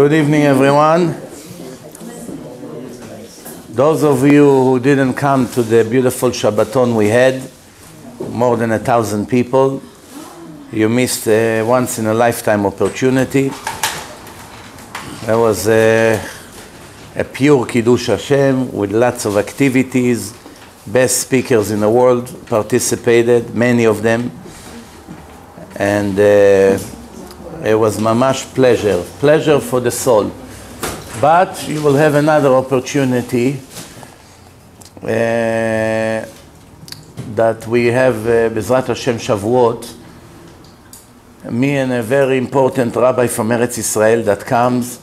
Good evening, everyone. Those of you who didn't come to the beautiful Shabbaton we had, more than a thousand people, you missed a once in a lifetime opportunity. There was a, a pure Kiddush Hashem with lots of activities. Best speakers in the world participated, many of them. And uh, it was mamash pleasure, pleasure for the soul. But you will have another opportunity uh, that we have uh, Bezrat Hashem Shavuot. Me and a very important rabbi from Eretz Israel that comes,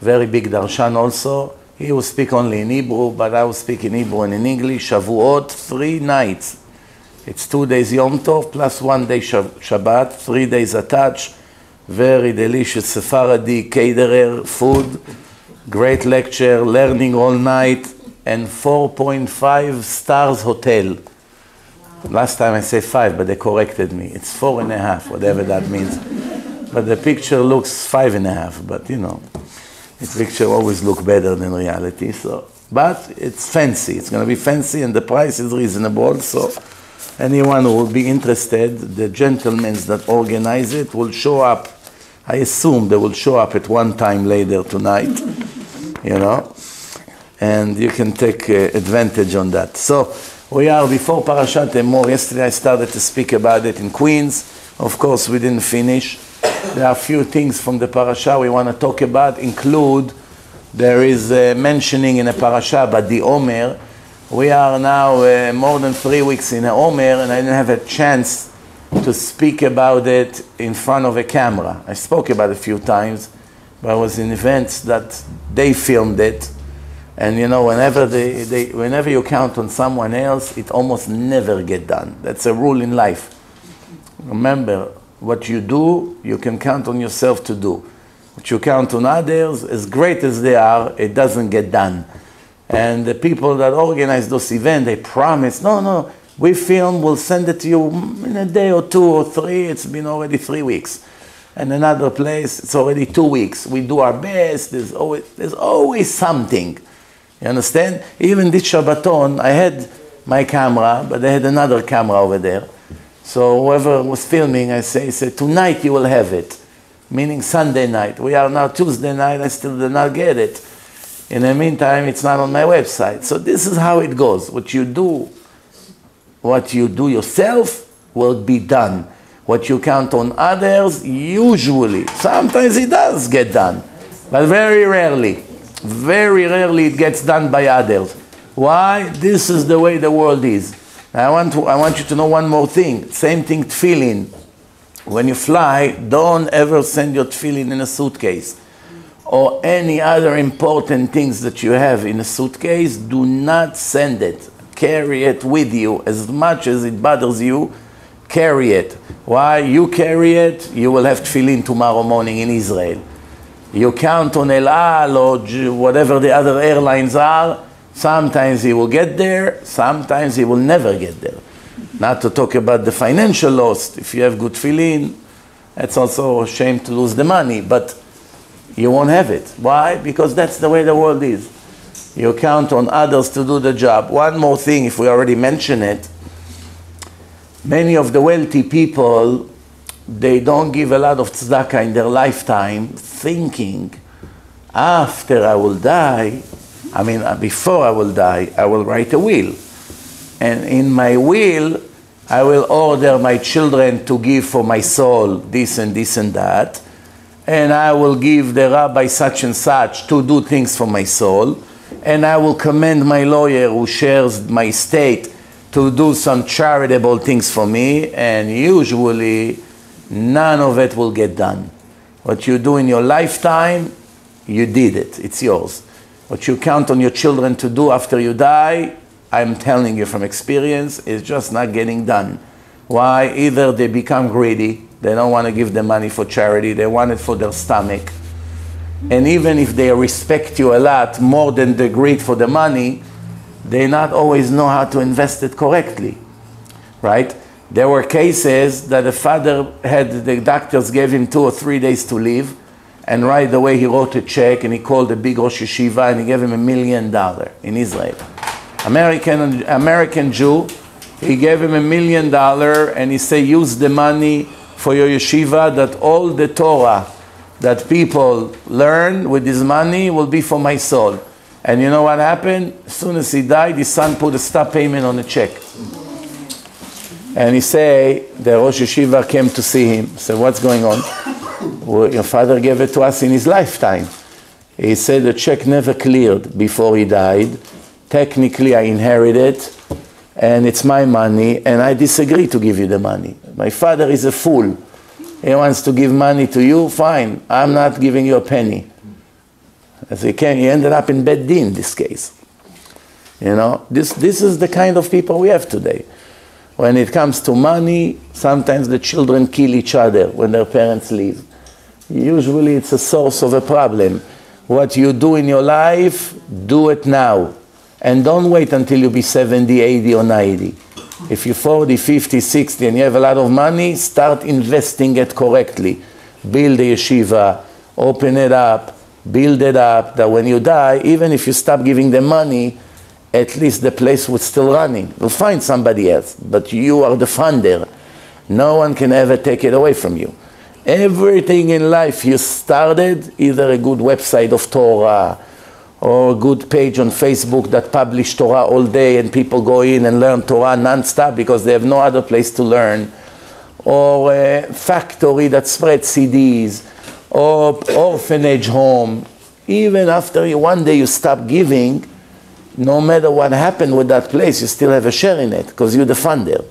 very big darshan also. He will speak only in Hebrew, but I will speak in Hebrew and in English. Shavuot, three nights. It's two days Yom Tov plus one day Shabbat, three days attached very delicious Sephardi caterer, food, great lecture, learning all night, and 4.5 stars hotel. Last time I said five, but they corrected me. It's four and a half, whatever that means. But the picture looks five and a half, but you know, the picture always look better than reality. So, but it's fancy. It's going to be fancy, and the price is reasonable. So, anyone who will be interested, the gentlemen that organize it will show up. I assume they will show up at one time later tonight, you know, and you can take uh, advantage on that. So we are before Parashat Emor. Yesterday I started to speak about it in Queens. Of course, we didn't finish. There are a few things from the parasha we want to talk about, include there is a mentioning in a parasha about the Omer, we are now uh, more than three weeks in Omer, and I didn't have a chance to speak about it in front of a camera. I spoke about it a few times, but I was in events that they filmed it. And you know, whenever, they, they, whenever you count on someone else, it almost never get done. That's a rule in life. Remember, what you do, you can count on yourself to do. What you count on others, as great as they are, it doesn't get done. And the people that organize those events, they promise, no, no, we film, we'll send it to you in a day or two or three. It's been already three weeks. And another place, it's already two weeks. We do our best. There's always, there's always something. You understand? Even this Shabbaton, I had my camera, but I had another camera over there. So whoever was filming, I say, say, tonight you will have it. Meaning Sunday night. We are now Tuesday night, I still did not get it. In the meantime, it's not on my website. So this is how it goes. What you do, what you do yourself will be done. What you count on others, usually, sometimes it does get done, but very rarely. Very rarely it gets done by others. Why? This is the way the world is. I want, to, I want you to know one more thing. Same thing, tefillin. When you fly, don't ever send your tefillin in a suitcase or any other important things that you have in a suitcase, do not send it. Carry it with you as much as it bothers you. Carry it. Why? You carry it, you will have tefillin tomorrow morning in Israel. You count on El Al or whatever the other airlines are. Sometimes he will get there, sometimes he will never get there. Not to talk about the financial loss. If you have good tefillin, it's also a shame to lose the money. But you won't have it. Why? Because that's the way the world is. You count on others to do the job. One more thing, if we already mention it, many of the wealthy people, they don't give a lot of tzedakah in their lifetime, thinking, after I will die, I mean, uh, before I will die, I will write a will. And in my will, I will order my children to give for my soul this and this and that and I will give the rabbi such and such to do things for my soul, and I will commend my lawyer who shares my estate to do some charitable things for me, and usually none of it will get done. What you do in your lifetime, you did it, it's yours. What you count on your children to do after you die, I'm telling you from experience, is just not getting done. Why? Either they become greedy, they don't want to give the money for charity. They want it for their stomach. And even if they respect you a lot more than the greed for the money, they not always know how to invest it correctly. Right? There were cases that the father had, the doctors gave him two or three days to live, And right away he wrote a check and he called the big Rosh Yeshiva and he gave him a million dollar in Israel. American, American Jew, he gave him a million dollar and he said, use the money for your yeshiva that all the Torah that people learn with this money will be for my soul. And you know what happened? As soon as he died, his son put a stop payment on the check. And he say, the Rosh Yeshiva came to see him. Said, what's going on? Well, your father gave it to us in his lifetime. He said the check never cleared before he died. Technically, I inherited it, and it's my money, and I disagree to give you the money. My father is a fool. He wants to give money to you, fine. I'm not giving you a penny. As he came, he ended up in bed in this case. You know, this, this is the kind of people we have today. When it comes to money, sometimes the children kill each other when their parents leave. Usually it's a source of a problem. What you do in your life, do it now. And don't wait until you be 70, 80, or 90. If you're 40, 50, 60, and you have a lot of money, start investing it correctly. Build a yeshiva, open it up, build it up, that when you die, even if you stop giving them money, at least the place was still running. You'll find somebody else, but you are the funder. No one can ever take it away from you. Everything in life you started, either a good website of Torah, or a good page on Facebook that publish Torah all day and people go in and learn Torah non-stop because they have no other place to learn, or a factory that spreads CDs, or orphanage home. Even after one day you stop giving, no matter what happened with that place, you still have a share in it because you're the funder.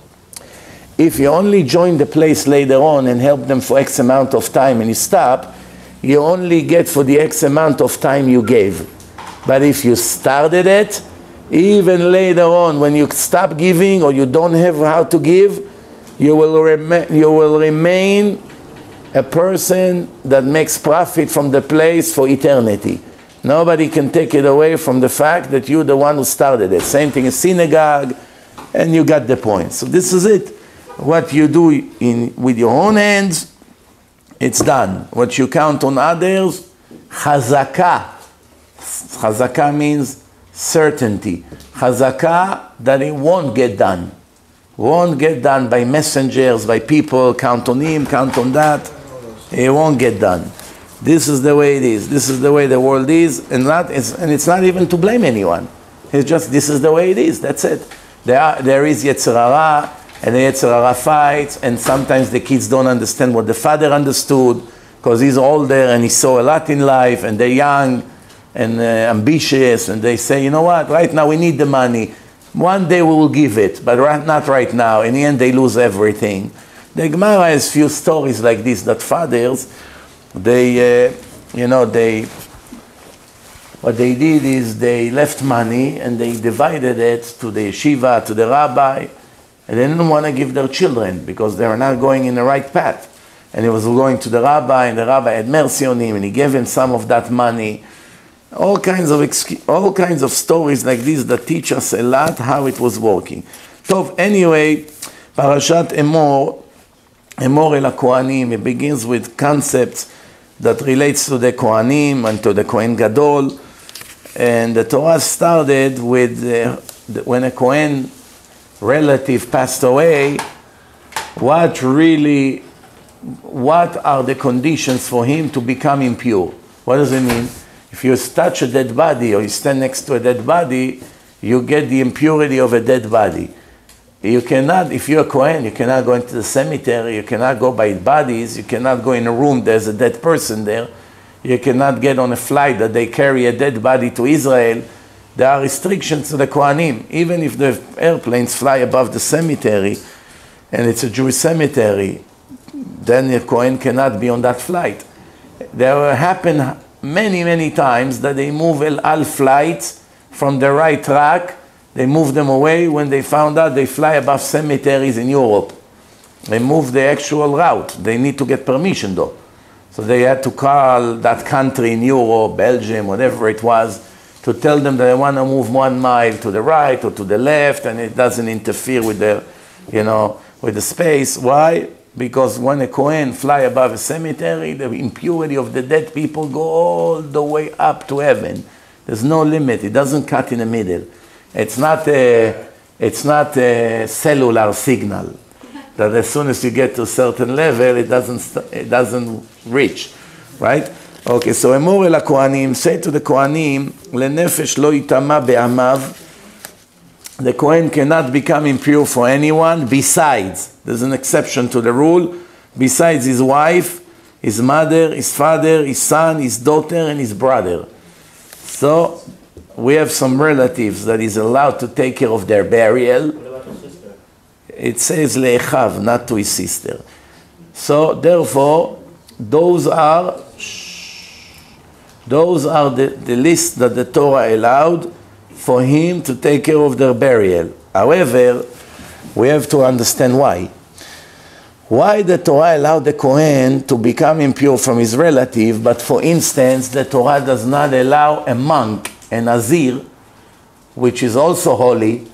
If you only join the place later on and help them for X amount of time and you stop, you only get for the X amount of time you gave. But if you started it, even later on, when you stop giving or you don't have how to give, you will, you will remain a person that makes profit from the place for eternity. Nobody can take it away from the fact that you're the one who started it. Same thing in synagogue, and you got the point. So this is it. What you do in, with your own hands, it's done. What you count on others, chazakah. Chazakah means certainty. Chazakah that it won't get done. Won't get done by messengers, by people, count on him, count on that. It won't get done. This is the way it is. This is the way the world is, and not it's, and it's not even to blame anyone. It's just this is the way it is. That's it. There, are, there is Yetzer Hara, and the Yetzer Hara fights, and sometimes the kids don't understand what the father understood because he's older and he saw a lot in life, and they're young and uh, ambitious, and they say, you know what, right now we need the money. One day we will give it, but right, not right now. In the end, they lose everything. The Gemara has few stories like this that fathers, they, uh, you know, they, what they did is they left money and they divided it to the yeshiva, to the rabbi, and they didn't want to give their children because they were not going in the right path. And he was going to the rabbi, and the rabbi had mercy on him, and he gave him some of that money. All kinds of all kinds of stories like this that teach us a lot how it was working. So anyway, Parashat Emor, Emor el Kohanim, it begins with concepts that relates to the Kohanim and to the Kohen Gadol. And the Torah started with uh, when a Kohen relative passed away, what really, what are the conditions for him to become impure? What does it mean? If you touch a dead body or you stand next to a dead body, you get the impurity of a dead body. You cannot, if you're a Kohen, you cannot go into the cemetery, you cannot go by bodies, you cannot go in a room, there's a dead person there. You cannot get on a flight that they carry a dead body to Israel. There are restrictions to the Kohanim. Even if the airplanes fly above the cemetery and it's a Jewish cemetery, then the Kohen cannot be on that flight. There happen many, many times that they move El Al flights from the right track they moved them away when they found out they fly above cemeteries in Europe. They moved the actual route. They need to get permission though. So they had to call that country in Europe, Belgium, whatever it was, to tell them that they want to move one mile to the right or to the left and it doesn't interfere with the, you know, with the space. Why? Because when a Kohen fly above a cemetery, the impurity of the dead people go all the way up to heaven. There's no limit. It doesn't cut in the middle. It's not a, it's not a cellular signal that as soon as you get to a certain level, it doesn't, it doesn't reach, right? Okay, so אמור אל הכהנים, say to the כהנים, לנפש לא יטמע בעמיו, the Kohen cannot become impure for anyone besides, there's an exception to the rule, besides his wife, his mother, his father, his son, his daughter, and his brother. So we have some relatives that is allowed to take care of their burial. It says le'echav, not to his sister. So therefore, those are those are the, the list that the Torah allowed for him to take care of their burial. However, we have to understand why. Why the Torah allowed the Kohen to become impure from his relative, but for instance, the Torah does not allow a monk, a Nazir, which is also holy,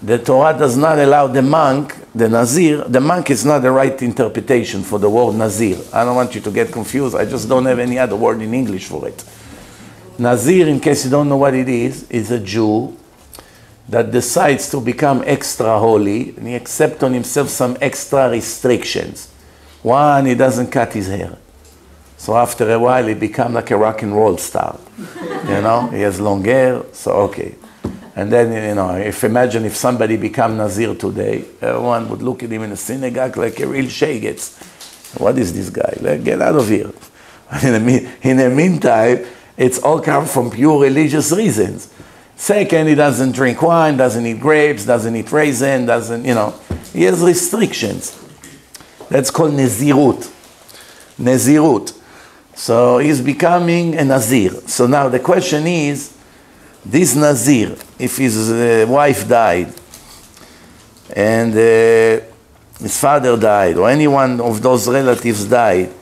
the Torah does not allow the monk, the Nazir, the monk is not the right interpretation for the word Nazir. I don't want you to get confused, I just don't have any other word in English for it. Nazir, in case you don't know what it is, is a Jew that decides to become extra holy and he accepts on himself some extra restrictions. One, he doesn't cut his hair. So after a while, he becomes like a rock and roll star. you know, he has long hair, so okay. And then, you know, if imagine if somebody become Nazir today, everyone would look at him in a synagogue like a real shagets. What is this guy? Like, get out of here. In the, in the meantime, it's all come from pure religious reasons. Second, he doesn't drink wine, doesn't eat grapes, doesn't eat raisin, doesn't, you know, he has restrictions. That's called Nezirut. Nezirut. So he's becoming a Nazir. So now the question is, this Nazir, if his uh, wife died, and uh, his father died, or any one of those relatives died,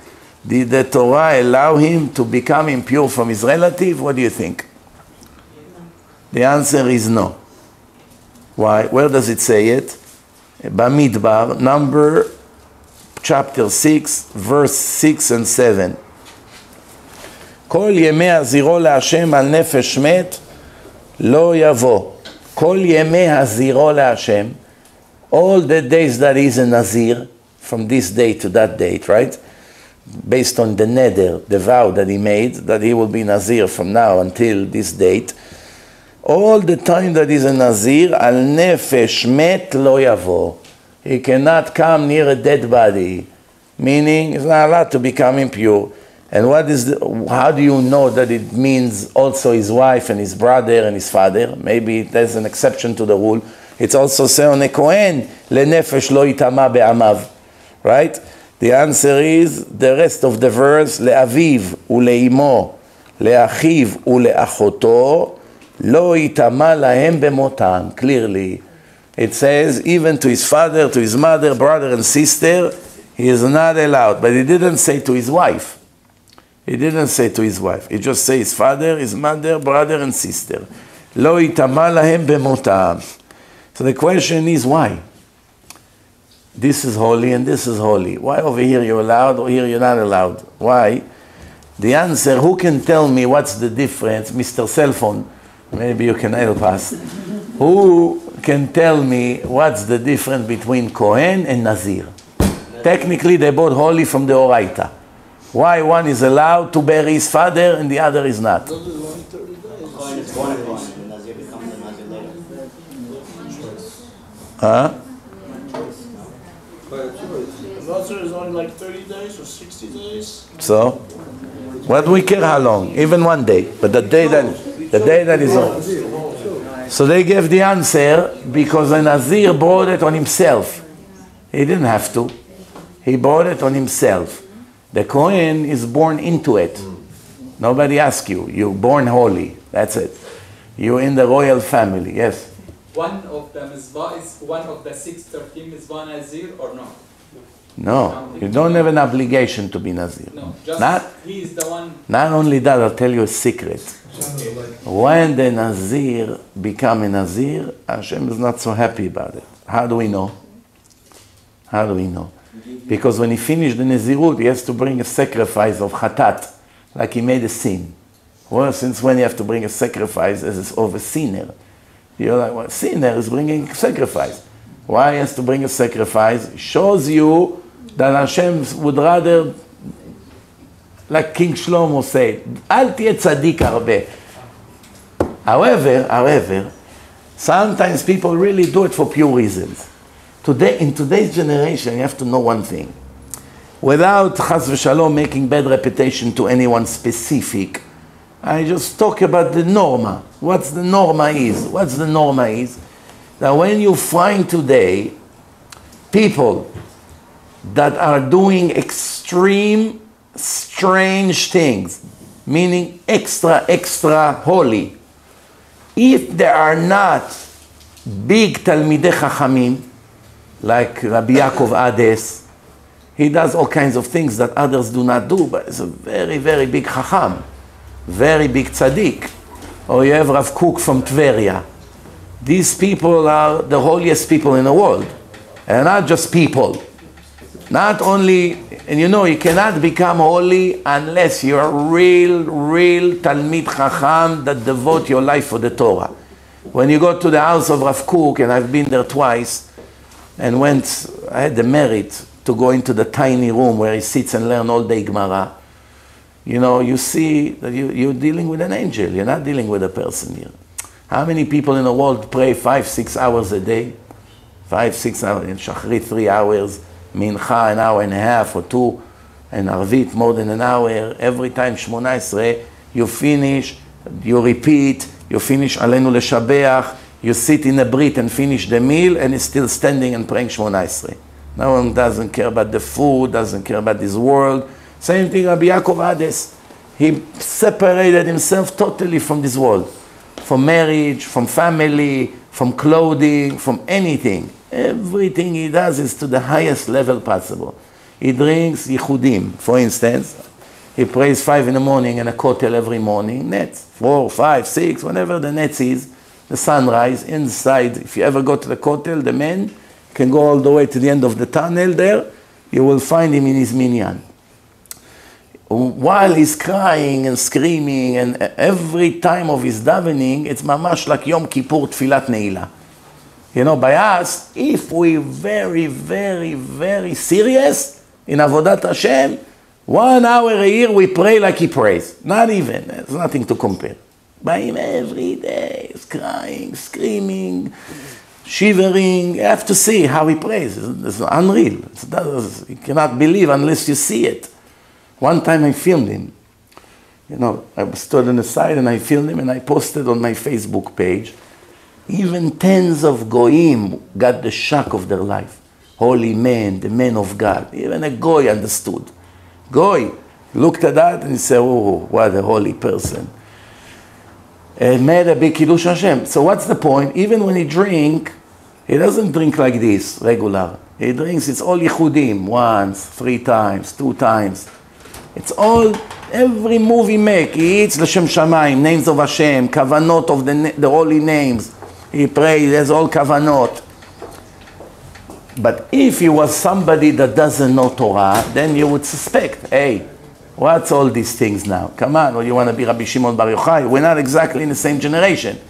did the Torah allow him to become impure from his relative? What do you think? The answer is no. Why? Where does it say it? Bamidbar, number chapter 6, verse 6 and 7. כל ימי הזירו להשם על נפש מת לא יבוא. כל ימי הזירו להשם, all the days that is a Nazir, from this date to that date, right? Based on the neder, the vow that he made, that he will be Nazir from now until this date, all the time that he's a Nazir, al nefesh met lo yavo. He cannot come near a dead body, meaning it's not allowed to become impure. And what is the, how do you know that it means also his wife and his brother and his father? Maybe there's an exception to the rule. It's also said on a Kohen, lenefesh lo itama be'amav. Right? The answer is the rest of the verse, le'aviv ule'imo, le'achiv ule'achoto, lo itama lahem bemotam. Clearly, it says even to his father, to his mother, brother and sister, he is not allowed. But he didn't say to his wife. He didn't say to his wife. He just says father, his mother, brother, and sister. Lo itama lahem bemotam. So the question is why? This is holy and this is holy. Why over here you're allowed, or here you're not allowed? Why? The answer, who can tell me what's the difference? Mr. Cell phone, maybe you can help us. who can tell me what's the difference between Kohen and Nazir? Technically, they both holy from the Oraita. Why one is allowed to bury his father and the other is not? Huh? Nazir is only like 30 days or 60 days. So, what do we care how long? Even one day. But the day that the day that is on. So they gave the answer because the Nazir brought it on himself. He didn't have to. He brought it on himself. The Kohen is born into it. Nobody asks you. You're born holy. That's it. You're in the royal family. Yes. One of the Mizvah is one of the six thirteen Mizvah Nazir or no? No, you don't have an obligation to be Nazir. No, just Not, he is the one. not only that, I'll tell you a secret. When the Nazir become a Nazir, Hashem is not so happy about it. How do we know? How do we know? Because when he finished the Nezirut, he has to bring a sacrifice of Hatat, like he made a sin. Well, since when you have to bring a sacrifice as of a sinner? You're like, well, sinner is bringing sacrifice. Why he has to bring a sacrifice? Shows you that Hashem would rather, like King Shlomo said, אל תהיה צדיק הרבה. However, however, sometimes people really do it for pure reasons. Today, in today's generation, you have to know one thing. Without chas v'shalom making bad reputation to anyone specific, I just talk about the norma. What's the norma is? What's the norma is? That when you find today people that are doing extreme, strange things, meaning extra, extra holy, if they are not big Talmidei Chachamim, like Rabbi Yaakov Ades, he does all kinds of things that others do not do, but he's a very, very big Chacham, very big tzaddik. Or oh, you have Rav Kook from Tveria. These people are the holiest people in the world. And not just people. Not only, and you know, you cannot become holy unless you're a real, real Talmid Chacham that devote your life for the Torah. When you go to the house of Rav Kook, and I've been there twice, and went, I had the merit to go into the tiny room where he sits and learn all day Gemara. You know, you see that you, you're dealing with an angel. You're not dealing with a person here. How many people in the world pray five, six hours a day? Five, six hours. In Shachrit, three hours. Mincha, an hour and a half or two. And Arvit, more than an hour. Every time, Shmona Esrei, you finish, you repeat, you finish Alenu Leshabeach, you sit in a Brit and finish the meal, and he's still standing and praying Shmona Esrei. No one doesn't care about the food, doesn't care about this world. Same thing, Rabbi Yaakov Ades. He separated himself totally from this world, from marriage, from family, from clothing, from anything. Everything he does is to the highest level possible. He drinks yichudim, for instance. He prays five in the morning and a kotel every morning, nets, four, five, six, whenever the nets is, the sunrise, inside. If you ever go to the kotel, the men can go all the way to the end of the tunnel there, you will find him in his minyan while he's crying and screaming, and every time of his davening, it's mamash like Yom Kippur Tfilat Neila. You know, by us, if we very, very, very serious in Avodat Hashem, one hour a year we pray like he prays. Not even, there's nothing to compare. By him every day, he's crying, screaming, shivering. You have to see how he prays. It's, it's unreal. It's, you cannot believe unless you see it. One time I filmed him. You know, I stood on the side and I filmed him and I posted on my Facebook page. Even tens of goyim got the shock of their life. Holy man, the man of God. Even a goy understood. Goy looked at that and said, "Oh, what a holy person." And made a big kiddush Hashem. So what's the point? Even when he drink, he doesn't drink like this regular. He drinks. It's all yichudim once, three times, two times. It's all, every move he make, he eats L'Shem Shamayim, names of Hashem, kavanot of the, the holy names. He prays, there's all kavanot. But if he was somebody that doesn't know Torah, then you would suspect, hey, what's all these things now? Come on, or you want to be Rabbi Shimon Bar Yochai? We're not exactly in the same generation.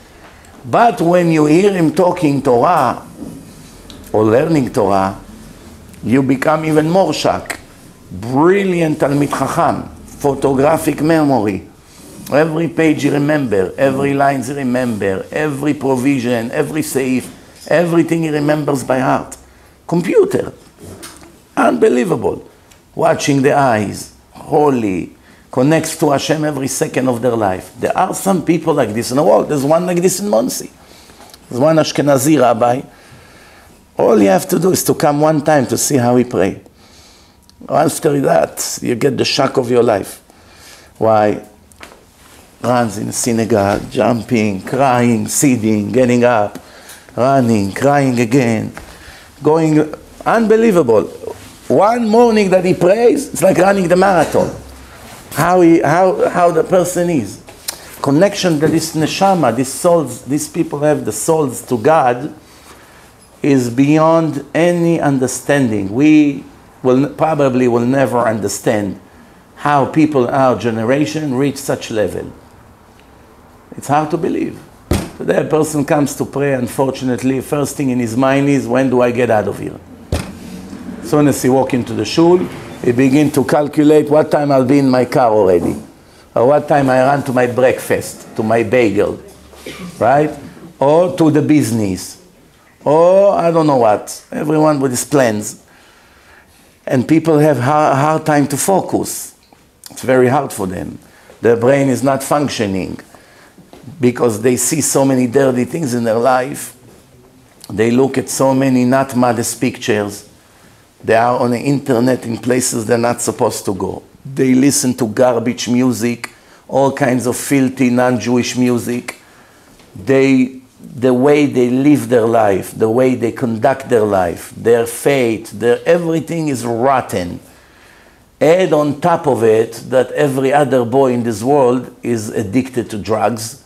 But when you hear him talking Torah, or learning Torah, you become even more shocked brilliant Talmid Chacham, photographic memory. Every page he remember, every line he remember, every provision, every safe, everything he remembers by heart. Computer. Unbelievable. Watching the eyes, holy, connects to Hashem every second of their life. There are some people like this in the world. There's one like this in Monsey. There's one Ashkenazi rabbi. All you have to do is to come one time to see how he pray. After that, you get the shock of your life. Why? Runs in the synagogue, jumping, crying, sitting, getting up, running, crying again, going unbelievable. One morning that he prays, it's like running the marathon. How, he, how, how the person is. Connection that this neshama, these souls, these people have the souls to God, is beyond any understanding. We will probably will never understand how people our generation reach such level. It's hard to believe. Today a person comes to pray, unfortunately, first thing in his mind is, when do I get out of here? As soon as he walk into the shul, he begin to calculate what time I'll be in my car already, or what time I run to my breakfast, to my bagel, right? Or to the business, or I don't know what. Everyone with his plans. And people have hard, hard time to focus. It's very hard for them. Their brain is not functioning because they see so many dirty things in their life. They look at so many not modest pictures. They are on the internet in places they're not supposed to go. They listen to garbage music, all kinds of filthy non Jewish music. They, the way they live their life, the way they conduct their life, their fate, their everything is rotten. Add on top of it that every other boy in this world is addicted to drugs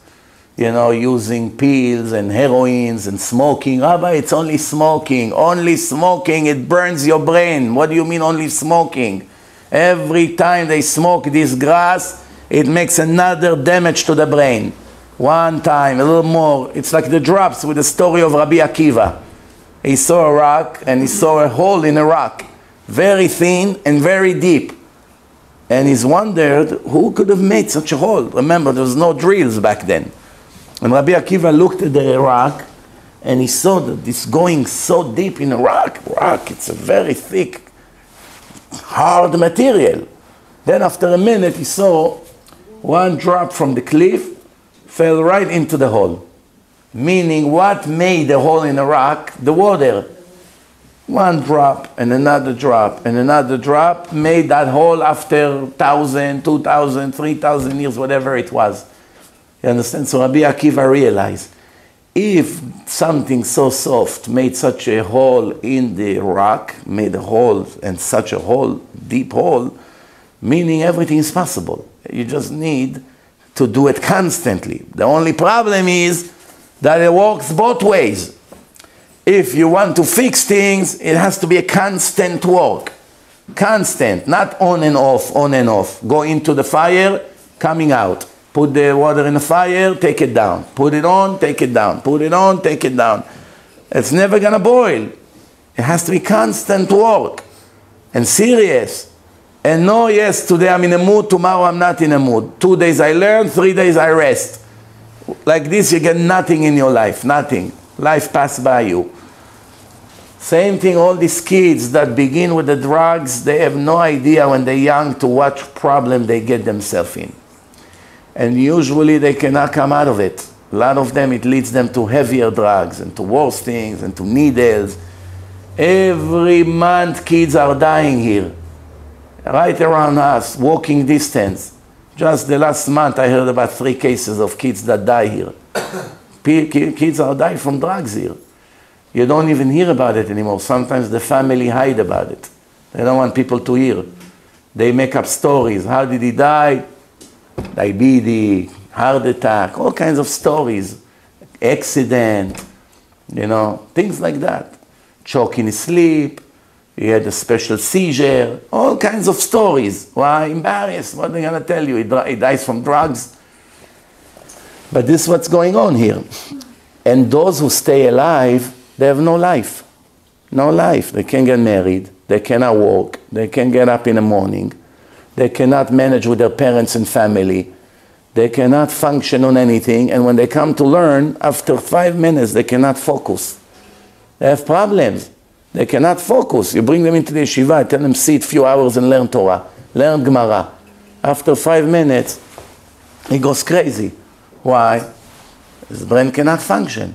you know, using pills and heroines and smoking. Rabbi, it's only smoking. Only smoking, it burns your brain. What do you mean only smoking? Every time they smoke this grass, it makes another damage to the brain. One time, a little more. It's like the drops with the story of Rabbi Akiva. He saw a rock and he saw a hole in a rock, very thin and very deep. And he's wondered who could have made such a hole. Remember, there was no drills back then. And Rabbi Akiva looked at the rock and he saw that it's going so deep in a rock. Rock, it's a very thick, hard material. Then after a minute he saw one drop from the cliff fell right into the hole. Meaning what made the hole in the rock? The water. One drop and another drop and another drop made that hole after 1,000, 2,000, 3,000 years, whatever it was. You understand? So Rabbi Akiva realized if something so soft made such a hole in the rock, made a hole and such a hole, deep hole, meaning everything is possible. You just need to do it constantly. The only problem is that it works both ways. If you want to fix things, it has to be a constant work. Constant, not on and off, on and off. Go into the fire, coming out. Put the water in the fire, take it down. Put it on, take it down. Put it on, take it down. It's never gonna boil. It has to be constant work and serious. And no, yes, today I'm in a mood, tomorrow I'm not in a mood. Two days I learn, three days I rest. Like this, you get nothing in your life, nothing. Life pass by you. Same thing, all these kids that begin with the drugs, they have no idea when they're young to what problem they get themselves in and usually they cannot come out of it. A lot of them, it leads them to heavier drugs and to worse things and to needles. Every month, kids are dying here, right around us, walking distance. Just the last month, I heard about three cases of kids that die here. kids are dying from drugs here. You don't even hear about it anymore. Sometimes the family hide about it. They don't want people to hear. They make up stories. How did he die? Diabetes, heart attack, all kinds of stories, accident, you know, things like that. Choke in sleep, he had a special seizure, all kinds of stories. Why embarrassed? What am I going to tell you? He, he dies from drugs. But this is what's going on here. And those who stay alive, they have no life. No life. They can't get married. They cannot walk. They can't get up in the morning. They cannot manage with their parents and family. They cannot function on anything. And when they come to learn, after five minutes, they cannot focus. They have problems. They cannot focus. You bring them into the yeshiva, tell them sit a few hours and learn Torah, learn Gemara. After five minutes, he goes crazy. Why? His brain cannot function.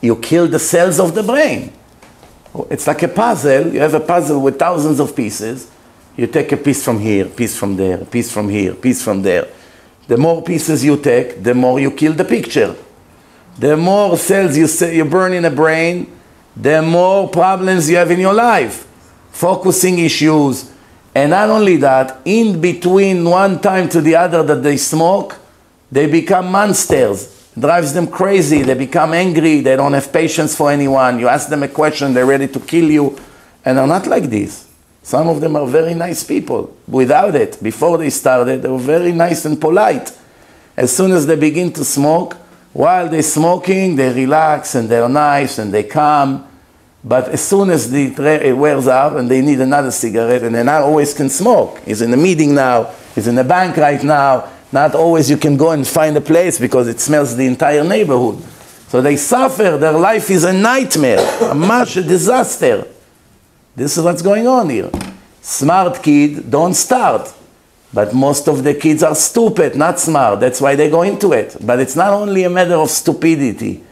You kill the cells of the brain. It's like a puzzle. You have a puzzle with thousands of pieces. You take a piece from here, piece from there, piece from here, piece from there. The more pieces you take, the more you kill the picture. The more cells you, you burn in the brain, the more problems you have in your life. Focusing issues. And not only that, in between one time to the other that they smoke, they become monsters. drives them crazy. They become angry. They don't have patience for anyone. You ask them a question, they're ready to kill you and they're not like this. Some of them are very nice people. Without it, before they started, they were very nice and polite. As soon as they begin to smoke, while they're smoking, they relax and they're nice and they calm. But as soon as the it wears out and they need another cigarette, and they not always can smoke. He's in a meeting now, he's in a bank right now. Not always you can go and find a place because it smells the entire neighborhood. So they suffer, their life is a nightmare, a much disaster. This is what's going on here. Smart kid, don't start. But most of the kids are stupid, not smart. That's why they go into it. But it's not only a matter of stupidity,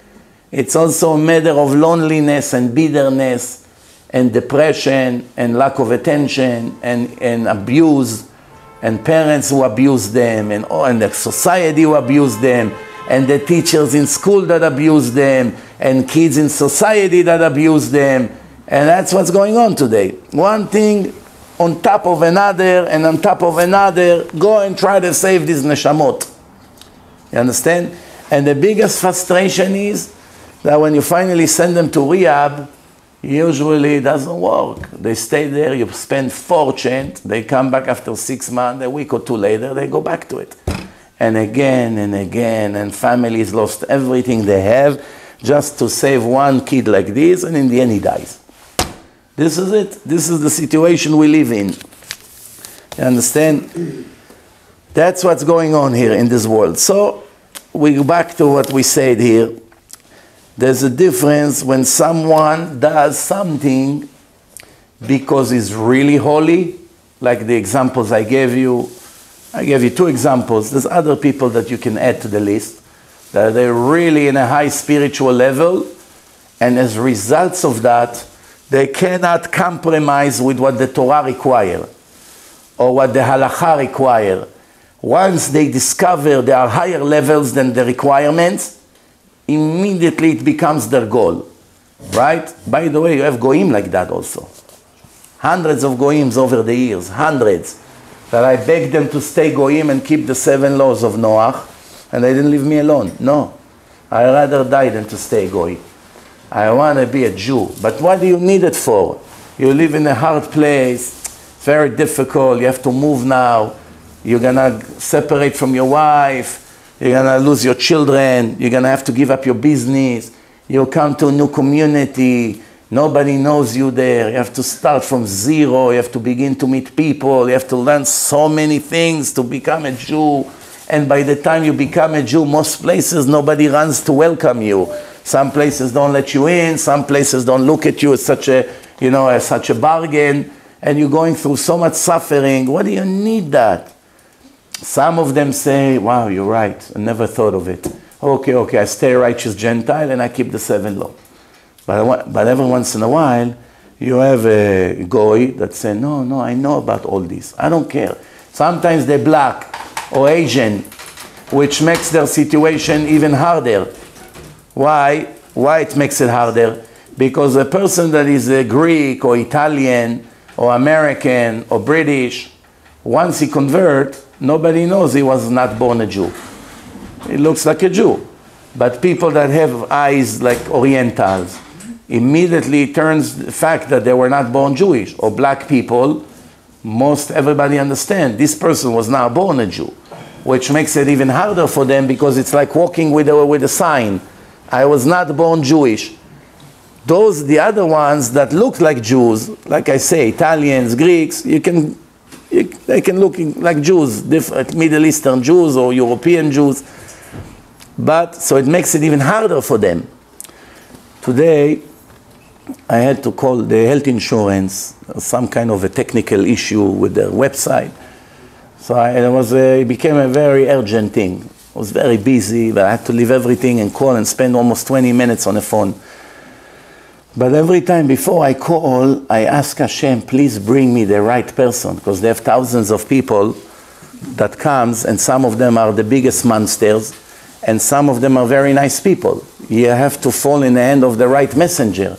it's also a matter of loneliness and bitterness and depression and lack of attention and, and abuse and parents who abuse them and, oh, and the society who abuse them and the teachers in school that abuse them and kids in society that abuse them and that's what's going on today. One thing on top of another and on top of another, go and try to save these neshamot. You understand? And the biggest frustration is that when you finally send them to rehab, usually it doesn't work. They stay there, you spend fortune, they come back after six months, a week or two later, they go back to it. And again and again, and families lost everything they have just to save one kid like this, and in the end he dies. This is it. This is the situation we live in. You understand? That's what's going on here in this world. So we go back to what we said here. There's a difference when someone does something because he's really holy, like the examples I gave you. I gave you two examples. There's other people that you can add to the list that they're really in a high spiritual level, and as results of that, they cannot compromise with what the Torah requires or what the halacha require. Once they discover there are higher levels than the requirements, immediately it becomes their goal. Right? By the way, you have goyim like that also. Hundreds of goyims over the years, hundreds. That I begged them to stay goyim and keep the seven laws of Noah, and they didn't leave me alone. No. I rather die than to stay goy. I want to be a Jew. But what do you need it for? You live in a hard place, very difficult, you have to move now, you're going to separate from your wife, you're going to lose your children, you're going to have to give up your business, you come to a new community, nobody knows you there, you have to start from zero, you have to begin to meet people, you have to learn so many things to become a Jew. And by the time you become a Jew, most places nobody runs to welcome you. Some places don't let you in. Some places don't look at you as such a, you know, as such a bargain. And you're going through so much suffering. What do you need that? Some of them say, wow, you're right. I never thought of it. Okay, okay, I stay righteous Gentile and I keep the seven law. But, but every once in a while, you have a goy that say, no, no, I know about all this. I don't care. Sometimes they're black or Asian, which makes their situation even harder. Why? Why it makes it harder? Because a person that is a Greek or Italian or American or British, once he convert, nobody knows he was not born a Jew. He looks like a Jew. But people that have eyes like Orientals immediately turns the fact that they were not born Jewish or black people. Most everybody understand this person was not born a Jew, which makes it even harder for them because it's like walking with a, with a sign I was not born Jewish. Those, the other ones that look like Jews, like I say, Italians, Greeks, you can, you, they can look like Jews, different Middle Eastern Jews or European Jews. But, so it makes it even harder for them. Today, I had to call the health insurance, some kind of a technical issue with their website. So I, it, was a, it became a very urgent thing. I was very busy, but I had to leave everything and call and spend almost 20 minutes on the phone. But every time before I call, I ask Hashem, please bring me the right person, because they have thousands of people that comes, and some of them are the biggest monsters, and some of them are very nice people. You have to fall in the hand of the right messenger.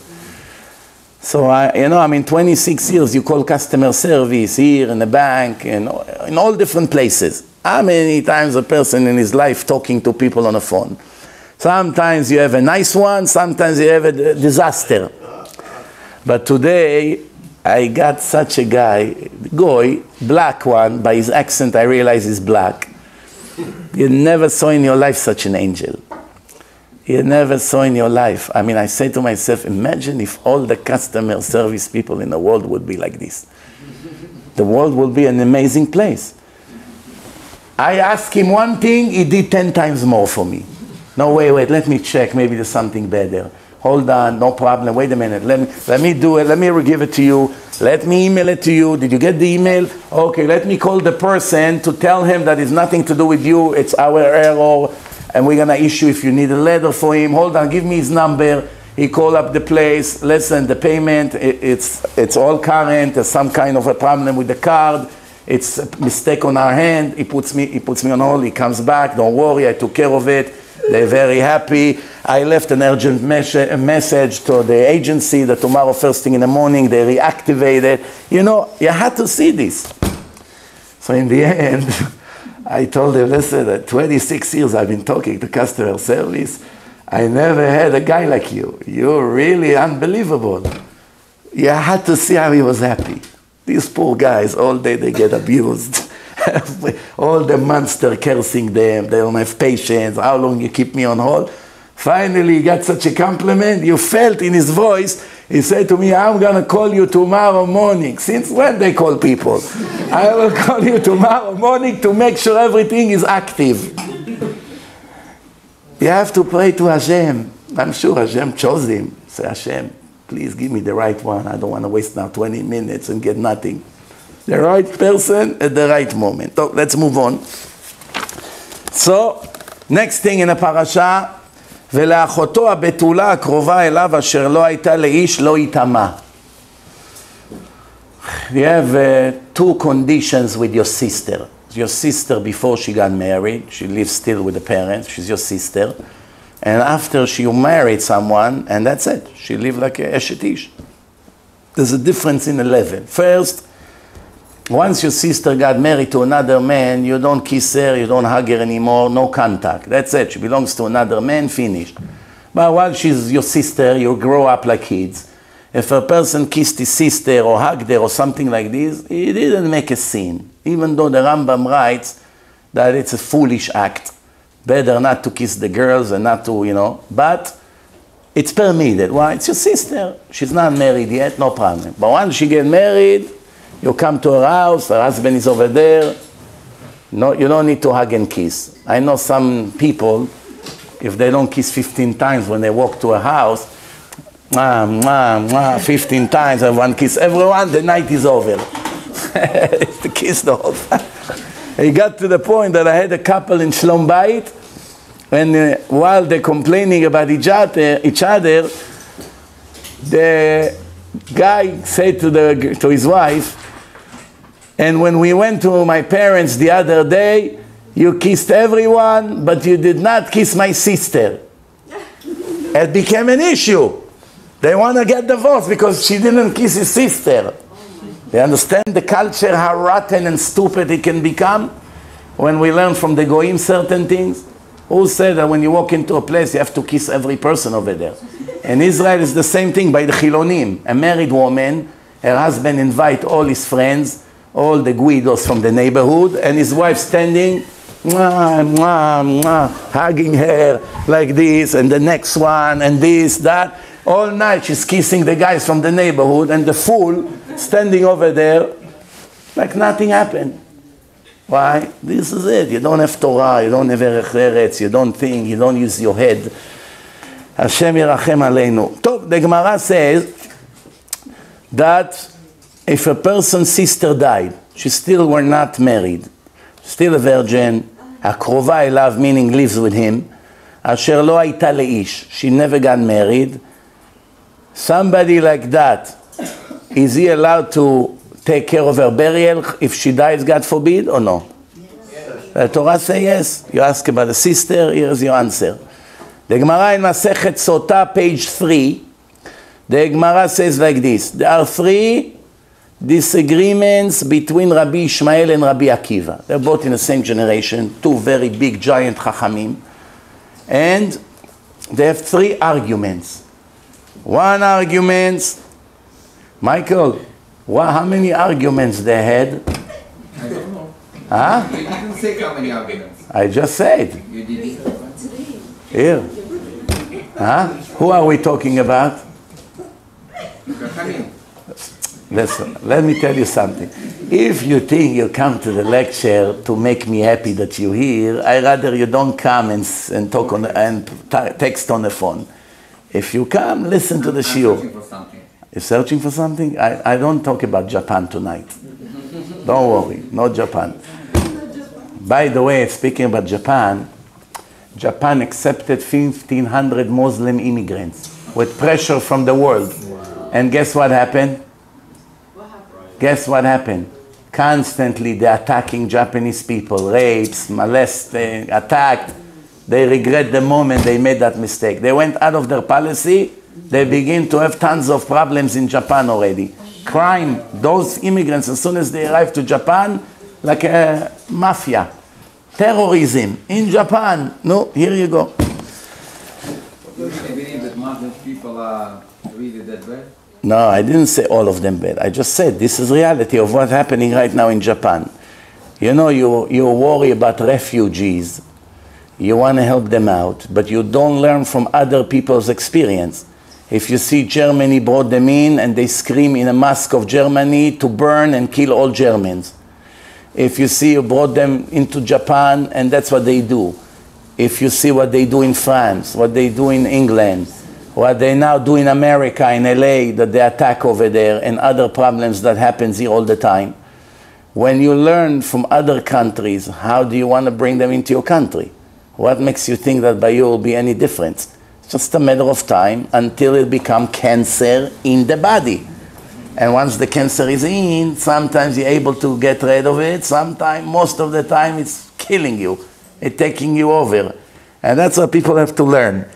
So I, you know, I mean, 26 years you call customer service here in the bank and in all different places. How many times a person in his life talking to people on a phone? Sometimes you have a nice one, sometimes you have a disaster. But today, I got such a guy, Goy, black one, by his accent I realize he's black. You never saw in your life such an angel. You never saw in your life. I mean, I say to myself, imagine if all the customer service people in the world would be like this. The world would be an amazing place. I asked him one thing, he did 10 times more for me. No, wait, wait, let me check. Maybe there's something better. Hold on, no problem. Wait a minute. Let me, let me do it. Let me give it to you. Let me email it to you. Did you get the email? Okay, let me call the person to tell him that it's nothing to do with you. It's our error. And we're going to issue if you need a letter for him. Hold on, give me his number. He called up the place. Listen, the payment, it, it's, it's all current. There's some kind of a problem with the card. It's a mistake on our hand. He puts me, he puts me on hold. He comes back. Don't worry, I took care of it. They're very happy. I left an urgent mes- message to the agency that tomorrow, first thing in the morning, they reactivate it. You know, you had to see this. So in the end, I told him, listen, that 26 years I've been talking to customer service. I never had a guy like you. You're really unbelievable. You had to see how he was happy. These poor guys, all day they get abused. all the monster cursing them, they don't have patience, how long you keep me on hold. Finally, he got such a compliment, you felt in his voice, he said to me, I'm going to call you tomorrow morning. Since when they call people? I will call you tomorrow morning to make sure everything is active. You have to pray to Hashem. I'm sure Hashem chose him. Say, Hashem, please give me the right one. I don't want to waste now 20 minutes and get nothing. The right person at the right moment. So let's move on. So, next thing in the parasha, ולאחותו הבתולה הקרובה אליו אשר לא הייתה לאיש לא יטמא. You have uh, two conditions with your sister. Your sister before she got married, she lives still with the parents, she's your sister. And after she married someone, and that's it, she lived like a Eshet Ish. There's a difference in the level. First, once your sister got married to another man, you don't kiss her, you don't hug her anymore, no contact. That's it. She belongs to another man, finished. But while she's your sister, you grow up like kids. If a person kissed his sister or hugged her or something like this, he didn't make a sin. Even though the Rambam writes that it's a foolish act. Better not to kiss the girls and not to, you know, but it's permitted. Why? It's your sister. She's not married yet, no problem. But once she get married, you come to her house, her husband is over there. No, you don't need to hug and kiss. I know some people, if they don't kiss 15 times when they walk to a house, mwah, mwah, mwah, 15 times, everyone one kiss everyone, the night is over. kiss the whole time. It got to the point that I had a couple in Shlom Bayit, and uh, while they're complaining about each other, each other, the guy said to, the, to his wife, and when we went to my parents the other day, you kissed everyone, but you did not kiss my sister. It became an issue. They want to get divorced because she didn't kiss his sister. They understand the culture, how rotten and stupid it can become when we learn from the Goyim certain things. Who said that when you walk into a place, you have to kiss every person over there? In Israel, it's the same thing by the Chilonim. A married woman, her husband invite all his friends, all the Guidos from the neighborhood, and his wife standing, mwah, mwah, mwah, hugging her like this, and the next one, and this, that. All night she's kissing the guys from the neighborhood, and the fool standing over there like nothing happened. Why? This is it. You don't have Torah, you don't have Derech Eretz, you don't think, you don't use your head. Hashem Yerachem Aleinu. Top, the Gemara says that if a person's sister died, she still were not married, still a virgin, הקרובה אליו, meaning lives with him, אשר לא הייתה לאיש, she never got married, somebody like that, is he allowed to take care of her burial if she dies, God forbid, or no? The Torah says yes. You ask about the sister, here's your answer. The Gemara in Masechet Sota, page 3, the Gemara says like this, there are three disagreements between Rabbi Ishmael and Rabbi Akiva. They're both in the same generation, two very big giant chachamim. And they have three arguments. One argument, Michael, Wha how many arguments they had? I don't know. Huh? You didn't say how many arguments. I just said. You didn't. Here. Huh? Who are we talking about? Listen, let me tell you something. If you think you come to the lecture to make me happy that you're here, I rather you don't come and, and talk on the, and text on the phone. If you come, listen to the shiur. Searching for something. You're searching for something? I, I don't talk about Japan tonight. Don't worry, no Japan. By the way, speaking about Japan, Japan accepted 1,500 Muslim immigrants with pressure from the world. And guess what happened? Guess what happened? Constantly they're attacking Japanese people, rapes, molesting, attacked. They regret the moment they made that mistake. They went out of their policy, they begin to have tons of problems in Japan already. Crime, those immigrants, as soon as they arrive to Japan, like a mafia. Terrorism in Japan. No, here you go. Do You believe that Muslim people are really that bad? No, I didn't say all of them bad. I just said this is reality of what's happening right now in Japan. You know, you, you worry about refugees. You want to help them out, but you don't learn from other people's experience. If you see Germany brought them in and they scream in a mask of Germany to burn and kill all Germans. If you see you brought them into Japan and that's what they do. If you see what they do in France, what they do in England, what they now do in America, in LA, that they attack over there, and other problems that happens here all the time. When you learn from other countries, how do you want to bring them into your country? What makes you think that by you will be any difference? Just a matter of time until it become cancer in the body. And once the cancer is in, sometimes you're able to get rid of it. Sometimes, most of the time, it's killing you. It's taking you over. And that's what people have to learn.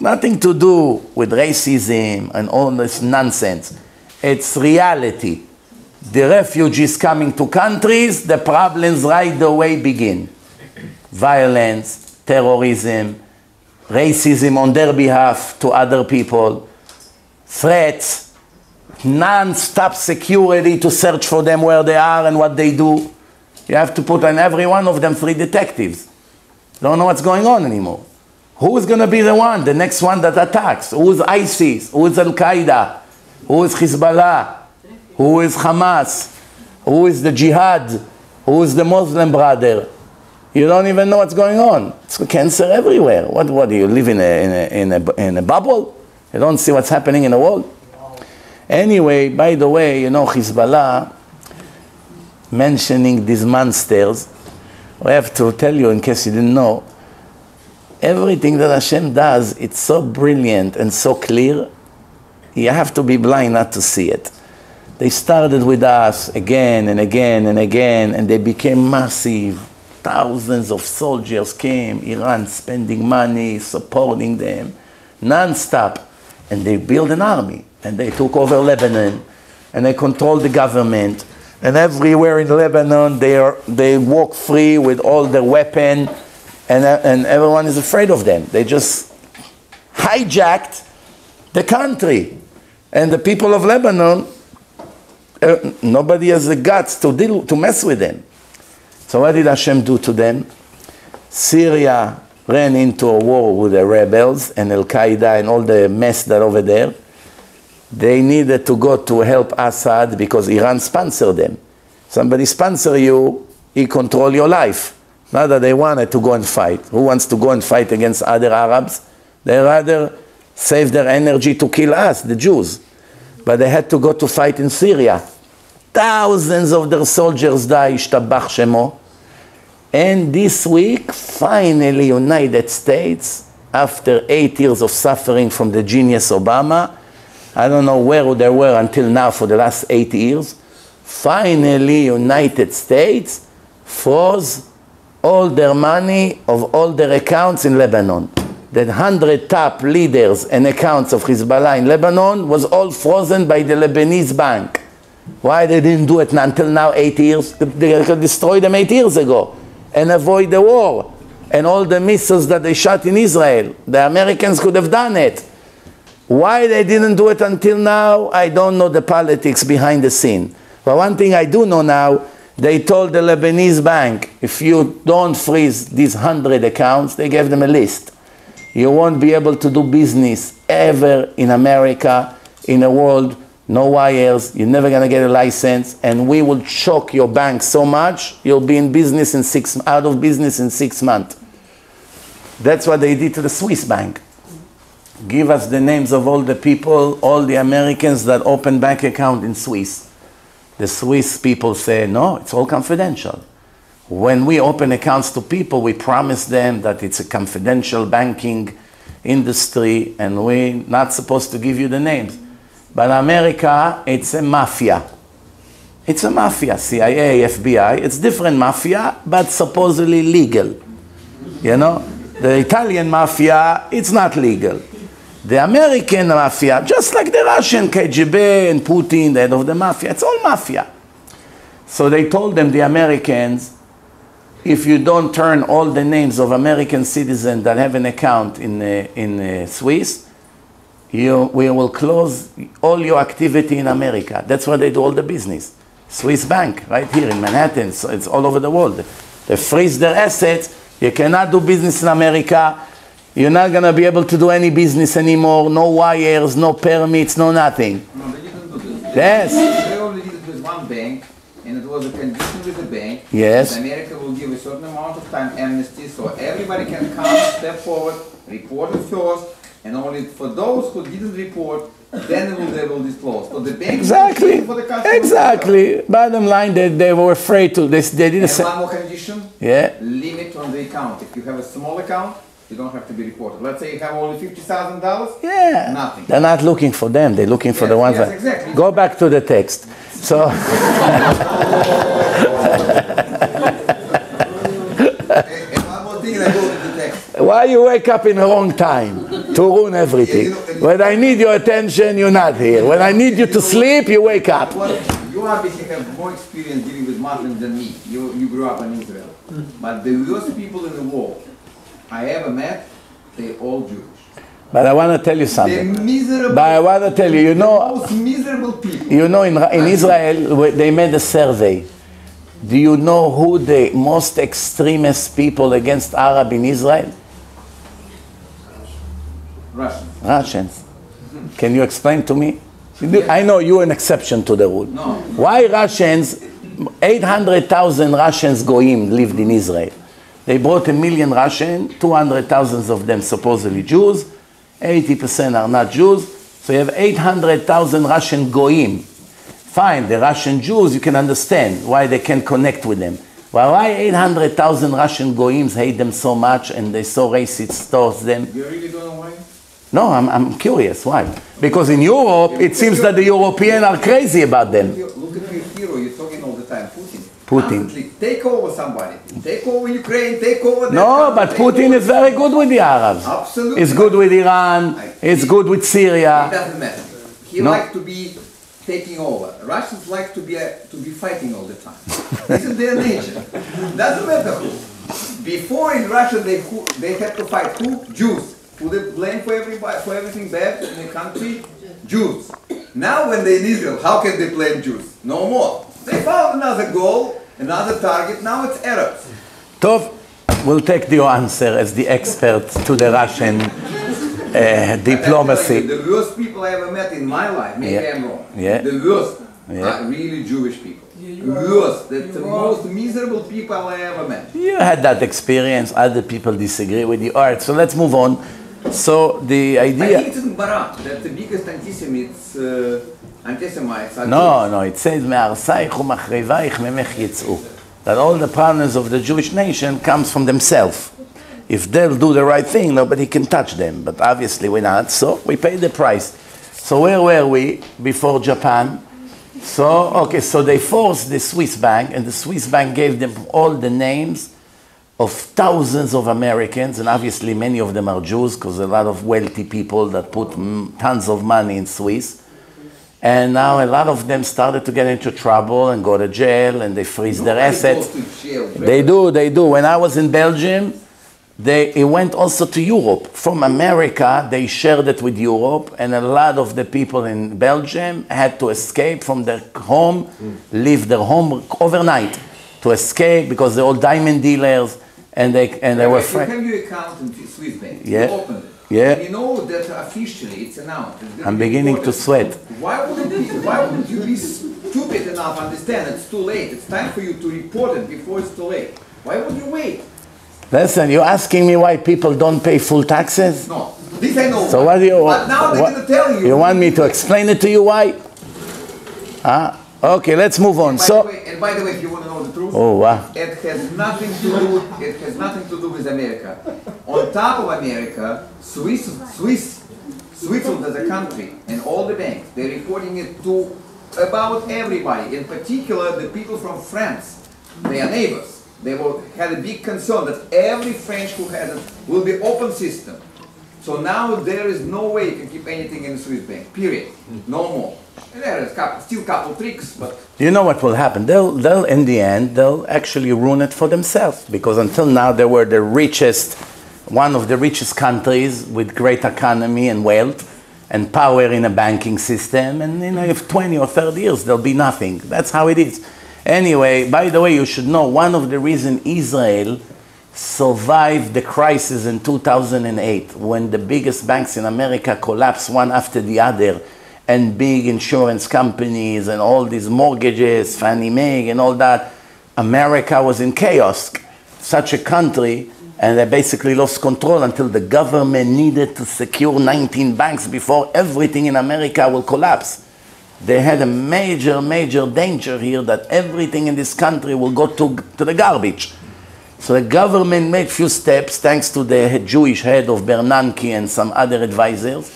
Nothing to do with racism and all this nonsense. It's reality. The refugees coming to countries, the problems right away begin. Violence, terrorism, racism on their behalf to other people, threats, non-stop security to search for them where they are and what they do. You have to put on every one of them three detectives. Don't know what's going on anymore. Who is going to be the one, the next one that attacks? Who is ISIS? Who is Al Qaeda? Who is Hezbollah? Who is Hamas? Who is the Jihad? Who is the Muslim brother? You don't even know what's going on. It's cancer everywhere. What, what do you live in a, in, a, in, a, in a bubble? You don't see what's happening in the world? Anyway, by the way, you know, Hezbollah mentioning these monsters, I have to tell you, in case you didn't know, everything that Hashem does, it's so brilliant and so clear, you have to be blind not to see it. They started with us again and again and again, and they became massive. Thousands of soldiers came, Iran spending money, supporting them, non-stop. And they built an army, and they took over Lebanon, and they controlled the government. And everywhere in Lebanon, they, are, they walk free with all their weapon, and, and everyone is afraid of them. They just hijacked the country. And the people of Lebanon, uh, nobody has the guts to deal, to mess with them. So what did Hashem do to them? Syria ran into a war with the rebels and Al Qaeda and all the mess that over there. They needed to go to help Assad because Iran sponsored them. Somebody sponsor you, he control your life. Not that they wanted to go and fight. Who wants to go and fight against other Arabs? They rather save their energy to kill us, the Jews. But they had to go to fight in Syria. Thousands of their soldiers died, Ishtabach Shemo. And this week, finally, United States, after eight years of suffering from the genius Obama, I don't know where they were until now for the last eight years, finally, United States froze all their money of all their accounts in Lebanon. The hundred top leaders and accounts of Hezbollah in Lebanon was all frozen by the Lebanese bank. Why they didn't do it until now, eight years? They could destroy them eight years ago and avoid the war. And all the missiles that they shot in Israel, the Americans could have done it. Why they didn't do it until now, I don't know the politics behind the scene. But one thing I do know now, they told the Lebanese bank, if you don't freeze these 100 accounts, they gave them a list. You won't be able to do business ever in America, in a world, no wires, you're never gonna get a license, and we will choke your bank so much, you'll be in business in six, out of business in six months. That's what they did to the Swiss bank. Give us the names of all the people, all the Americans that open bank account in Swiss. The Swiss people say, no, it's all confidential. When we open accounts to people, we promise them that it's a confidential banking industry and we're not supposed to give you the names. But America, it's a mafia. It's a mafia, CIA, FBI. It's different mafia, but supposedly legal. You know? The Italian mafia, it's not legal. The American mafia, just like the Russian KGB and Putin, the head of the mafia, it's all mafia. So they told them, the Americans, if you don't turn all the names of American citizens that have an account in, uh, in uh, Swiss, you, we will close all your activity in America. That's where they do all the business. Swiss Bank, right here in Manhattan, so it's all over the world. They freeze their assets. You cannot do business in America. You're not going to be able to do any business anymore. No wires, no permits, no nothing. No, they didn't do this. Yes. They only did it with one bank, and it was a condition with the bank. Yes. America will give a certain amount of time amnesty, so everybody can come, step forward, report it first, and only for those who didn't report, then will they will disclose. So the bank Exactly. for the customer. Exactly. Bottom line, they, they were afraid to. They, they didn't And say. one more condition, Yeah. limit on the account. If you have a small account, you don't have to be reported. Let's say you have only fifty thousand dollars, Yeah. Nothing. They're not looking for them. They're looking for the ones yes, that. exactly. Go back to the text. So. and one more thing, and I go to the text. Why you wake up in the wrong time to ruin everything? When I need your attention, you're not here. When I need you to sleep, you wake up. Well, you obviously have more experience dealing with Muslims than me. You, you grew up in Israel. But the worst people in the world I ever met, they all Jewish. But I want to tell you something. But I want to tell you, you know, most miserable people. you know, in, in Israel, they made a survey. Do you know who the most extremist people against Arab in Israel? Russian. Ah, Russians. Can you explain to me? I know you're an exception to the rule. No. Why Russians, 800,000 Russians goyim lived in Israel. They brought a million Russian, 200,000 of them supposedly Jews, 80% are not Jews, so you have 800,000 Russian goyim. Fine, the Russian Jews, you can understand why they can connect with them. But why 800,000 Russian goyims hate them so much and they so racist towards them? You really don't know why? No, I'm, I'm curious. Why? Because in Europe, it seems that the Europeans are crazy about them. Look at your hero, you're talking all the time, Putin. Putin. Take over somebody. Take over Ukraine, take over No, but country, take Putin over- is very good with the Arabs. Absolutely. He's good with Iran. He's good with Syria. It doesn't matter. He No. likes to be taking over. Russians like to be uh, to be fighting all the time. this is their nature. Doesn't matter who. Before in Russia they who, they had to fight who? Jews. Who they blame for everybody for everything bad in the country? Jews. Now when they're in Israel, how can they blame Jews? No more. They found another goal, another target. Now it's Arabs. Tov, we'll take your answer as the expert to the Russian uh, diplomacy. The worst people I ever met in my life, maybe Yeah. I'm wrong. Yeah. The worst Yeah. are really Jewish people. Yeah, worst. That's the most miserable people I ever met. You had that experience. Other people disagree with you. All right, so let's move on. So the idea. I think it's in Barak that the biggest antisemites. uh. No, no. It says. That all the partners of the Jewish nation comes from themselves. If they'll do the right thing, nobody can touch them. But obviously we're not, so we pay the price. So where were we before Japan? So okay, so they forced the Swiss bank, and the Swiss bank gave them all the names of thousands of Americans, and obviously many of them are Jews, because a lot of wealthy people that put tons of money in Swiss. And now a lot of them started to get into trouble and go to jail, and they freeze their assets. goes to jail. They do, they do. When I was in Belgium, they, it went also to Europe. From America, they shared it with Europe, and a lot of the people in Belgium had to escape from their home, hmm. leave their home overnight to escape because they're all diamond dealers, and they, and they were You afraid. have your account in Swiss bank. Yeah. You opened it. Yeah. And you know that officially it's announced. it's I'm be beginning to sweat. Why wouldn't be, Why wouldn't you be stupid enough to understand it's too late? It's time for you to report it before it's too late. Why would you wait? Listen, you're asking me why people don't pay full taxes? No, this I know. So what do you But now they're gonna tell you. You want me to explain it to you why? Huh? Okay, let's move on. The So, way, and by the way, if you want to know the truth, oh wow. it has nothing to do. It has nothing to do with America. On top of America, Swiss, Swiss, Switzerland as a country and all the banks, they're reporting it to about everybody. In particular, the people from France, they are neighbors. They will had a big concern that every French who has it will be open system. So now there is no way you can keep anything in the Swiss bank. Period. Hmm. No more. And there is couple, still couple tricks, but You know what will happen? They'll, they'll, in the end, they'll actually ruin it for themselves because until now they were the richest, one of the richest countries with great economy and wealth and power in a banking system. And you know, if 20 or 30 years, there'll be nothing. That's how it is. Anyway, by the way, you should know one of the reasons Israel survived the crisis in 2008 when the biggest banks in America collapsed one after the other and big insurance companies and all these mortgages, Fannie Mae and all that. America was in chaos, such a country, and they basically lost control until the government needed to secure 19 banks before everything in America will collapse. They had a major, major danger here that everything in this country will go to, to the garbage. So the government made few steps thanks to the Jewish head of Bernanke and some other advisors.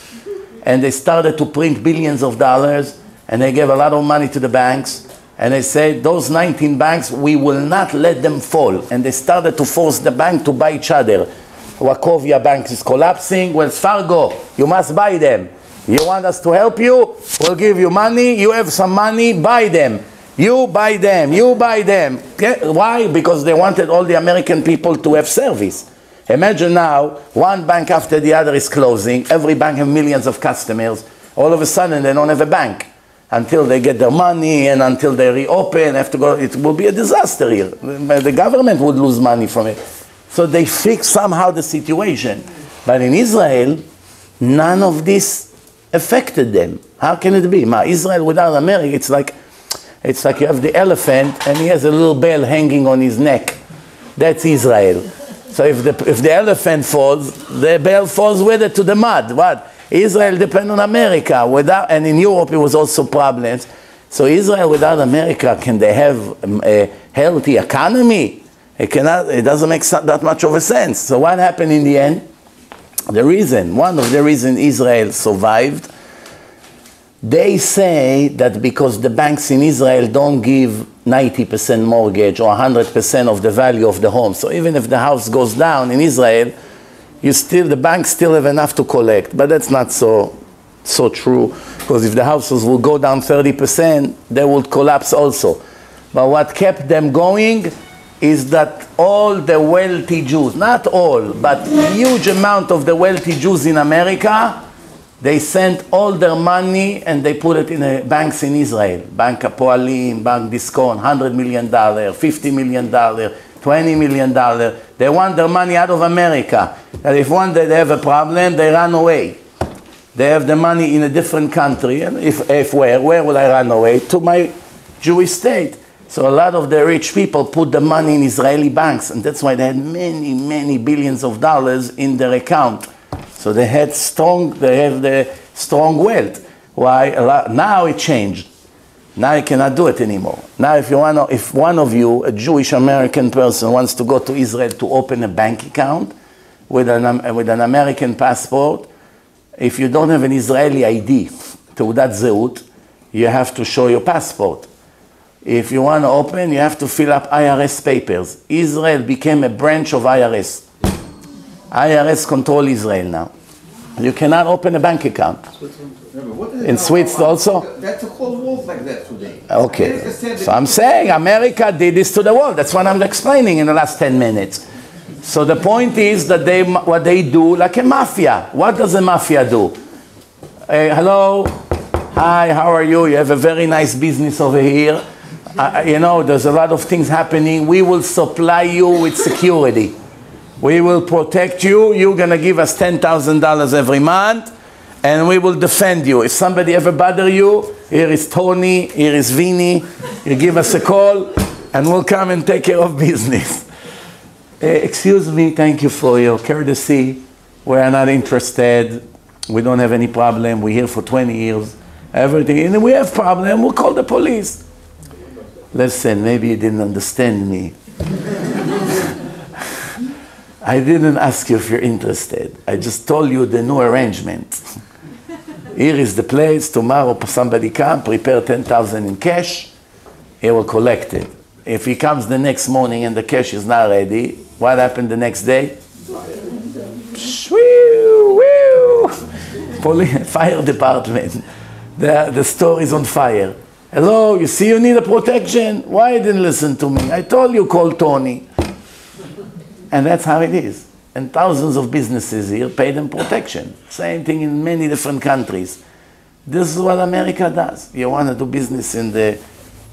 And they started to print billions of dollars and they gave a lot of money to the banks. And they said, those 19 banks, we will not let them fall. And they started to force the bank to buy each other. Wachovia Bank is collapsing. Wells Fargo, you must buy them. You want us to help you? We'll give you money. You have some money, buy them. You buy them, you buy them. Why? Because they wanted all the American people to have service. Imagine now, one bank after the other is closing. Every bank has millions of customers. All of a sudden, they don't have a bank until they get their money and until they reopen. Have to go. It will be a disaster here. The government would lose money from it. So they fix somehow the situation. But in Israel, none of this affected them. How can it be? Ma, Israel without America, it's like it's like you have the elephant and he has a little bell hanging on his neck. That's Israel. So if the, if the elephant falls, the bell falls with it to the mud. What? Israel depends on America. Without, and in Europe it was also problems. So Israel without America, can they have um, a healthy economy? It, cannot, it doesn't make that much of a sense. So what happened in the end? The reason, one of the reasons Israel survived they say that because the banks in Israel don't give 90% mortgage or 100% of the value of the home. So even if the house goes down in Israel, you still the banks still have enough to collect. But that's not so so true because if the houses will go down 30%, they would collapse also. But what kept them going is that all the wealthy Jews, not all, but huge amount of the wealthy Jews in America, they sent all their money and they put it in a banks in Israel. Bank Hapoalim, Bank Discount, $100 million, $50 million, $20 million. They want their money out of America. And if one day they have a problem, they run away. They have the money in a different country. And if, if where? Where will I run away? To my Jewish state. So a lot of the rich people put the money in Israeli banks. And that's why they had many, many billions of dollars in their account. So they had strong, they have the strong wealth. Why? A lot, now it changed. Now you cannot do it anymore. Now, if you want, to, if one of you, a Jewish American person, wants to go to Israel to open a bank account with an um, with an American passport, if you don't have an Israeli ID, תעודת זהות, you have to show your passport. If you want to open, you have to fill up IRS papers. Israel became a branch of IRS. IRS control Israel now. You cannot open a bank account. Yeah, but what is it In Switzerland also? That's a whole world like that today. Okay. So I'm saying America did this to the world. That's what I'm explaining in the last 10 minutes. So the point is that they, what they do, like a mafia. What does a mafia do? Hey, hello, hi, how are you? You have a very nice business over here. Uh, you know, there's a lot of things happening. We will supply you with security. We will protect you. You're going to give us $10,000 every month and we will defend you. If somebody ever bother you, here is Tony, here is Vinny. You give us a call and we'll come and take care of business. Uh, excuse me, thank you for your courtesy. We are not interested. We don't have any problem. We're here for 20 years. Everything, and we have problem, we'll call the police. Listen, maybe you didn't understand me. I didn't ask you if you're interested. I just told you the new arrangement. Here is the place. Tomorrow somebody come, prepare 10,000 in cash. He will collect it. If he comes the next morning and the cash is not ready, what happened the next day? Fire department. The, the store is on fire. Hello, you see you need a protection? Why didn't listen to me? I told you call Tony. And that's how it is. And thousands of businesses here pay them protection. Same thing in many different countries. This is what America does. You want to do business in the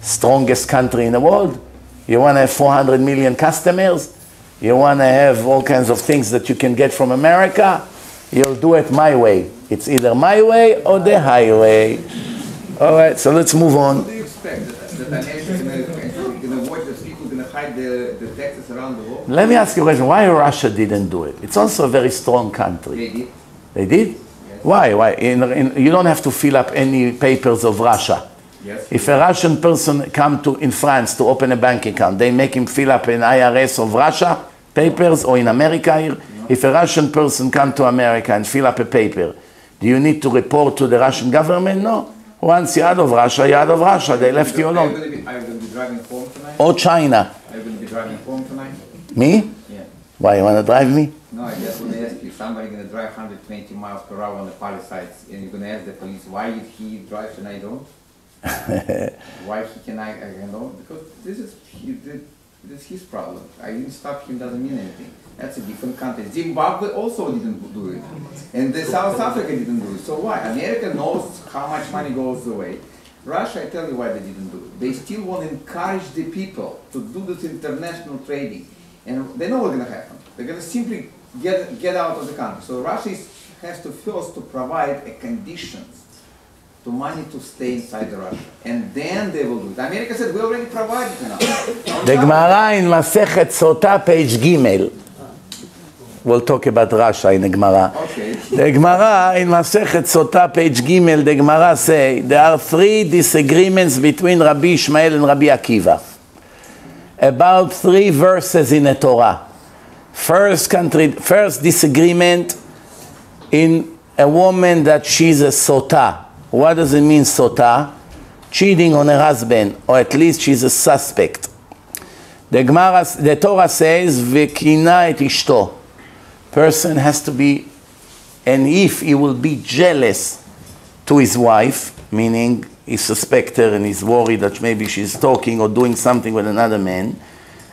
strongest country in the world? You want to have 400 million customers? You want to have all kinds of things that you can get from America? You'll do it my way. It's either my way or the highway. All right, so let's move on. do you expect? That, that America is going to avoid that people going to hide the, the taxes around the world? Let me ask you a question. Why Russia didn't do it? It's also a very strong country. They did. They did? Why? Why? In, in, you don't have to fill up any papers of Russia. Yes. If a Russian person come to in France to open a bank account, they make him fill up an IRS of Russia papers, or in America here, if a Russian person come to America and fill up a paper, do you need to report to the Russian government? No. Once you're out of Russia, you're out of Russia. They left you alone. going to be, are you going to be driving home tonight? Or China. Driving home tonight? Me? Yeah. Why you want to drive me? No, I just want to ask you, somebody going to drive 120 miles per hour on the Palisades, and you're going to ask the police, why did he drive and I don't? why he can I, I can don't? Because this is he, this is his problem. I didn't stop him doesn't mean anything. That's a different country. Zimbabwe also didn't do it, and the South Africa didn't do it. So why? America knows how much money goes away. Russia, I tell you why they didn't do it. They still want to encourage the people to do this international trading, and they know what's going to happen. They're going to simply get get out of the country. So Russia is, has to first to provide a conditions to money to stay inside Russia, and then they will do it. America said we already provided enough. The Gemara in Masechet Sota, page Gimel. We'll talk about Russia in the Gemara. Okay. The Gemara in Masechet Sota, page Gimel, the Gemara say there are three disagreements between Rabbi Ishmael and Rabbi Akiva about three verses in the Torah. First country, first disagreement in a woman that she's a sota. What does it mean sota? Cheating on her husband, or at least she's a suspect. The Gemara, the Torah says, "Vekina et ishto." Person has to be, and if he will be jealous to his wife, meaning he suspects her and he's worried that maybe she's talking or doing something with another man,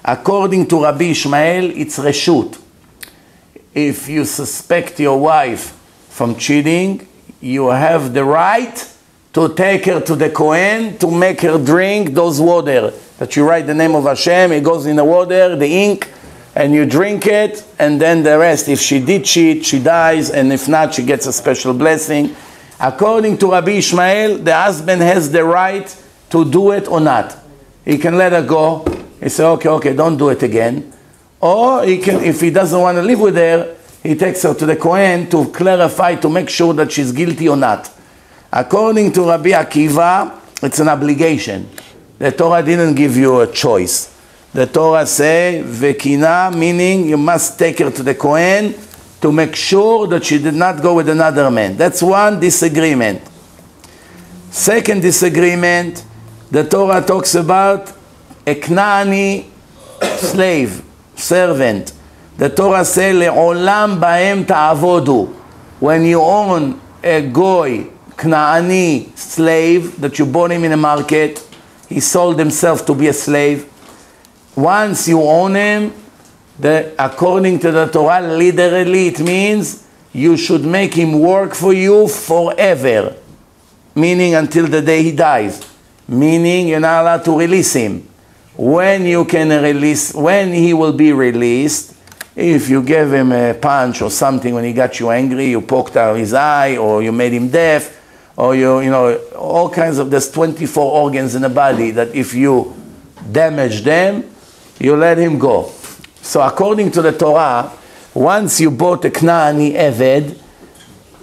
according to Rabbi Ishmael, it's reshut. If you suspect your wife from cheating, you have the right to take her to the Kohen to make her drink those water. That you write the name of Hashem, it goes in the water, the ink, and you drink it, and then the rest. If she did cheat, she dies, and if not, she gets a special blessing. According to Rabbi Ishmael, the husband has the right to do it or not. He can let her go. He say, okay, okay, don't do it again. Or he can, if he doesn't want to live with her, he takes her to the Kohen to clarify, to make sure that she's guilty or not. According to Rabbi Akiva, it's an obligation. The Torah didn't give you a choice. The Torah say, vekina, meaning you must take her to the Kohen to make sure that she did not go with another man. That's one disagreement. Second disagreement, the Torah talks about a Knaani slave, servant. The Torah says, "Le'olam bahem ta'avodu." When you own a goy, Knaani slave that you bought him in a market, he sold himself to be a slave. Once you own him, The, according to the Torah, literally it means you should make him work for you forever, meaning until the day he dies, meaning you're not allowed to release him. When you can release, when he will be released, if you gave him a punch or something when he got you angry, you poked out his eye, or you made him deaf, or you, you know, all kinds of, there's 24 organs in the body that if you damage them, you let him go. So according to the Torah, once you bought a Knaani Eved,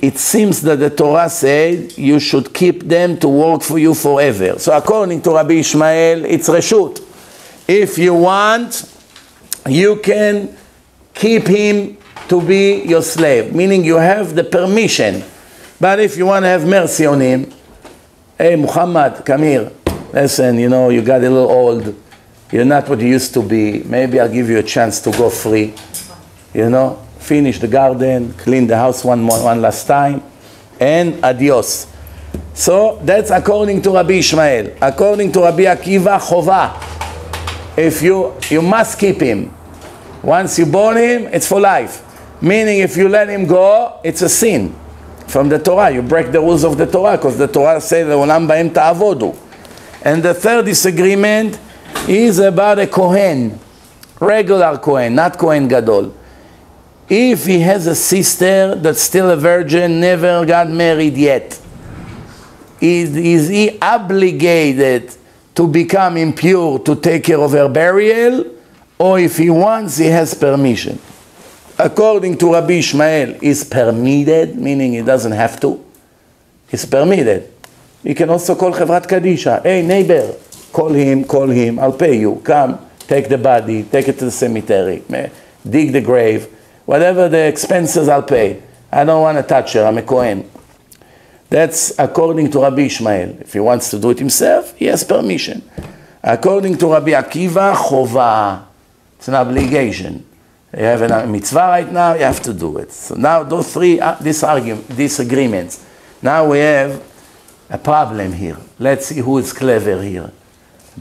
it seems that the Torah said you should keep them to work for you forever. So according to Rabbi Ishmael, it's reshut. If you want, you can keep him to be your slave, meaning you have the permission. But if you want to have mercy on him, hey Muhammad, come here. Listen, you know, you got a little old. You're not what you used to be. Maybe I'll give you a chance to go free. You know, finish the garden, clean the house one more, one last time, and adios. So that's according to Rabbi Ishmael. According to Rabbi Akiva, chova. If you you must keep him. Once you born him, it's for life. Meaning, if you let him go, it's a sin from the Torah. You break the rules of the Torah because the Torah says, "Olam ba'em ta'avodu." And the third disagreement is about a Kohen, regular Kohen, not Kohen Gadol. If he has a sister that's still a virgin, never got married yet, is, is he obligated to become impure to take care of her burial, or if he wants, he has permission? According to Rabbi Ishmael, is permitted, meaning he doesn't have to. He's permitted. You can also call Chevrat Kadisha. Hey, neighbor, call him, call him, I'll pay you. Come, take the body, take it to the cemetery, dig the grave, whatever the expenses, I'll pay. I don't want to touch her, I'm a Kohen. That's according to Rabbi Ishmael. If he wants to do it himself, he has permission. According to Rabbi Akiva, chova. It's an obligation. You have a mitzvah right now, you have to do it. So now those three uh, disagreements. Now we have a problem here. Let's see who is clever here.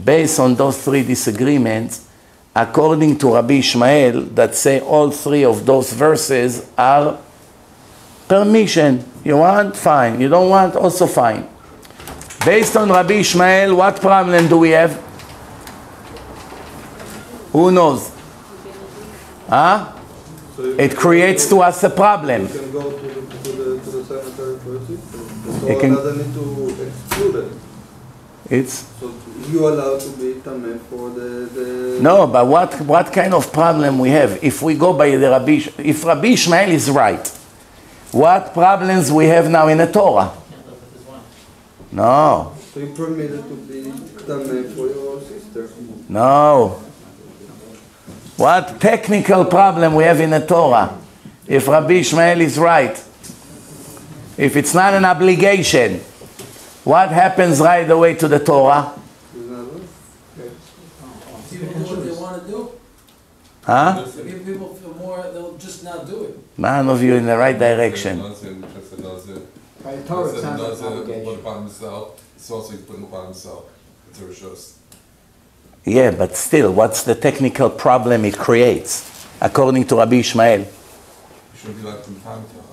Based on those three disagreements, according to Rabbi Ishmael, that say all three of those verses are permission. You want? Fine. You don't want? Also fine. Based on Rabbi Ishmael, what problem do we have? Who knows? Huh? It creates to us a problem. You can go to the, to the, to the cemetery for a sister. The can- doesn't need to exclude it. It's So you allowed to be tameh for the, the no, but what what kind of problem we have if we go by the Rabbi if Rabbi Ishmael is right? What problems we have now in the Torah? No, So you permitted to be tameh for your sister. no. What technical problem we have in the Torah? If Rabbi Ishmael is right, if it's not an obligation, what happens right away to the Torah? Is that right? People do what they want to do. Huh? If people feel more, they'll just not do it. None of you in the right direction. By the Torah, it sounds like an obligation. upon himself, it's also he's putting upon himself. It's a rishos. Yeah, but still, what's the technical problem it creates? According to Rabbi Ishmael, You shouldn't be allowed to be time to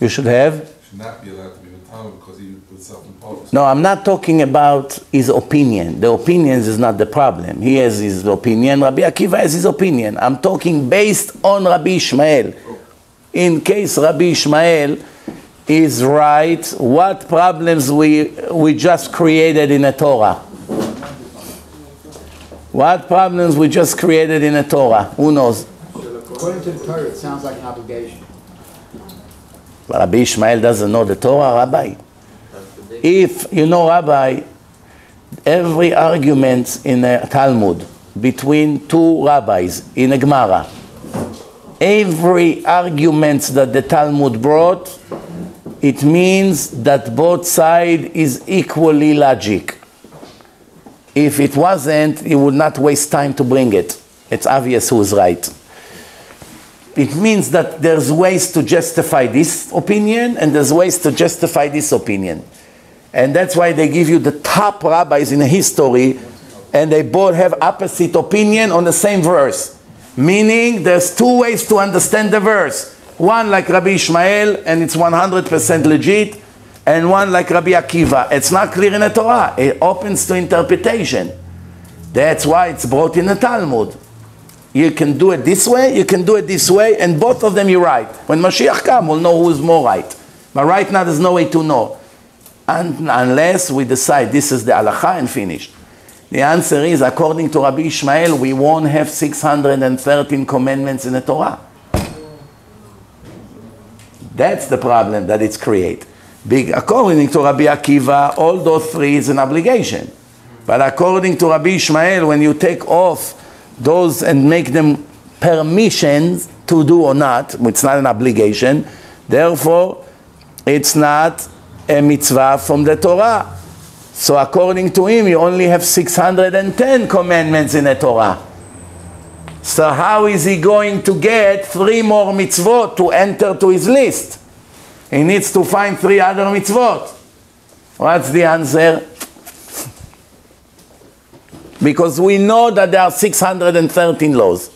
you should have. You should not be allowed to be with time because he was self-imposed. No, I'm not talking about his opinion. The opinions is not the problem. He has his opinion. Rabbi Akiva has his opinion. I'm talking based on Rabbi Ishmael. In case Rabbi Ishmael is right, what problems we, we just created in the Torah? What problems we just created in the Torah? Who knows? According to the Torah, it sounds like an obligation. Rabbi Ishmael doesn't know the Torah, Rabbi. If you know, Rabbi, every argument in a Talmud between two rabbis in a Gemara, every argument that the Talmud brought, it means that both side is equally logic. If it wasn't, he would not waste time to bring it. It's obvious who's right it means that there's ways to justify this opinion and there's ways to justify this opinion. And that's why they give you the top rabbis in history and they both have opposite opinion on the same verse. Meaning, there's two ways to understand the verse. One like Rabbi Ishmael, and it's 100% legit, and one like Rabbi Akiva. It's not clear in the Torah. It opens to interpretation. That's why it's brought in the Talmud. You can do it this way, you can do it this way, and both of them you're right. When Mashiach comes, we'll know who's more right. But right now, there's no way to know. And unless we decide this is the halacha and finished. The answer is, according to Rabbi Ishmael, we won't have 613 commandments in the Torah. That's the problem that it's create. Big, according to Rabbi Akiva, all those three is an obligation. But according to Rabbi Ishmael, when you take off those and make them permissions to do or not, it's not an obligation, therefore it's not a mitzvah from the Torah. So according to him, you only have 610 commandments in the Torah. So how is he going to get three more mitzvot to enter to his list? He needs to find three other mitzvot. What's the answer? Because we know that there are 613 laws.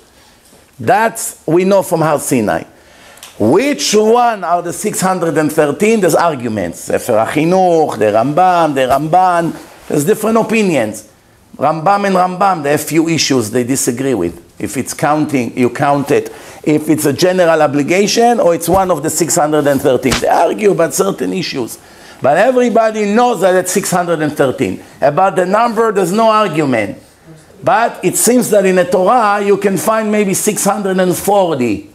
That's we know from Har Sinai. Which one are the 613? There's arguments. Sefer HaChinuch, the Rambam, the Ramban. There's different opinions. Rambam and Ramban, they have few issues they disagree with. If it's counting, you count it. If it's a general obligation or it's one of the 613. They argue about certain issues. But everybody knows that it's 613. About the number, there's no argument. But it seems that in the Torah, you can find maybe 640.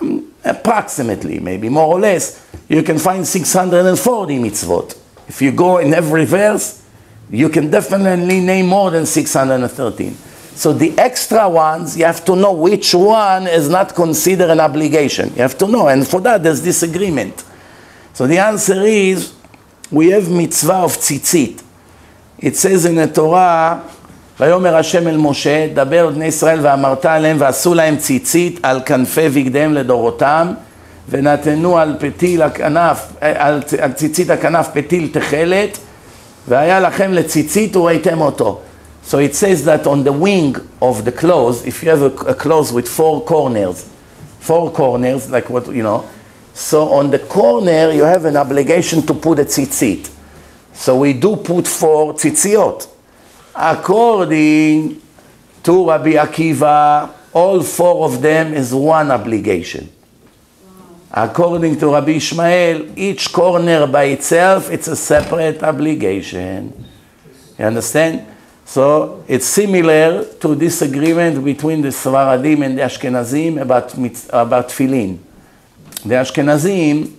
Um, approximately, maybe more or less. You can find 640 mitzvot. If you go in every verse, you can definitely name more than 613. So the extra ones, you have to know which one is not considered an obligation. You have to know, and for that there's disagreement. So the answer is, we have mitzvah of tzitzit. It says in the Torah, ויאמר השם אל משה, דבר בני ישראל ואמרת עליהם ועשו להם ציצית על כנפי בגדיהם לדורותם ונתנו על פתיל הכנף, על, על ציצית הכנף פתיל תכלת והיה לכם לציצית וראיתם אותו. So it says that on the wing of the clothes, if you have a, a clothes with four corners, four corners, like what, you know, so on the corner you have an obligation to put a tzitzit. So we do put four tzitziot. According to Rabbi Akiva, all four of them is one obligation. According to Rabbi Ishmael, each corner by itself, it's a separate obligation. You understand? So it's similar to disagreement between the Sfaradim and the Ashkenazim about, about tefillin. The Ashkenazim,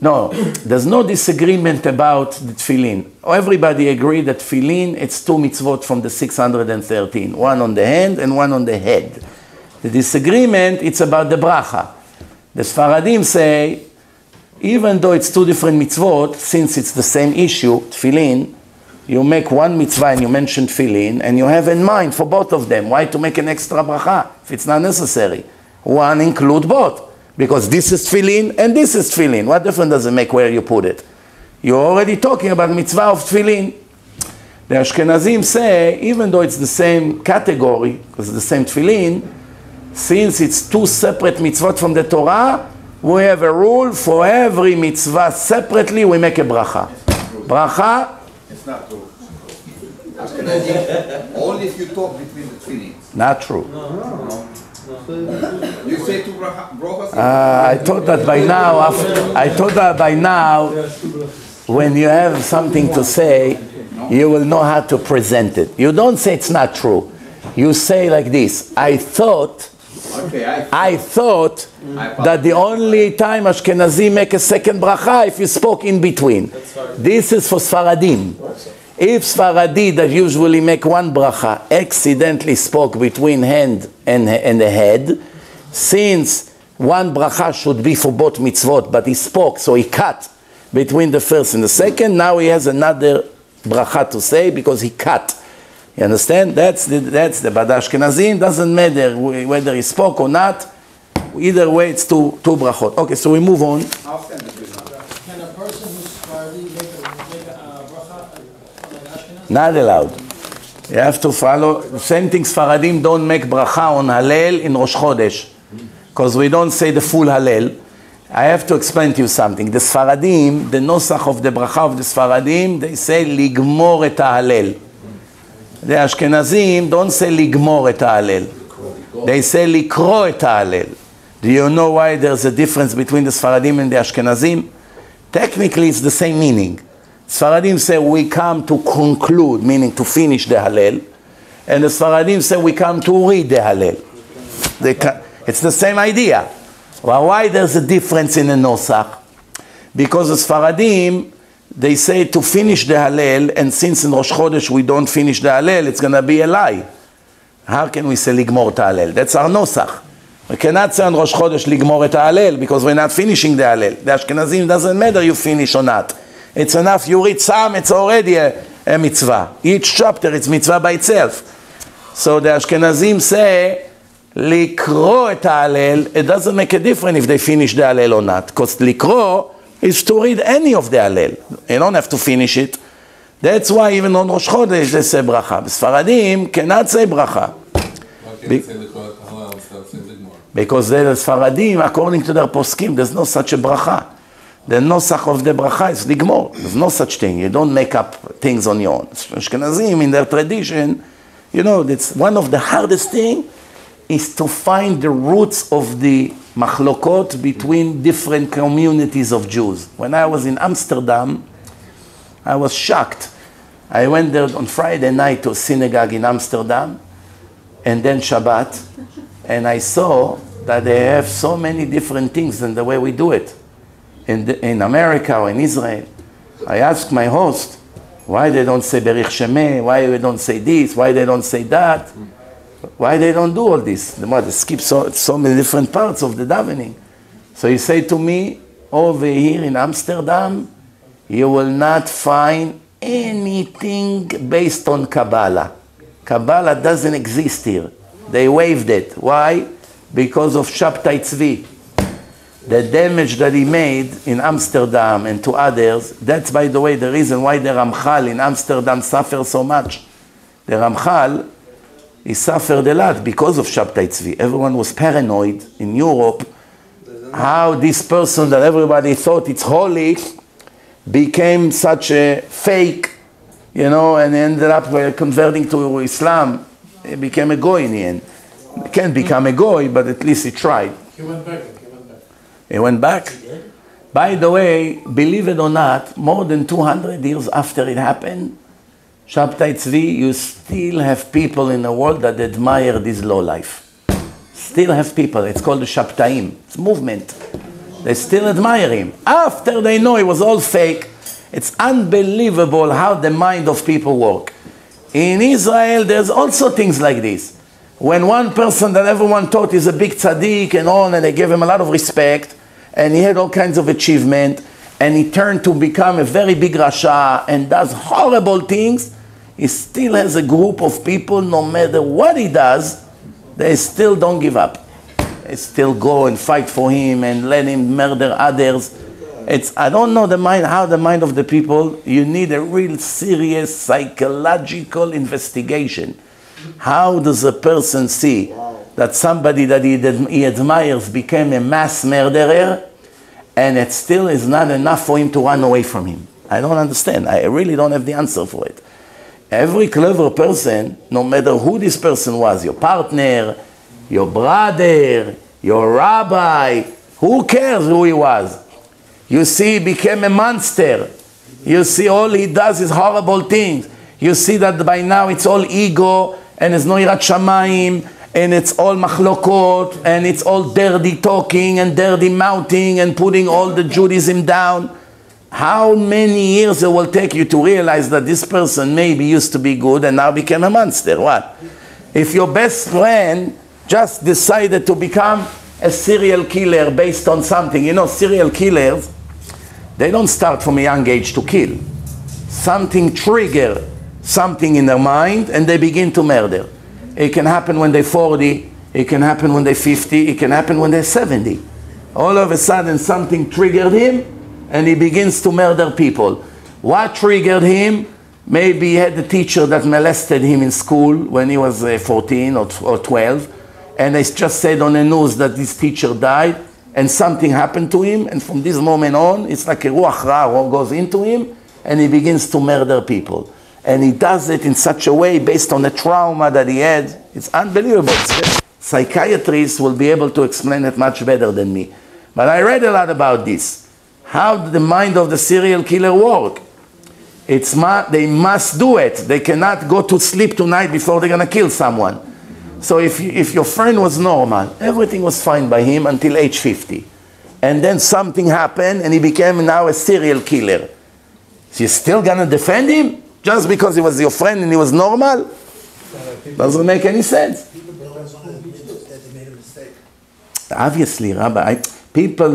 no, there's no disagreement about the tefillin. Everybody agree that tefillin, it's two mitzvot from the 613, one on the hand and one on the head. The disagreement, it's about the bracha. The Sfaradim say, even though it's two different mitzvot, since it's the same issue, tefillin, you make one mitzvah and you mention tefillin, and you have in mind for both of them. Why to make an extra bracha if it's not necessary? One include both. Because this is tefillin and this is tefillin. What difference does it make where you put it? You're already talking about mitzvah of tefillin. The Ashkenazim say, even though it's the same category, because it's the same tefillin, since it's two separate mitzvot from the Torah, we have a rule for every mitzvah separately we make a bracha. Bracha It's not true. Only if you talk between the tefillins. Not true. You say two brachas. Uh, I thought that by now, after, I thought that by now, when you have something to say, you will know how to present it. You don't say it's not true. You say like this, I thought, Okay, I. I thought I that the only time Ashkenazi make a second bracha if you spoke in between. This is for Sfaradim. If Sfaradi that usually make one bracha accidentally spoke between hand and, and the head, since one bracha should be for both mitzvot, but he spoke, so he cut between the first and the second, now he has another bracha to say because he cut. You understand? That's the, that's the, the Ashkenazim doesn't matter whether he spoke or not. Either way, it's two, two brachot. Okay, so we move on. I'll send it to you now. Can a person who's Sephardi make a, make a uh, bracha uh, like Ashkenaz? Not allowed. You have to follow, same thing, Sfaradim don't make bracha on Hallel in Rosh Chodesh, because we don't say the full Hallel. I have to explain to you something. The Sfaradim, the Nosach of the bracha of the Sfaradim, they say ligmor et Hallel. The Ashkenazim don't say ligmor et Hallel. They say likro et Hallel. Do you know why there's a difference between the Sfaradim and the Ashkenazim? Technically, it's the same meaning. Sfaradim say we come to conclude, meaning to finish the Hallel, and the Sfaradim say we come to read the Hallel. They it's the same idea. Why there's a difference in the Nosach? Because the Sfaradim, they say to finish the Hallel, and since in Rosh Chodesh we don't finish the Hallel, it's going to be a lie. How can we say Ligmor et Hallel? That's our Nosach. We cannot say on Rosh Chodesh Ligmor et Hallel because we're not finishing the Hallel. The Ashkenazim doesn't matter you finish or not. It's enough you read some, it's already a, a mitzvah. Each chapter it's mitzvah by itself. So the Ashkenazim say לקרוא את ההלל, it doesn't make a difference if they finish the Hallel or not. Because לקרוא is to read any of the Hallel. You don't have to finish it. That's why even on Rosh Chodesh they say ברכה. בספרדים cannot say ברכה. Why can't Be- they the? Because Sfaradim, according to their poskim, there's no such a bracha. The nosach of the bracha is ligmor. There's no such thing. You don't make up things on your own. Ashkenazim, in their tradition, you know, it's one of the hardest thing is to find the roots of the machlokot between different communities of Jews. When I was in Amsterdam, I was shocked. I went there on Friday night to a synagogue in Amsterdam, and then Shabbat, and I saw that they have so many different things than the way we do it in, the, in America or in Israel. I asked my host why they don't say Berich Shemeh, why they don't say this, why they don't say that, why they don't do all this. The mother skip so, so many different parts of the davening. So he said to me, over here in Amsterdam, you will not find anything based on Kabbalah. Kabbalah doesn't exist here. They waived it. Why? Because of Shabtai Tzvi. The damage that he made in Amsterdam and to others, that's by the way the reason why the Ramchal in Amsterdam suffered so much. The Ramchal, he suffered a lot because of Shabtai Tzvi. Everyone was paranoid in Europe how this person that everybody thought it's holy became such a fake, you know, and ended up converting to Islam. He became a goy in the end. He can't become a goy, but at least he tried. He went back, he went back. He. By the way, believe it or not, more than 200 years after it happened, Shabtai Tzvi, you still have people in the world that admire this low life. Still have people. It's called the Shabtaim. It's movement. They still admire him. After they know it was all fake, it's unbelievable how the mind of people work. In Israel, there's also things like this. When one person that everyone thought is a big tzaddik and all, and they gave him a lot of respect, and he had all kinds of achievement, and he turned to become a very big Rasha and does horrible things, he still has a group of people, no matter what he does, they still don't give up. They still go and fight for him and let him murder others. It's I don't know the mind how the mind of the people. You need a real serious psychological investigation. How does a person see that somebody that he, ad- he admires became a mass murderer, and it still is not enough for him to run away from him? I don't understand. I really don't have the answer for it. Every clever person, no matter who this person was, your partner, your brother, your rabbi, who cares who he was? You see, he became a monster. You see, all he does is horrible things. You see that by now it's all ego and it's no yirat shamayim and it's all machlokot and it's all dirty talking and dirty mouthing and putting all the Judaism down. How many years it will take you to realize that this person maybe used to be good and now became a monster? What? If your best friend just decided to become a serial killer based on something, you know, serial killers, they don't start from a young age to kill. Something trigger something in their mind and they begin to murder. It can happen when they're 40, it can happen when they're 50, it can happen when they're 70. All of a sudden something triggered him and he begins to murder people. What triggered him? Maybe he had a teacher that molested him in school when he was uh, 14 or, or 12, and they just said on the news that this teacher died, and something happened to him, and from this moment on, it's like a ruach ra goes into him, and he begins to murder people. And he does it in such a way based on the trauma that he had. It's unbelievable. Psychiatrists will be able to explain it much better than me. But I read a lot about this. How the mind of the serial killer work? It's they must do it. They cannot go to sleep tonight before they're gonna kill someone. So if, if your friend was normal, everything was fine by him until age 50. And then something happened and he became now a serial killer. So you're still gonna defend him? Just because he was your friend and he was normal? Doesn't make any sense. Obviously, Rabbi, people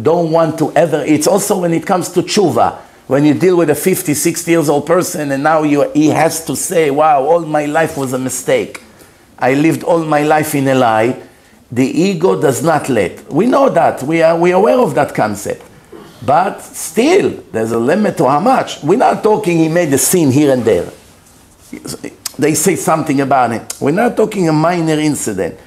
don't want to ever. It's also when it comes to tshuva. When you deal with a 50, 60 years old person and now you, he has to say, wow, all my life was a mistake. I lived all my life in a lie. The ego does not let. We know that. We are, we are aware of that concept. But still, there's a limit to how much. We're not talking he made a scene here and there. They say something about it. We're not talking a minor incident.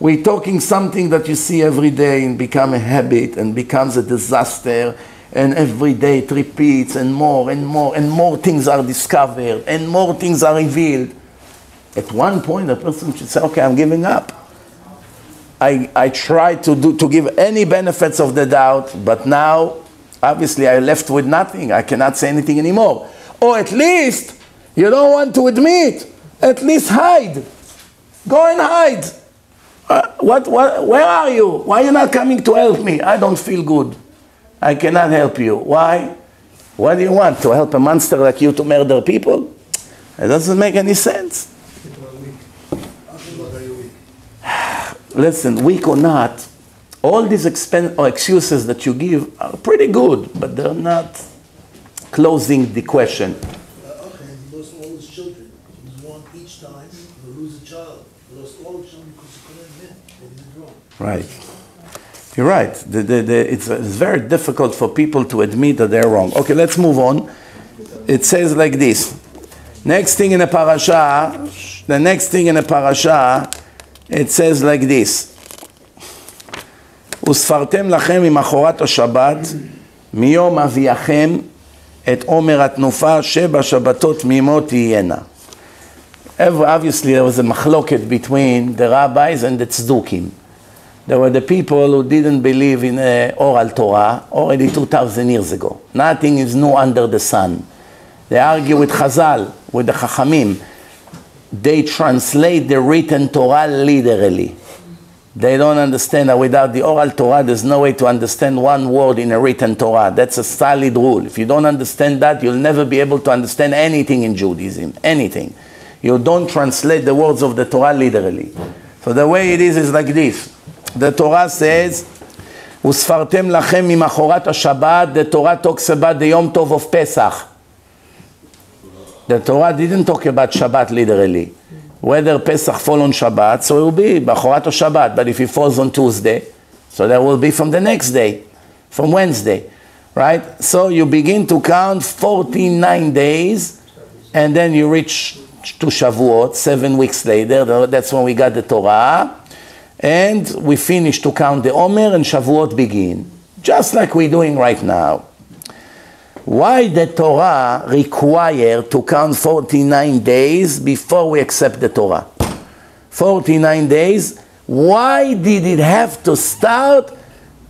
We're talking something that you see every day and become a habit and becomes a disaster. And every day it repeats and more and more and more things are discovered and more things are revealed. At one point, a person should say, okay, I'm giving up. I, I try to, do, to give any benefits of the doubt, but now, obviously, I left with nothing. I cannot say anything anymore. Or at least, you don't want to admit, at least hide. Go and hide. Uh, what, what, where are you? Why are you not coming to help me? I don't feel good. I cannot help you. Why? What do you want? To help a monster like you to murder people? It doesn't make any sense. Listen, weak or not, all these expen- or excuses that you give are pretty good, but they're not closing the question. Uh, okay, he lost all his children. He was one each time, he lose a child. He lost all his children because he couldn't admit that he did wrong. Right. You're right. The, the, the, it's, it's very difficult for people to admit that they're wrong. Okay, let's move on. It says like this. Next thing in the parasha, the next thing in the parasha, it says like this. וספרתם לכם ממחרת השבת, מיום אביאכם, את עומר התנופה, שבע שבתות תמימות תהיינה. Obviously, there was a machloket between the rabbis and the tzdukim. There were the people who didn't believe in uh, oral Torah already 2,000 years ago. Nothing is new under the sun. They argue with Chazal, with the Chachamim. They translate the written Torah literally. They don't understand that without the oral Torah, there's no way to understand one word in a written Torah. That's a solid rule. If you don't understand that, you'll never be able to understand anything in Judaism. Anything. You don't translate the words of the Torah literally. So the way it is is like this. The Torah says, וספרתם לכם ממחרת השבת, the Torah talks about the Yom Tov of Pesach. The Torah didn't talk about Shabbat literally. Whether Pesach fall on Shabbat, so it will be Bachorat or Shabbat. But if it falls on Tuesday, so that will be from the next day, from Wednesday, right? So you begin to count 49 days, and then you reach to Shavuot, seven weeks later. That's when we got the Torah. And we finish to count the Omer, and Shavuot begin. Just like we're doing right now. Why the Torah require to count 49 days before we accept the Torah? 49 days. Why did it have to start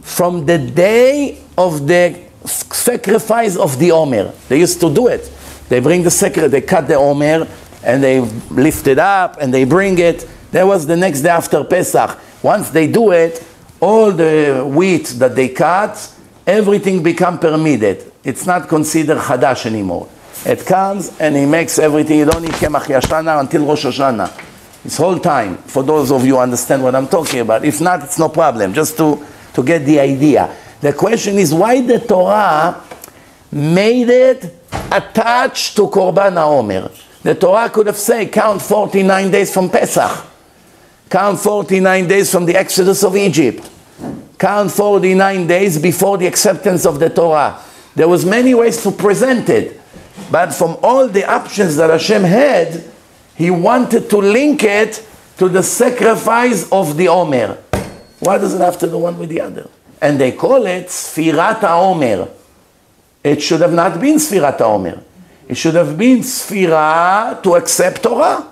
from the day of the sacrifice of the Omer? They used to do it. They bring the sacrifice, they cut the Omer, and they lift it up, and they bring it. That was the next day after Pesach. Once they do it, all the wheat that they cut, everything become permitted. It's not considered Hadash anymore. It comes and he makes everything. You don't need Kemach Yashana until Rosh Hashanah. This whole time, for those of you understand what I'm talking about. If not, it's no problem, just to, to get the idea. The question is why the Torah made it attached to Korban HaOmer. The Torah could have said, count 49 days from Pesach. Count 49 days from the Exodus of Egypt. Count 49 days before the acceptance of the Torah. There was many ways to present it. But from all the options that Hashem had, he wanted to link it to the sacrifice of the Omer. Why does it have to do one with the other? And they call it Sfirat HaOmer. It should have not been Sfirat HaOmer. It should have been Sfira to accept Torah.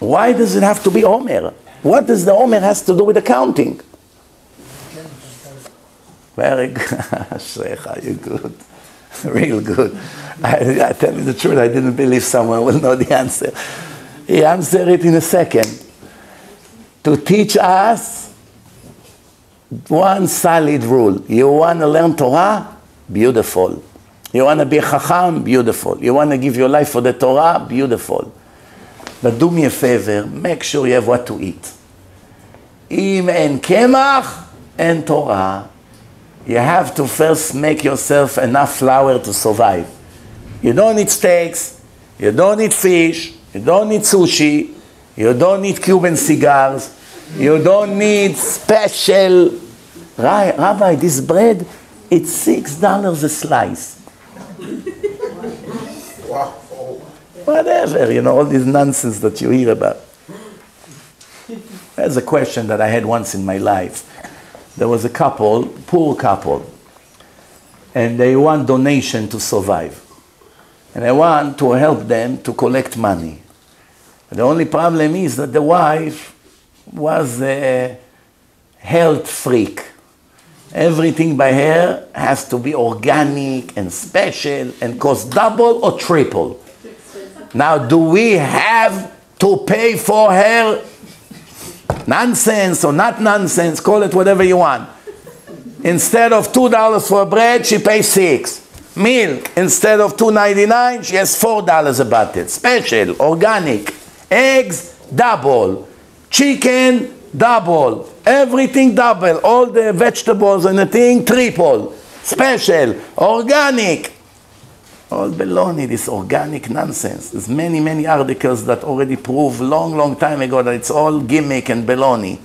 Why does it have to be Omer? What does the Omer has to do with accounting? Very good. Ashrecha, you good. Real good. I, I tell you the truth, I didn't believe someone will know the answer. He answered it in a second. To teach us one solid rule. You want to learn Torah? Beautiful. You want to be a chacham? Beautiful. You want to give your life for the Torah? Beautiful. But do me a favor, make sure you have what to eat. אם אין קמח, אין תורה. You have to first make yourself enough flour to survive. You don't need steaks, you don't need fish, you don't need sushi, you don't need Cuban cigars, you don't need special. Rabbi, this bread, it's six dollars a slice. Whatever, you know, all this nonsense that you hear about. There's a question that I had once in my life. There was a couple, poor couple, and they want donation to survive. And I want to help them to collect money. The only problem is that the wife was a health freak. Everything by her has to be organic and special and cost double or triple. Now, do we have to pay for her nonsense or not nonsense? Call it whatever you want. Instead of two dollars for bread, she pays six. Milk instead of two ninety nine, she has four dollars a bottle. Special, organic. Eggs, double. Chicken, double. Everything double. All the vegetables and the thing, triple. Special, organic. All baloney, this organic nonsense. There's many, many articles that already prove long, long time ago that it's all gimmick and baloney.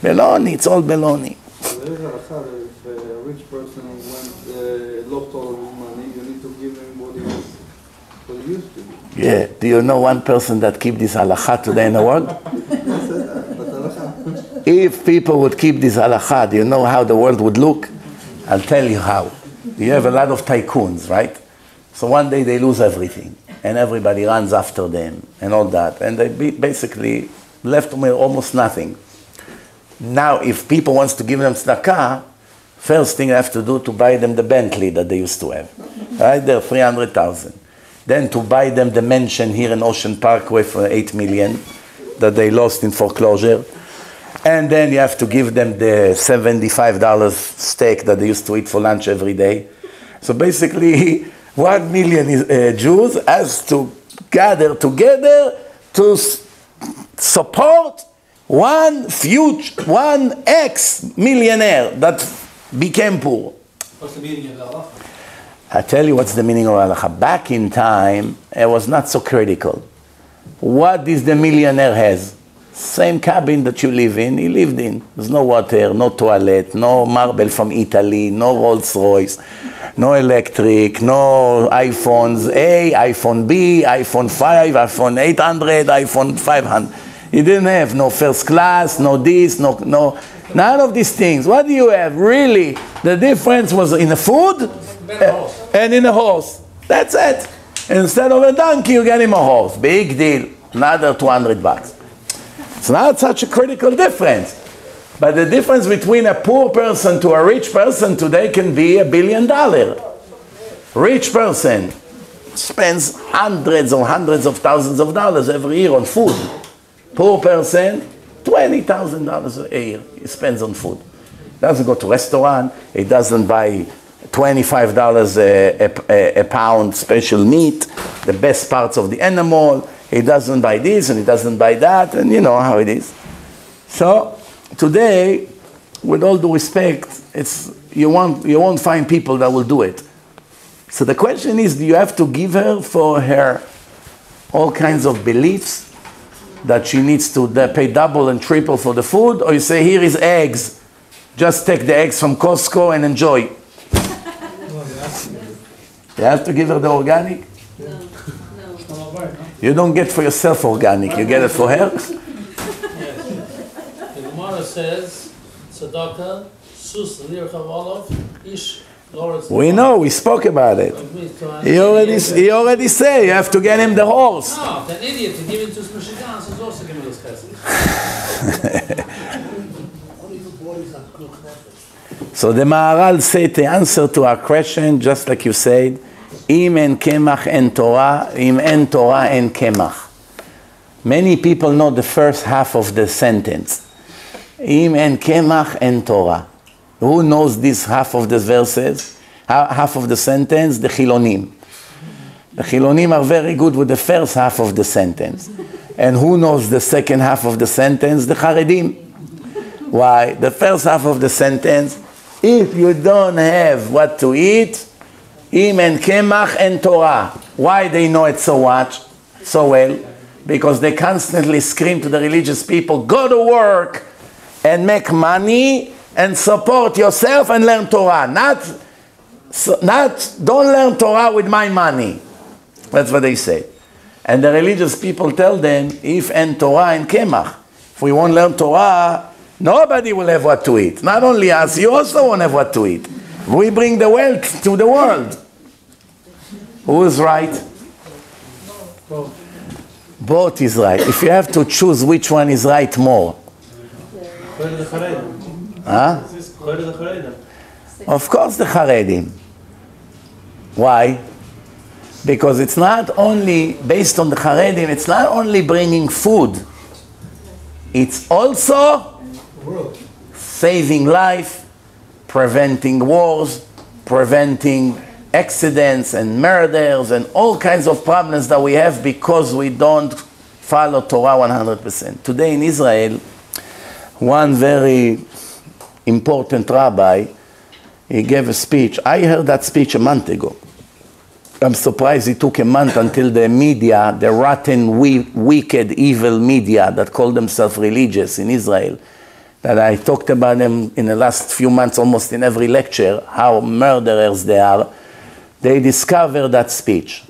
Baloney, it's all baloney. There is a if a rich person went, uh, lost all of his money, you need to give him what he, was, what he used to be. Yeah. Do you know one person that keep this halakha today in the world? If people would keep this halakha, do you know how the world would look? I'll tell you how. You have a lot of tycoons, right? So one day they lose everything, and everybody runs after them, and all that, and they basically left with almost nothing. Now, if people wants to give them tzedakah, first thing I have to do to buy them the Bentley that they used to have, right? Hundred thousand. Then to buy them the mansion here in Ocean Parkway for uh, eight million that they lost in foreclosure. And then you have to give them the $75 steak that they used to eat for lunch every day. So basically, one million uh, Jews has to gather together to support one future, one ex-millionaire that became poor. What's the meaning of halacha? I tell you what's the meaning of halacha. Back in time, it was not so critical. What is the millionaire has? Same cabin that you live in, he lived in. There's no water, no toilet, no marble from Italy, no Rolls Royce, no electric, no iPhones A, iPhone B, iPhone 5, iPhone 800, iPhone 500. He didn't have no first class, no this, no, no, none of these things. What do you have? Really? The difference was in the food and in a horse. That's it. Instead of a donkey, you get him a horse. Big deal. Another 200 bucks. It's not such a critical difference. But the difference between a poor person to a rich person today can be a billion dollar. Rich person spends hundreds or hundreds of thousands of dollars every year on food. Poor person, $20,000 a year he spends on food. Doesn't go to restaurant, he doesn't buy $25 a, a, a pound special meat, the best parts of the animal. He doesn't buy this and he doesn't buy that, and you know how it is. So today, with all due respect, it's you won't you won't find people that will do it. So the question is, do you have to give her for her all kinds of beliefs that she needs to pay double and triple for the food, or you say here is eggs, just take the eggs from Costco and enjoy. You have to give her the organic? No, no. You don't get for yourself organic, you get it for her? Says, tzedakah, sus ish. We know, we spoke about it. He already, he already say you have to get him the horse. No, the idiot, he give it to Smishigans, is also giving us chesed. Only the boys are cook nefesh. So the Maharal said the answer to our question, just like you said, im en kemach en Torah, im en Torah en kemach. Many people know the first half of the sentence. Im en kemach en Torah. Who knows this half of the verses? Half of the sentence? The Chilonim. The Chilonim are very good with the first half of the sentence. And who knows the second half of the sentence? The Haredim. Why? The first half of the sentence, if you don't have what to eat, im and kemach and Torah. Why they know it so much, so well? Because they constantly scream to the religious people, go to work and make money and support yourself and learn Torah. Not, not don't learn Torah with my money. That's what they say. And the religious people tell them, if and Torah and kemach, if we won't learn Torah, nobody will have what to eat. Not only us, you also won't have what to eat. We bring the wealth to the world. Who is right? Both. Both is right. If you have to choose which one is right more. Huh? Of course the Haredim. Why? Because it's not only based on the Haredim, it's not only bringing food, it's also saving life, preventing wars, preventing accidents and murders and all kinds of problems that we have because we don't follow Torah 100%. Today in Israel, one very important rabbi, he gave a speech. I heard that speech a month ago. I'm surprised it took a month until the media, the rotten, we- wicked, evil media that call themselves religious in Israel, that I talked about them in the last few months almost in every lecture, how murderers they are, they discovered that speech.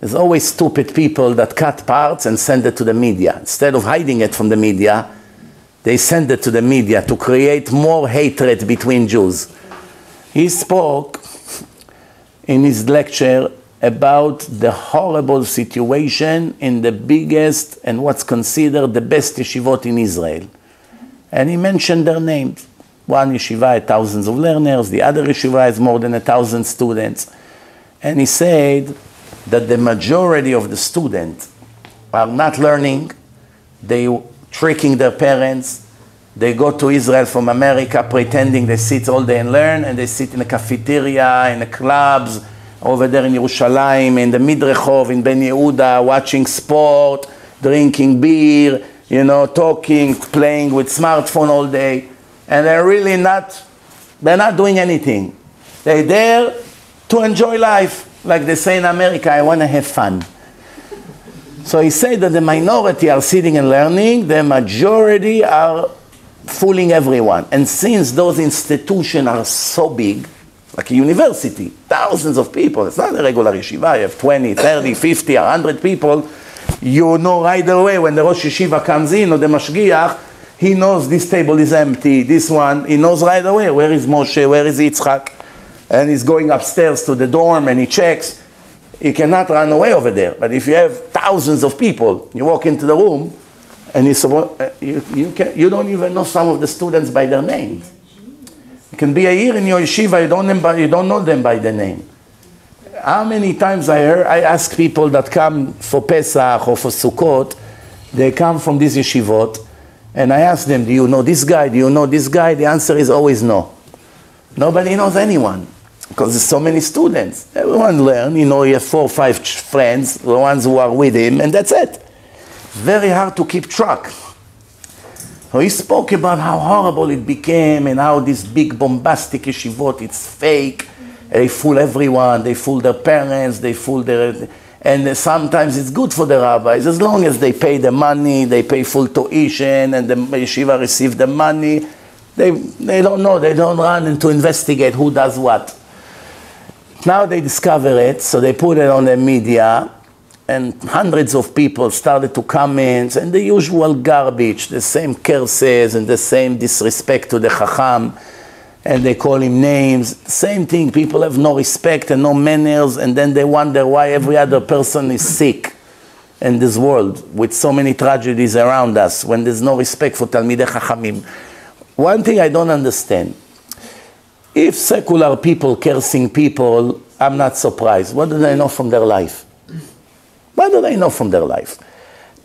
There's always stupid people that cut parts and send it to the media. Instead of hiding it from the media, they send it to the media to create more hatred between Jews. He spoke in his lecture about the horrible situation in the biggest and what's considered the best yeshivot in Israel. And he mentioned their names. One yeshiva had thousands of learners, the other yeshiva has more than a thousand students. And he said that the majority of the students are not learning, they tricking their parents, they go to Israel from America pretending they sit all day and learn, and they sit in a cafeteria, in the clubs, over there in Yerushalayim, in the Midrechov, in Ben Yehuda, watching sport, drinking beer, you know, talking, playing with smartphone all day, and they're really not, they're not doing anything. They're there to enjoy life. Like they say in America, I want to have fun. So he said that the minority are sitting and learning, the majority are fooling everyone. And since those institutions are so big, like a university, thousands of people, it's not a regular yeshiva, you have 20, 30, 50, 100 people, you know right away when the Rosh Yeshiva comes in or the Mashgiach, he knows this table is empty, this one, he knows right away where is Moshe, where is Yitzchak, and he's going upstairs to the dorm and he checks. He cannot run away over there. But if you have thousands of people, you walk into the room, and you, uh, you, you, can, you don't even know some of the students by their names. You can be a year in your yeshiva, you don't, you don't know them by the name. How many times I heard, I ask people that come for Pesach or for Sukkot, they come from this yeshivot, and I ask them, do you know this guy, do you know this guy? The answer is always no. Nobody knows anyone, because there's so many students. Everyone learn, you know, you have four or five friends, the ones who are with him, and that's it. Very hard to keep track. So he spoke about how horrible it became and how this big bombastic yeshivot, it's fake. They fool everyone, they fool their parents, they fool their... And sometimes it's good for the rabbis, as long as they pay the money, they pay full tuition, and the yeshiva receive the money. They, they don't know, they don't run in to investigate who does what. Now they discover it, so they put it on the media, and hundreds of people started to comment, and the usual garbage, the same curses and the same disrespect to the Chacham, and they call him names. Same thing, people have no respect and no manners, and then they wonder why every other person is sick in this world with so many tragedies around us when there's no respect for Talmidei Chachamim. One thing I don't understand if secular people cursing people, I'm not surprised. What do they know from their life? What do they know from their life?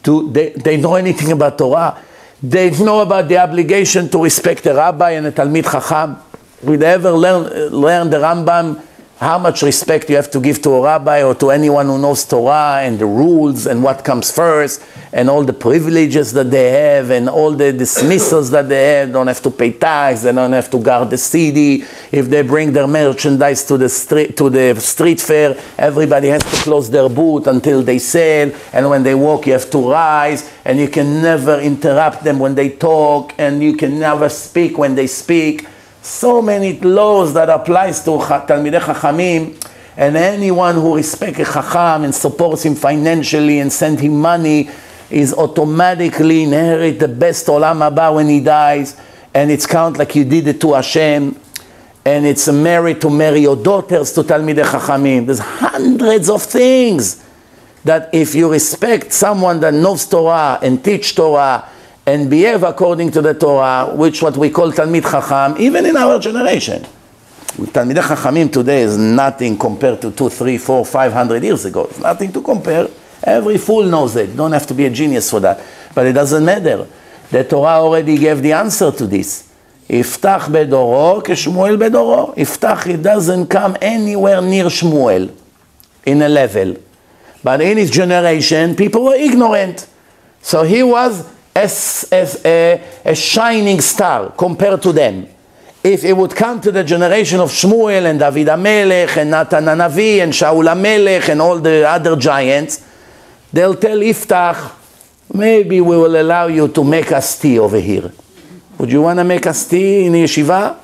Do they, they know anything about Torah? They know about the obligation to respect the rabbi and the Talmid Chacham. Will they ever learn, learn the Rambam how much respect you have to give to a rabbi or to anyone who knows Torah and the rules and what comes first and all the privileges that they have and all the dismissals that they have. Don't have to pay tax, they don't have to guard the city. If they bring their merchandise to the street to the street fair, everybody has to close their booth until they sell. And when they walk, you have to rise, and you can never interrupt them when they talk, and you can never speak when they speak so many laws that applies to Talmidei Chachamim, and anyone who respects a Chacham and supports him financially and send him money is automatically inherit the best Olam Haba when he dies, and it's count like you did it to Hashem, and it's a merit to marry your daughters to Talmidei Chachamim. There's hundreds of things that if you respect someone that knows Torah and teach Torah and behave according to the Torah, which what we call Talmid Chacham, even in our generation. Talmidei Chachamim today is nothing compared to two, three, four, five hundred years ago. It's nothing to compare. Every fool knows it. You don't have to be a genius for that. But it doesn't matter. The Torah already gave the answer to this. Iftach bedoro keshmuel bedoro. Iftach, it doesn't come anywhere near Shmuel in a level. But in his generation, people were ignorant. So he was as, as a, a shining star compared to them. If it would come to the generation of Shmuel and David HaMelech and Natan HaNavi and Shaul HaMelech and all the other giants, they'll tell Iftach, maybe we will allow you to make us tea over here. Would you want to make us tea in yeshiva?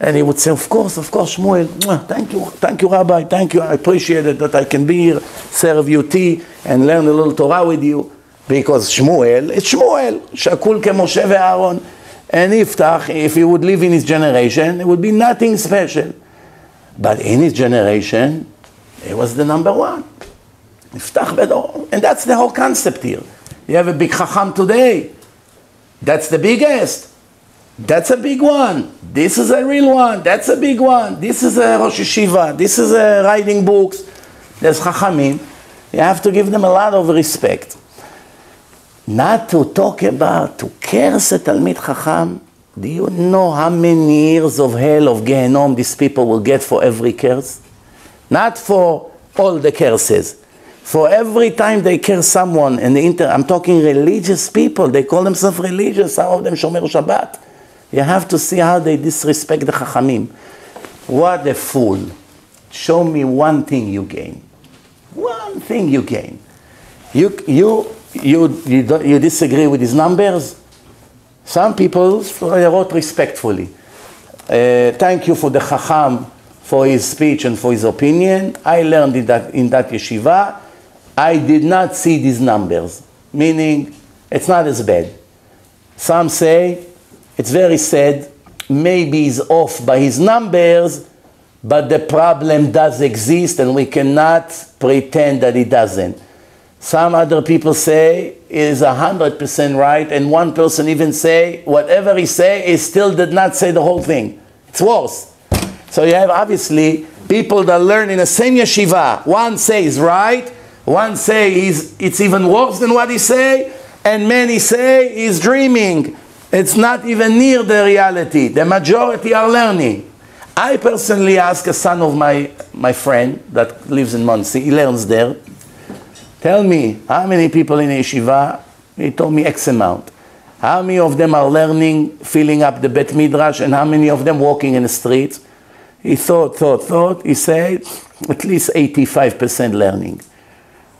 And he would say, of course, of course, Shmuel, thank you, thank you, Rabbi, thank you, I appreciate it that I can be here, serve you tea and learn a little Torah with you because Shmuel it's Shmuel, Shakul ke Moshe ואהרון. And Iftach, if he would live in his generation, it would be nothing special. But in his generation, he was the number one. Iftach Bedor. And that's the whole concept here. You have a big Chacham today. That's the biggest. That's a big one. This is a real one. That's a big one. This is a Rosh Yeshiva. This is a writing books. There's Chachamim. You have to give them a lot of respect. Not to talk about, to curse a Talmid Chacham. Do you know how many years of hell, of Gehenom, these people will get for every curse? Not for all the curses. For every time they curse someone, and the inter- I'm talking religious people, they call themselves religious, some of them Shomer Shabbat. You have to see how they disrespect the Chachamim. What a fool. Show me one thing you gain. One thing you gain. You, you, you, you, you disagree with his numbers? Some people wrote respectfully. Uh, thank you for the Chacham for his speech and for his opinion. I learned in that, in that yeshiva. I did not see these numbers, meaning it's not as bad. Some say it's very sad. Maybe he's off by his numbers, but the problem does exist and we cannot pretend that it doesn't. Some other people say is hundred percent right, and one person even say whatever he say, he still did not say the whole thing. It's worse. So you have obviously people that learn in the same yeshiva. One says right, one say he's, it's even worse than what he say, and many say he's dreaming. It's not even near the reality. The majority are learning. I personally asked a son of my, my friend that lives in Monsey, he learns there. Tell me, how many people in yeshiva? He told me X amount. How many of them are learning, filling up the Bet Midrash, and how many of them walking in the streets? He thought, thought, thought. He said, at least 85% learning.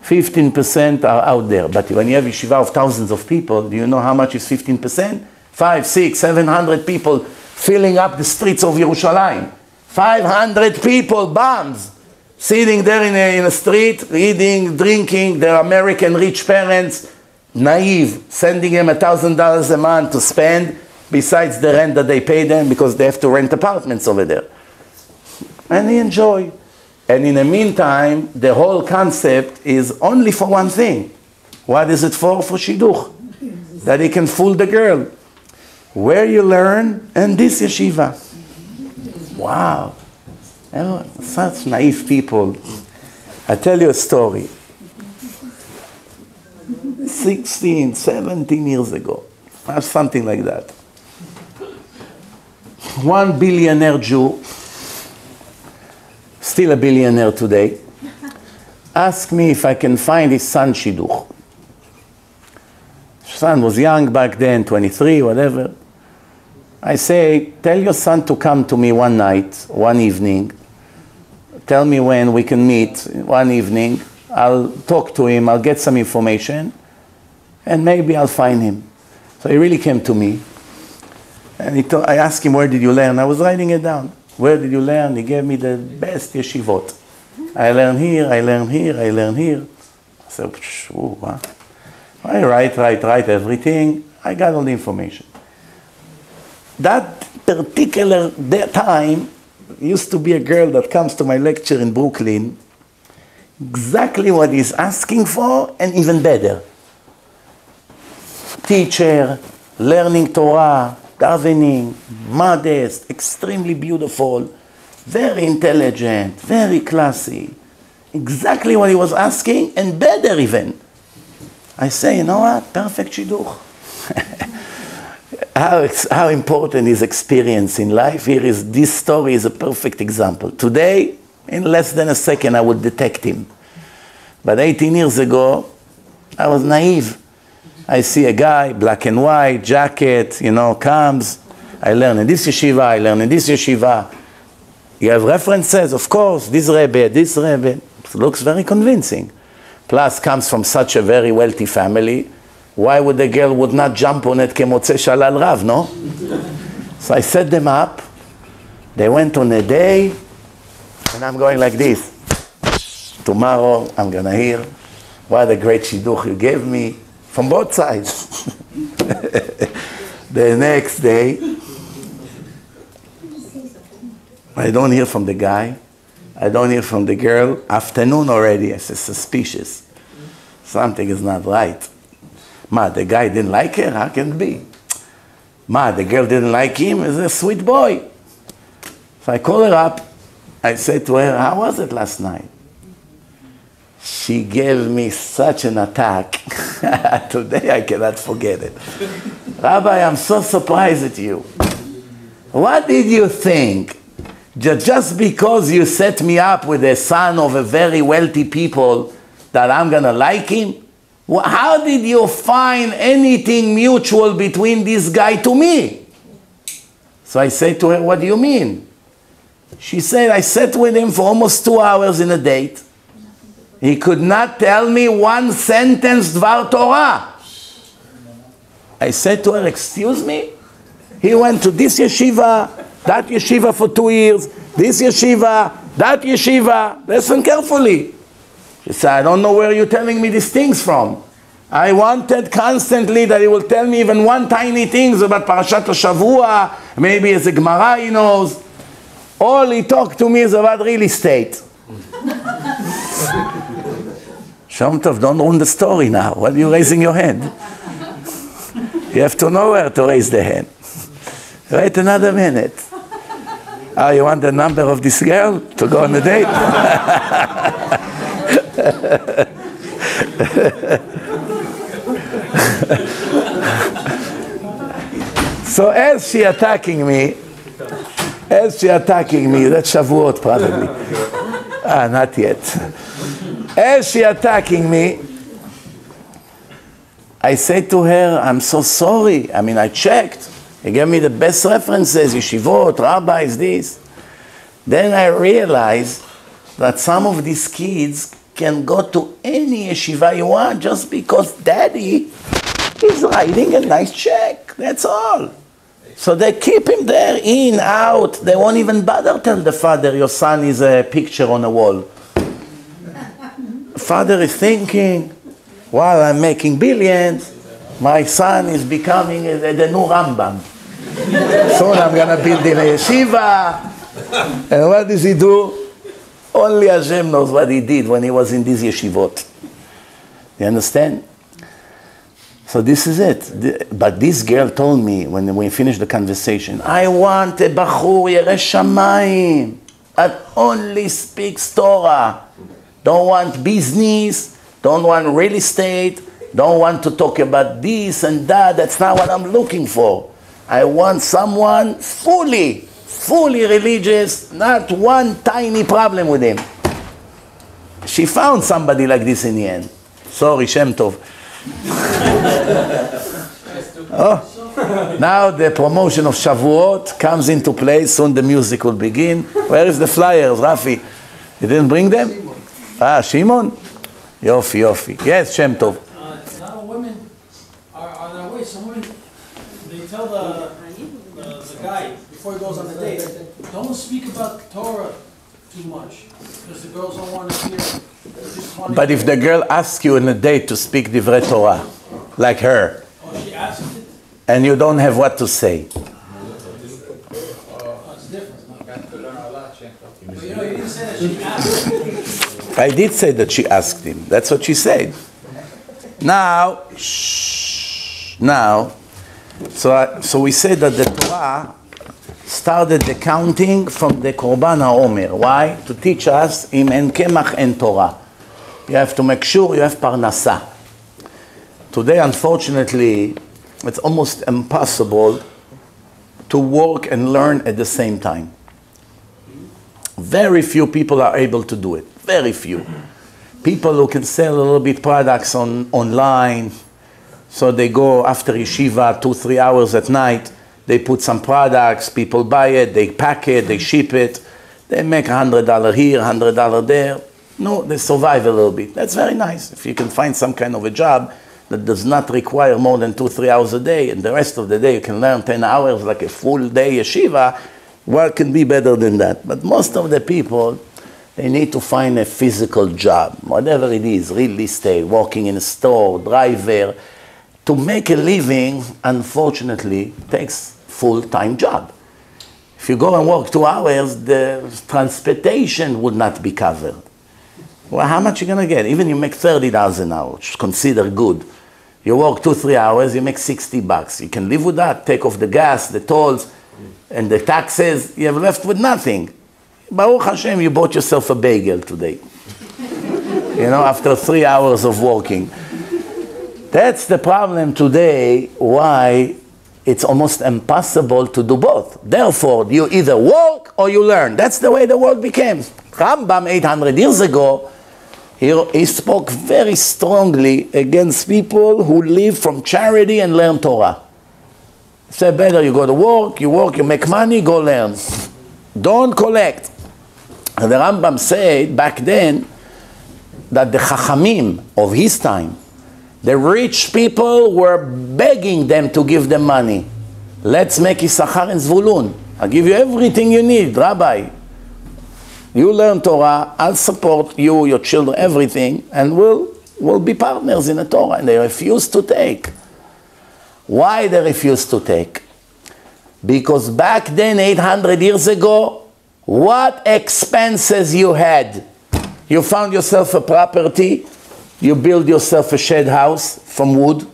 15% are out there. But when you have yeshiva of thousands of people, do you know how much is 15%? Five, six, seven hundred people filling up the streets of Jerusalem. 500 people, bombs. Sitting there in a, in a street, reading, drinking, their American rich parents, naive, sending them a thousand dollars a month to spend besides the rent that they pay them because they have to rent apartments over there. And they enjoy. And in the meantime, the whole concept is only for one thing. What is it for? For shidduch. That he can fool the girl. Where you learn, and this yeshiva. Wow. Oh, such naive people. I tell you a story. 16, 17 years ago, or something like that. One billionaire Jew, still a billionaire today, asked me if I can find his son Shidduch. Son was young back then, 23, whatever. I say, tell your son to come to me one night, one evening. Tell me when we can meet one evening. I'll talk to him, I'll get some information, and maybe I'll find him. So he really came to me. And I asked him, where did you learn? I was writing it down. Where did you learn? He gave me the best yeshivot. I learn here, I learn here, I learn here. I said, "Phew, huh? I write, write, write everything. I got all the information. That particular time used to be a girl that comes to my lecture in Brooklyn. Exactly what he's asking for, and even better. Teacher, learning Torah, davening, modest, extremely beautiful, very intelligent, very classy. Exactly what he was asking, and better even. I say, you know what? Perfect shidduch. how, how important is experience in life? Here is this story is a perfect example. Today, in less than a second, I would detect him. But 18 years ago, I was naive. I see a guy, black and white, jacket, you know, comes. I learn in this yeshiva, I learn in this yeshiva. You have references, of course, this Rebbe, this Rebbe. It looks very convincing. Plus, comes from such a very wealthy family. Why would the girl would not jump on it kemotze shalal rav, no? So I set them up. They went on a day, and I'm going like this. Tomorrow, I'm gonna hear what a great shidduch you gave me from both sides. the next day, I don't hear from the guy. I don't hear from the girl. Afternoon already, I say, suspicious. Something is not right. Ma, the guy didn't like her? How can it be? Ma, the girl didn't like him? He's a sweet boy. So I call her up. I say to her, how was it last night? She gave me such an attack. Today I cannot forget it. Rabbi, I'm so surprised at you. What did you think? Just because you set me up with a son of a very wealthy people, that I'm gonna like him? How did you find anything mutual between this guy to me? So I say to her, What do you mean? She said, I sat with him for almost two hours in a date. He could not tell me one sentence Dvar Torah. I said to her, Excuse me? He went to this yeshiva, that yeshiva for two years, this yeshiva, that yeshiva. Listen carefully. She said, I don't know where you're telling me these things from. I wanted constantly that he will tell me even one tiny things about Parashat Shavua, maybe as a Gemara he knows. All he talked to me is about real estate. Shem Tov, don't ruin the story now. Why are you raising your hand? You have to know where to raise the hand. Wait another minute. Oh, you want the number of this girl to go on a date? so as she attacking me, as she attacking me, that's Shavuot probably. Ah, not yet. As she attacking me, I say to her, I'm so sorry. I mean, I checked. He gave me the best references, yeshivot, rabbis, this. Then I realized that some of these kids can go to any yeshiva you want just because daddy is writing a nice check. That's all. So they keep him there, in, out. They won't even bother tell the father, your son is a picture on a wall. father is thinking, while I'm making billions, my son is becoming the new Rambam. Soon I'm gonna build him a yeshiva. And what does he do? Only Hashem knows what he did when he was in these yeshivot. You understand? So this is it. But this girl told me when we finished the conversation, I want a bachur yere shamayim that only speaks Torah. Don't want business, don't want real estate, don't want to talk about this and that. That's not what I'm looking for. I want someone fully, fully religious, not one tiny problem with him. She found somebody like this in the end. Sorry, Shem Tov. oh, now the promotion of Shavuot comes into play. Soon the music will begin. Where is the flyers, Rafi? You didn't bring them? Ah, Shimon? Yofi, Yofi. Yes, Shem Tov. Uh, now women are, are that way, some women, they tell the, the, the guy before he goes on the date, don't speak about Torah too much, because the girls don't want to hear. they just wanna But if the girl asks you in a date to speak Divrei Torah, like her, Oh, she asked it, and you don't have what to say, oh, it's different. But you know, you didn't say that she asked. I did say that she asked him. That's what she said. Now, shh, now, so, I, so we said that the Torah started the counting from the Korban HaOmer. Why? To teach us, im en kemach en Torah. You have to make sure you have parnasa. Today, unfortunately, it's almost impossible to work and learn at the same time. Very few people are able to do it. Very few. People who can sell a little bit products on online, so they go after yeshiva two, three hours at night, they put some products, people buy it, they pack it, they ship it, they make hundred dollar here, hundred dollar there. No, they survive a little bit. That's very nice. If you can find some kind of a job that does not require more than two, three hours a day, and the rest of the day you can learn 10 hours like a full day yeshiva, what can be better than that? But most of the people, they need to find a physical job, whatever it is, real estate, working in a store, driver. To make a living, unfortunately, takes full-time job. If you go and work two hours, the transportation would not be covered. Well, how much you gonna get? Even you make thirty dollars an hour, which is considered good. You work two, three hours, you make sixty bucks. You can live with that. Take off the gas, the tolls, and the taxes. You have left with nothing. Baruch Hashem, you bought yourself a bagel today. you know, after three hours of working. That's the problem today. Why it's almost impossible to do both. Therefore, you either work or you learn. That's the way the world became. Rambam, 800 years ago, he, he spoke very strongly against people who live from charity and learn Torah. Said, better you go to work, you work, you make money, go learn. Don't collect. And the Rambam said back then that the Chachamim of his time, the rich people were begging them to give them money. Let's make Issachar and Zvulun. I'll give you everything you need, Rabbi. You learn Torah, I'll support you, your children, everything, and we'll, we'll be partners in the Torah. And they refused to take. Why they refused to take? Because back then, 800 years ago, what expenses you had? You found yourself a property, you build yourself a shed house from wood.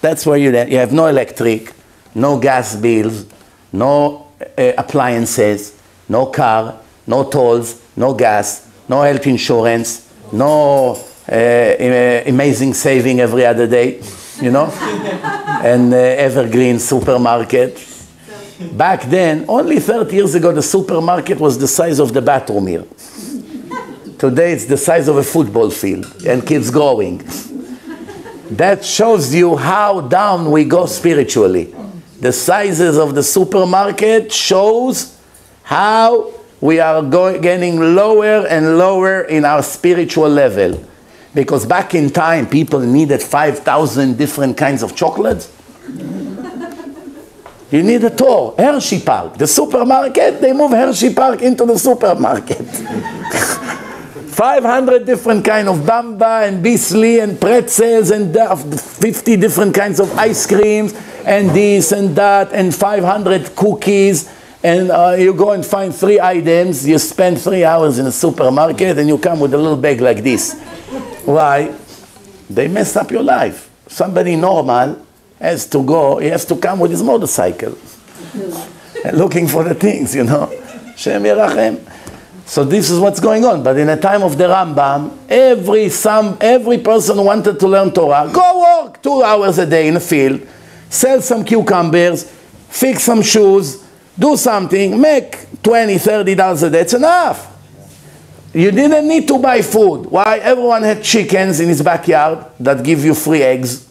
That's where you you have no electric, no gas bills, no uh, appliances, no car, no tolls, no gas, no health insurance, no uh, uh, amazing saving every other day, you know, and uh, evergreen supermarket. Back then, only 30 years ago, the supermarket was the size of the bathroom here. Today, it's the size of a football field and keeps growing. That shows you how down we go spiritually. The sizes of the supermarket shows how we are going, getting lower and lower in our spiritual level. Because back in time, people needed 5,000 different kinds of chocolates. You need a tour, Hershey Park. The supermarket, they move Hershey Park into the supermarket. 500 different kind of bamba and bisli and pretzels and 50 different kinds of ice creams and this and that and 500 cookies. And uh, you go and find three items. You spend three hours in a supermarket and you come with a little bag like this. Why? They mess up your life. Somebody normal has to go he has to come with his motorcycle. Looking for the things you know. So this is what's going on. But in the time of the Rambam, every some every person wanted to learn Torah. Go work two hours a day in the field, sell some cucumbers, fix some shoes, do something, make 20, 30 dollars a day. It's enough. You didn't need to buy food. Why? Everyone had chickens in his backyard that give you free eggs.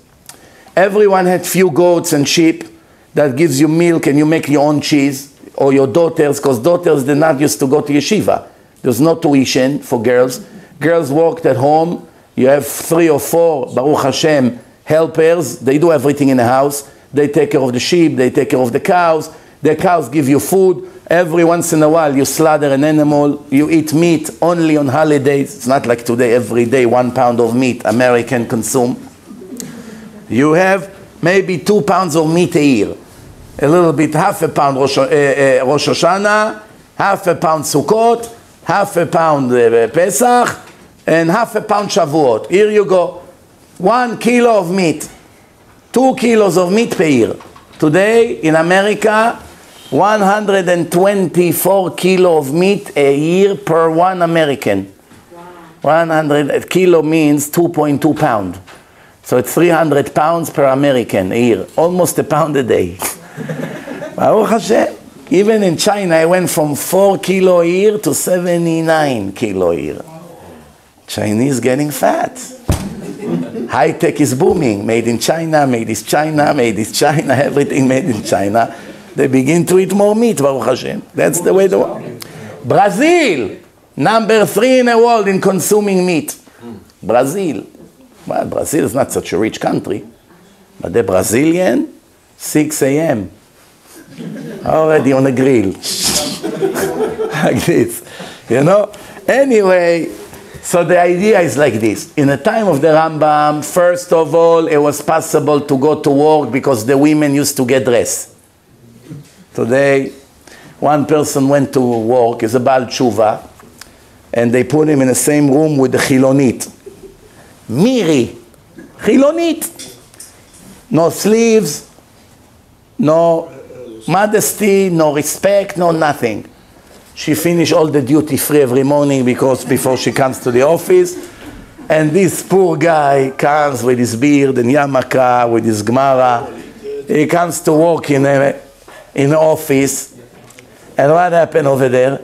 Everyone had few goats and sheep that gives you milk and you make your own cheese or your daughters, because daughters did not used to go to yeshiva. There's no tuition for girls. Girls worked at home. You have three or four, Baruch Hashem, helpers. They do everything in the house. They take care of the sheep, they take care of the cows. The cows give you food. Every once in a while you slaughter an animal. You eat meat only on holidays. It's not like today, every day, one pound of meat American consume. You have maybe two pounds of meat a year a little bit, half a pound Rosh, uh, uh, Rosh Hashanah, half a pound Sukkot, half a pound uh, Pesach, and half a pound Shavuot. Here you go. One kilo of meat. Two kilos of meat per year. Today, in America, 124 kilo of meat a year per one American. 100 kilo means 2.2 pound. So it's 300 pounds per American a year. Almost a pound a day. Baruch Hashem. Even in China, I went from 4 kilo a year to 79 kilo a year. Chinese getting fat. High tech is booming. Made in China, made in China, made in China, everything made in China. They begin to eat more meat, Baruch Hashem. That's the way the world. Brazil, number three in the world in consuming meat. Brazil. Well, Brazil is not such a rich country, but the Brazilian, 6 a.m. Already on the grill. like this. You know? Anyway, so the idea is like this. In the time of the Rambam, first of all, it was possible to go to work because the women used to get dressed. Today, one person went to work, is a Baal Tshuva, and they put him in the same room with the Chilonit. Miri, Chilonit. No sleeves, no modesty, no respect, no nothing. She finished all the duty free every morning because before she comes to the office. And this poor guy comes with his beard and yarmulke, with his gemara. He comes to work in a, in office. And what happened over there?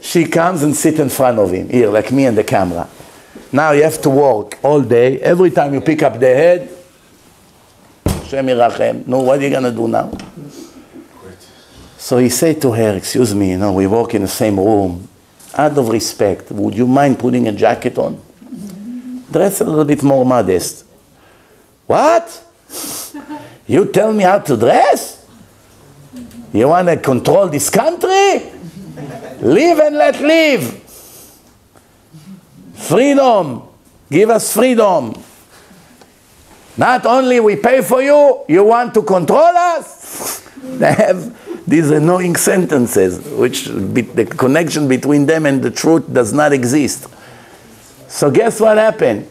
She comes and sits in front of him, here, like me and the camera. Now you have to work all day. Every time you pick up the head, No, what are you going to do now? So he said to her, excuse me, you know, we work in the same room. Out of respect, would you mind putting a jacket on? Dress a little bit more modest. What? You tell me how to dress? You want to control this country? Live and let live. Freedom. Give us freedom. Not only we pay for you, you want to control us? They have these annoying sentences, which be, the connection between them and the truth does not exist. So guess what happened?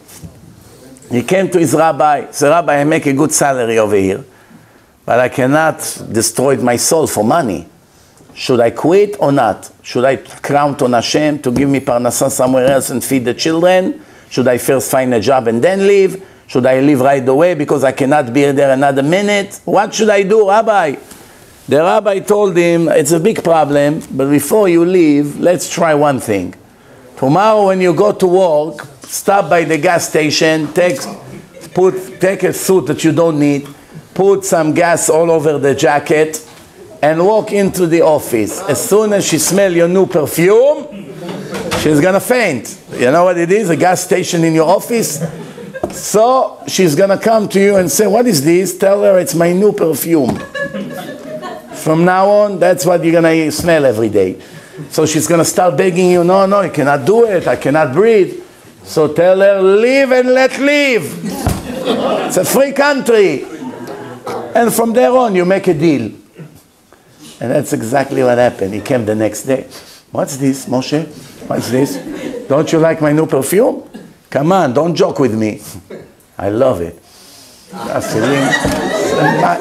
He came to his rabbi, said, Rabbi, I make a good salary over here, but I cannot destroy my soul for money. Should I quit or not? Should I count on Hashem to give me parnasa somewhere else and feed the children? Should I first find a job and then leave? Should I leave right away because I cannot be there another minute? What should I do, Rabbi? The rabbi told him, it's a big problem, but before you leave, let's try one thing. Tomorrow when you go to work, stop by the gas station, take, put, take a suit that you don't need, put some gas all over the jacket, and walk into the office. As soon as she smell your new perfume, she's gonna faint. You know what it is? A gas station in your office? So she's gonna come to you and say, what is this? Tell her it's my new perfume. From now on, that's what you're gonna smell every day. So she's to start begging you, no, no, I cannot do it, I cannot breathe. So tell her, live and let live. it's a free country. And from there on, you make a deal. And that's exactly what happened. He came the next day. What's this, Moshe? What's this? Don't you like my new perfume? Come on, don't joke with me. I love it.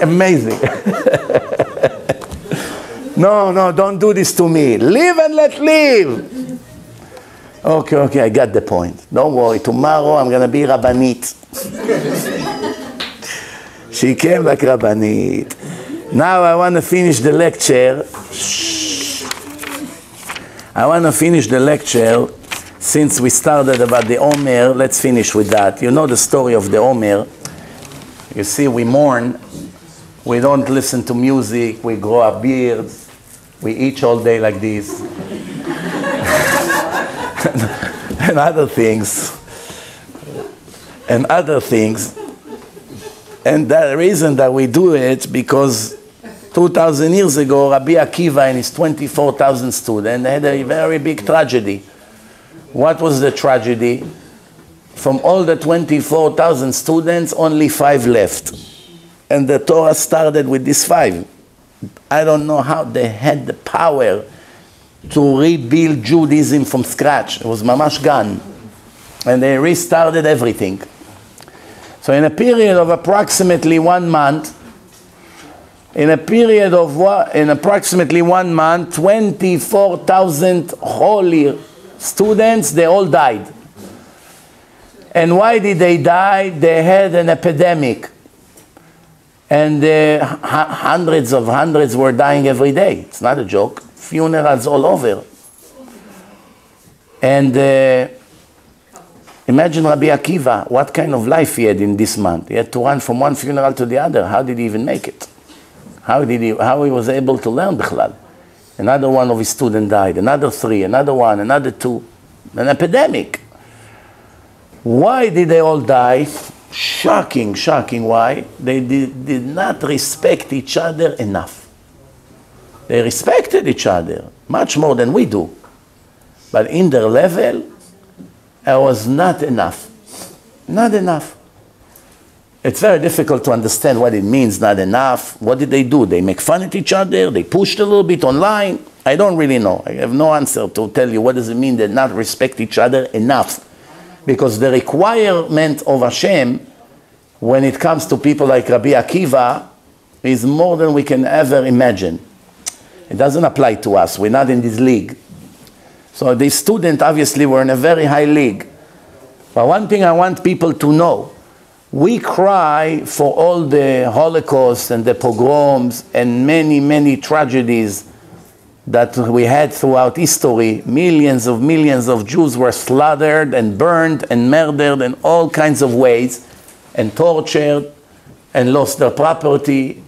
Amazing. no, no, don't do this to me. Live and let live. Okay, okay, I got the point. Don't worry. Tomorrow I'm gonna be Rabbanit. she came like Rabbanit. Now I want to finish the lecture. Shh. I want to finish the lecture since we started about the Omer. Let's finish with that. You know the story of the Omer. You see, we mourn. We don't listen to music. We grow our beards. We eat all day like this. and other things. And other things. And the reason that we do it because 2,000 years ago, Rabbi Akiva and his 24,000 students had a very big tragedy. What was the tragedy? From all the 24,000 students, only five left. And the Torah started with these five. I don't know how they had the power to rebuild Judaism from scratch. It was mamash gone. And they restarted everything. So in a period of approximately one month, in a period of what, in approximately one month, 24,000 holy students, they all died. And why did they die? They had an epidemic. And uh, hundreds of hundreds were dying every day. It's not a joke. Funerals all over. And uh, imagine Rabbi Akiva, what kind of life he had in this month. He had to run from one funeral to the other. How did he even make it? How did he, how he was able to learn Bichlal? Another one of his students died, another three, another one, another two. An epidemic. Why did they all die? Shocking, shocking. Why? They did, did not respect each other enough. They respected each other much more than we do. But in their level, it was not enough. Not enough. It's very difficult to understand what it means, not enough. What did they do? They make fun at each other, they pushed a little bit online. I don't really know. I have no answer to tell you what does it mean they not respect each other enough. Because the requirement of Hashem, when it comes to people like Rabbi Akiva, is more than we can ever imagine. It doesn't apply to us. We're not in this league. So the student obviously were in a very high league. But one thing I want people to know, we cry for all the Holocaust and the pogroms and many, many tragedies that we had throughout history. Millions of millions of Jews were slaughtered and burned and murdered in all kinds of ways and tortured and lost their property.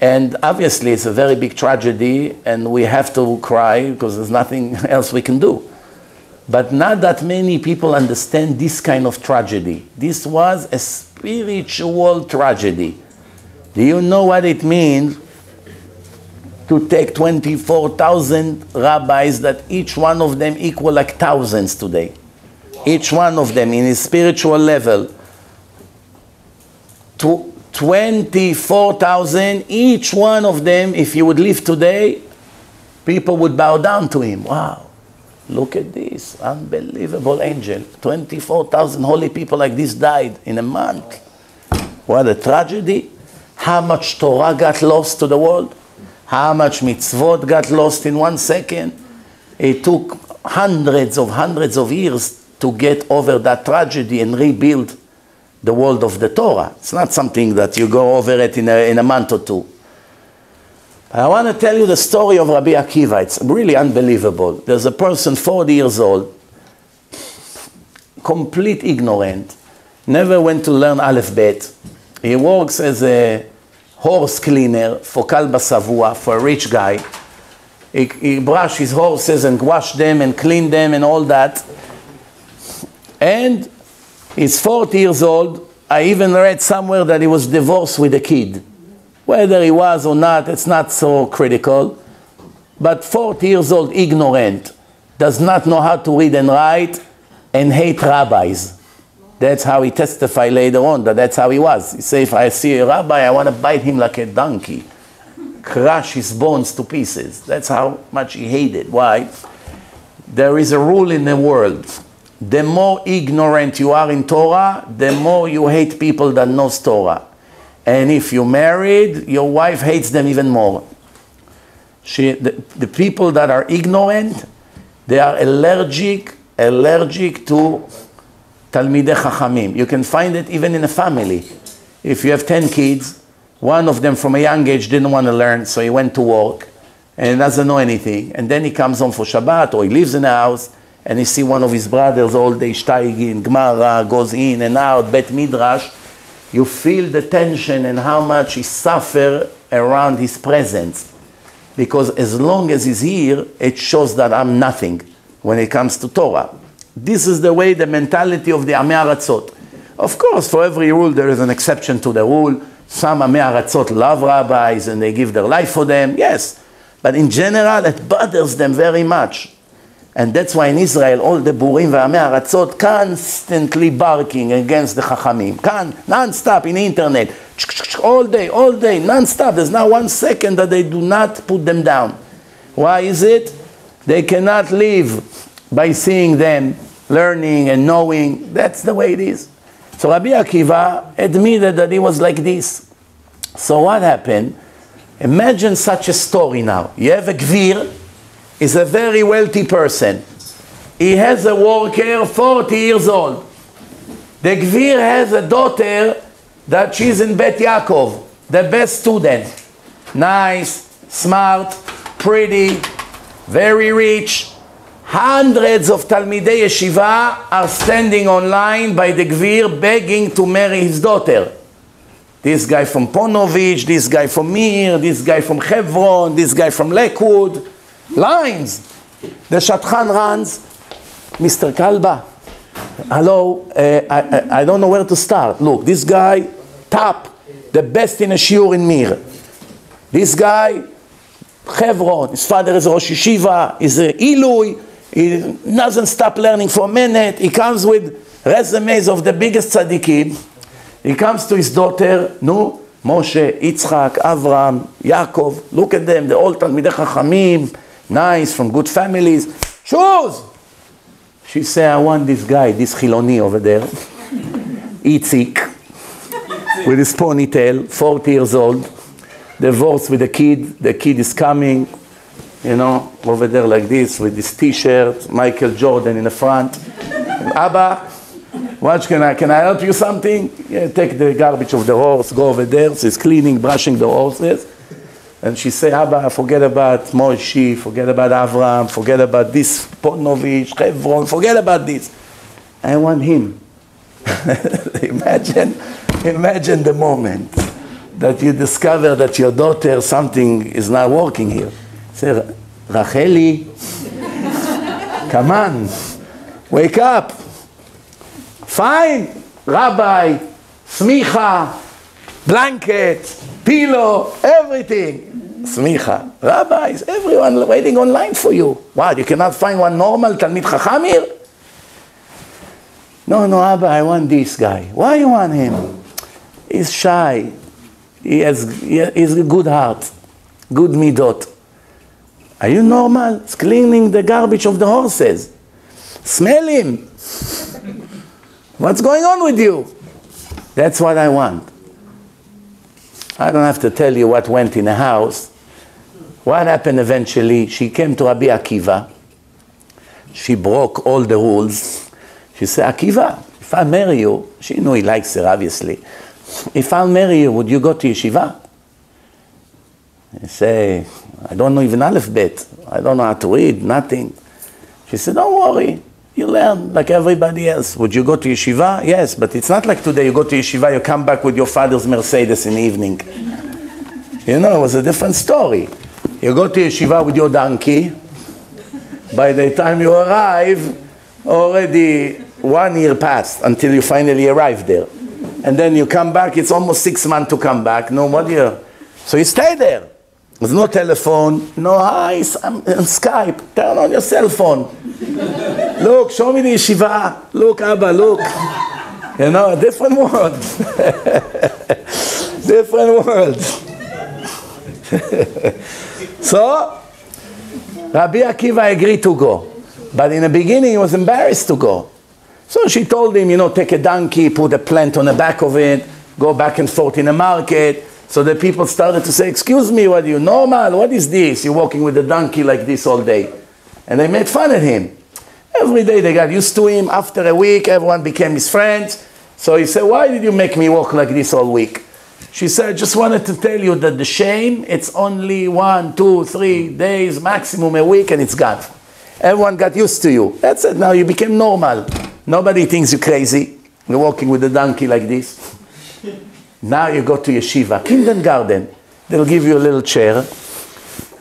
And obviously, it's a very big tragedy, and we have to cry because there's nothing else we can do. But not that many people understand this kind of tragedy. This was a spiritual tragedy. Do you know what it means to take 24,000 rabbis that each one of them equal like thousands today? Each one of them in his spiritual level. To 24,000, each one of them, if you would live today, people would bow down to him. Wow. Look at this unbelievable angel. 24,000 holy people like this died in a month. What a tragedy. How much Torah got lost to the world? How much mitzvot got lost in one second? It took hundreds of hundreds of years to get over that tragedy and rebuild the world of the Torah. It's not something that you go over it in a, in a month or two. I want to tell you the story of Rabbi Akiva. It's really unbelievable. There's a person 40 years old, complete ignorant, never went to learn Aleph Bet. He works as a horse cleaner for Kalba Savua, for a rich guy. He, he his horses and wash them and clean them and all that. And he's 40 years old. I even read somewhere that he was divorced with a kid. Whether he was or not, it's not so critical. but 40 years old, ignorant, does not know how to read and write, and hate rabbis. That's how he testified later on, that that's how he was. He said, if I see a rabbi, I want to bite him like a donkey, crush his bones to pieces. That's how much he hated. Why? There is a rule in the world. The more ignorant you are in Torah, the more you hate people that knows Torah. And if you're married, your wife hates them even more. She, the, the people that are ignorant, they are allergic, allergic to Talmidei Chachamim. You can find it even in a family. If you have 10 kids, one of them from a young age didn't want to learn, so he went to work and doesn't know anything. And then he comes home for Shabbat or he lives in the house and he see one of his brothers all day steiging, Gemara, goes in and out, Bet Midrash. You feel the tension and how much he suffer around his presence. Because as long as he's here, it shows that I'm nothing when it comes to Torah. This is the way, the mentality of the Amei. Of course, for every rule there is an exception to the rule. Some Amei love rabbis and they give their life for them, yes. But in general, it bothers them very much. And that's why in Israel, all the Burim והעמי Aratzot constantly barking against the Chachamim. Can, non-stop in the internet. All day, all day, non-stop. There's not one second that they do not put them down. Why is it? They cannot live by seeing them, learning and knowing. That's the way it is. So Rabbi Akiva admitted that he was like this. So what happened? Imagine such a story now. You have a Gvir, is a very wealthy person. He has a worker 40 years old. The Gvir has a daughter that she's in Bet Yaakov, the best student. Nice, smart, pretty, very rich. Hundreds of Talmidei Yeshiva are standing online by the Gvir begging to marry his daughter. This guy from Ponovich, this guy from Mir, this guy from Hebron, this guy from Lakewood. Lines. The Shadchan runs, Mr. Kalba. Hello, uh, I, I don't know where to start. Look, this guy, top, the best in a shiur in Mir. This guy, Hebron, his father is Rosh Yeshiva, he's a Ilui, he doesn't stop learning for a minute. He comes with resumes of the biggest tzaddikim. He comes to his daughter, no, Moshe, Yitzchak, Avram, Yaakov. Look at them, they're all Talmidei Chachamim, nice, from good families. Choose! She said, I want this guy, this Chiloni over there, Itzik, with his ponytail, 40 years old, divorced with a kid. The kid is coming, you know, over there like this, with this t-shirt, Michael Jordan in the front. Abba, what can I, can I help you something? Yeah, take the garbage of the horse, go over there. She's cleaning, brushing the horses. And she say, Abba, forget about Moshe, forget about Avram, forget about this Ponovich, Hebron, forget about this. I want him. imagine, imagine the moment that you discover that your daughter, something is not working here. Say, Racheli, come on, wake up. Fine, Rabbi, smicha, blanket, pillow, everything. Smicha, rabbis, everyone waiting online for you. What, you cannot find one normal Talmid Chacham? No, no, Abba, I want this guy. Why you want him? He's shy. He has, he has a good heart, good midot. Are you normal? It's cleaning the garbage of the horses. Smell him. What's going on with you? That's what I want. I don't have to tell you what went in the house. What happened eventually? She came to Rabbi Akiva. She broke all the rules. She said, Akiva, if I marry you, she knew he likes her, obviously. If I'll marry you, would you go to yeshiva? He say, I don't know even Aleph Bet. I don't know how to read, nothing. She said, don't worry. You learn like everybody else. Would you go to yeshiva? Yes, but it's not like today you go to yeshiva, you come back with your father's Mercedes in the evening. You know, it was a different story. You go to yeshiva with your donkey. By the time you arrive, already one year passed until you finally arrive there. And then you come back, it's almost six months to come back. No, what? So you stay there. There's no telephone, no hi, I'm on Skype. Turn on your cell phone. Look, show me the yeshiva. Look, Abba, look. You know, different world. different world. so, Rabbi Akiva agreed to go. But in the beginning, he was embarrassed to go. So she told him, you know, take a donkey, put a plant on the back of it, go back and forth in the market. So the people started to say, excuse me, what are you, normal? What is this? You're walking with a donkey like this all day. And they made fun of him. Every day they got used to him. After a week, everyone became his friends. So he said, why did you make me walk like this all week? She said, I just wanted to tell you that the shame, it's only one, two, three days, maximum a week, and it's gone. Everyone got used to you. That's it. Now you became normal. Nobody thinks you're crazy. You're walking with a donkey like this. Now you go to yeshiva, kindergarten. They'll give you a little chair,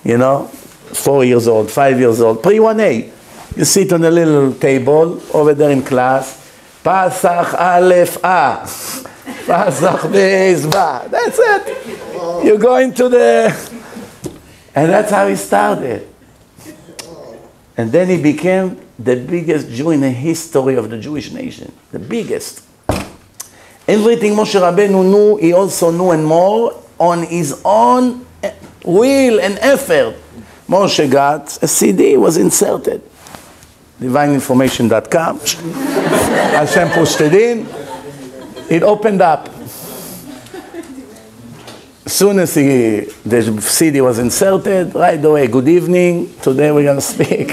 you know, four years old, five years old, pre 1A. You sit on a little table over there in class. Pasach Aleph A. Pasach Beis Ba. That's it. You go into the. And that's how he started. And then he became the biggest Jew in the history of the Jewish nation. The biggest. Everything Moshe Rabbeinu knew, he also knew and more on his own will and effort. Moshe got a CD, was inserted. DivineInformation.com. Hashem pushed it in. It opened up. As soon as he, the CD was inserted, right away, good evening, today we're going to speak.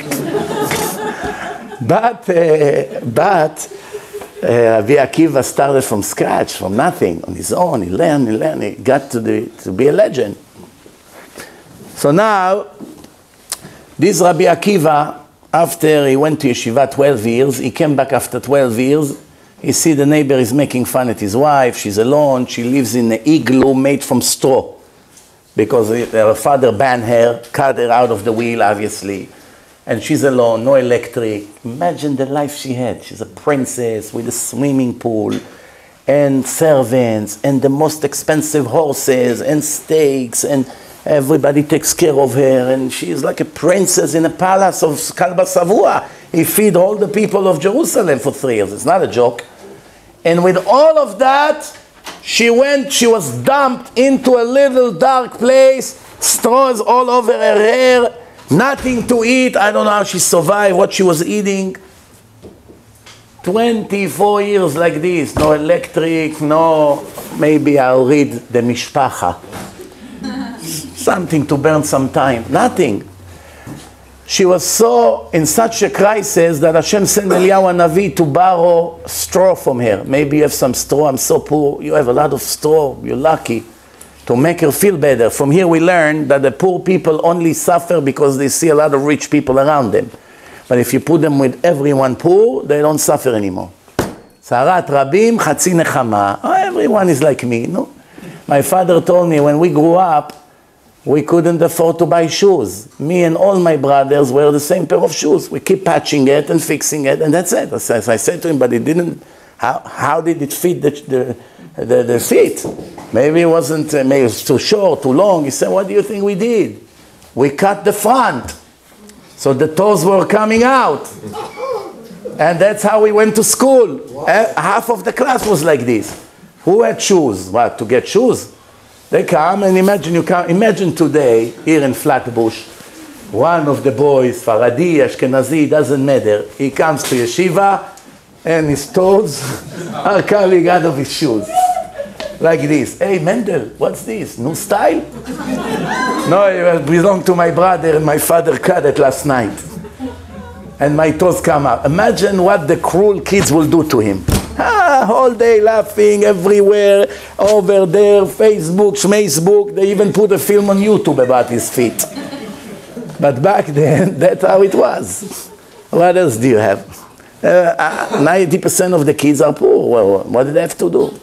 but, uh, but, uh, Rabbi Akiva started from scratch, from nothing, on his own. He learned, he learned, he got to, the, to be a legend. So now, this Rabbi Akiva, after he went to yeshiva 12 years, he came back after 12 years. He see the neighbor is making fun at his wife. She's alone. She lives in an igloo made from straw because her father banned her, cut her out of the wheel, obviously and she's alone, no electric. Imagine the life she had. She's a princess with a swimming pool and servants and the most expensive horses and steaks and everybody takes care of her and she is like a princess in a palace of Kalba Savua. He feed all the people of Jerusalem for three years. It's not a joke. And with all of that, she went, she was dumped into a little dark place, straws all over her hair, Nothing to eat. I don't know how she survived, what she was eating. 24 years like this, no electric, no, maybe I'll read the Mishpacha. Something to burn some time. Nothing. She was so in such a crisis that Hashem sent Eliyahu Navi to borrow straw from her. Maybe you have some straw, I'm so poor, you have a lot of straw, you're lucky to make her feel better. From here we learn that the poor people only suffer because they see a lot of rich people around them. But if you put them with everyone poor, they don't suffer anymore. Tzarat Rabim Chatzi Nechama. Oh, everyone is like me. No? My father told me when we grew up, we couldn't afford to buy shoes. Me and all my brothers wear the same pair of shoes. We keep patching it and fixing it, and that's it. As I said to him, but it didn't. How, how did it fit the, the, the, the feet? Maybe it wasn't, uh, maybe it was too short, too long. He said, what do you think we did? We cut the front. So the toes were coming out. And that's how we went to school. Wow. Uh, half of the class was like this. Who had shoes? What, to get shoes? They come and imagine you come, imagine today, here in Flatbush, one of the boys, Sfaradi, Ashkenazi, doesn't matter. He comes to yeshiva and his toes are coming out of his shoes like this. Hey, Mendel, what's this? New style? no, it belonged to my brother and my father cut it last night. And my toes come out. Imagine what the cruel kids will do to him. All day laughing everywhere, over there, Facebook, Facebook. They even put a film on YouTube about his feet. But back then, that's how it was. What else do you have? Uh, 90% uh, of the kids are poor. Well, what did they have to do?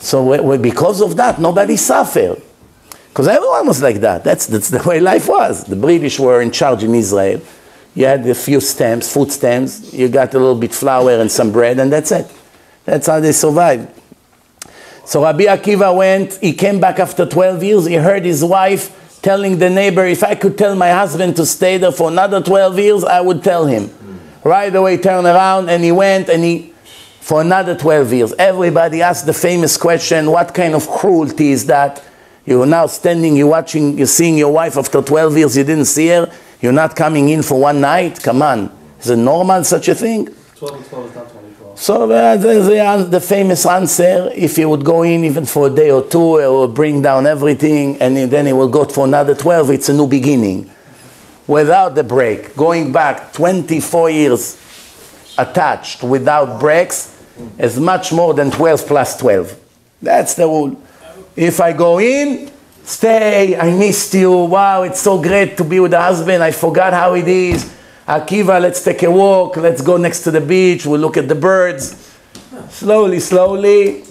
So because of that, nobody suffered. Because everyone was like that. That's, that's the way life was. The British were in charge in Israel. You had a few stamps, food stamps. You got a little bit flour and some bread, and that's it. That's how they survived. So Rabbi Akiva went, he came back after 12 years. He heard his wife telling the neighbor, if I could tell my husband to stay there for another 12 years, I would tell him. Right away, turn around, and he went and he, for another 12 years. Everybody asked the famous question, what kind of cruelty is that? You're now standing, you're watching, you're seeing your wife after 12 years, you didn't see her, you're not coming in for one night? Come on. Is it normal, such a thing? 12 and 12 is not 24. So uh, the, the famous answer, if he would go in even for a day or two, it will bring down everything, and then he will go for another 12, it's a new beginning. Without the break, going back 24 years attached without breaks is much more than 12 plus 12. That's the rule. If I go in, stay, I missed you, wow, it's so great to be with the husband, I forgot how it is. Akiva, let's take a walk, let's go next to the beach, we'll look at the birds. Slowly, slowly.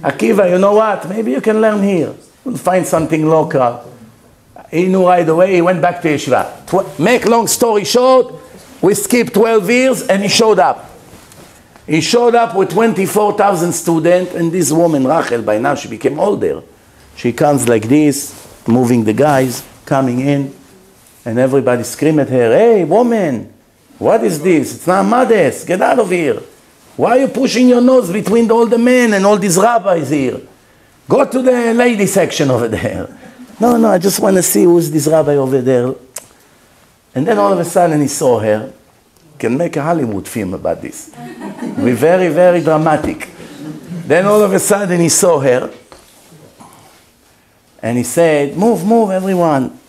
Akiva, you know what? Maybe you can learn here. We'll find something local. He knew right away, he went back to Yeshiva. Tw- make long story short, we skipped 12 years and he showed up. He showed up with 24,000 students, and this woman, Rachel, by now she became older. She comes like this, moving the guys, coming in, and everybody scream at her, Hey, woman, what is this? It's not modest. Get out of here. Why are you pushing your nose between all the men and all these rabbis here? Go to the lady section over there. No, no, I just want to see who's this rabbi over there. And then all of a sudden he saw her. Can make a Hollywood film about this. We're very, very dramatic. Then all of a sudden he saw her. And he said, Move, move, everyone.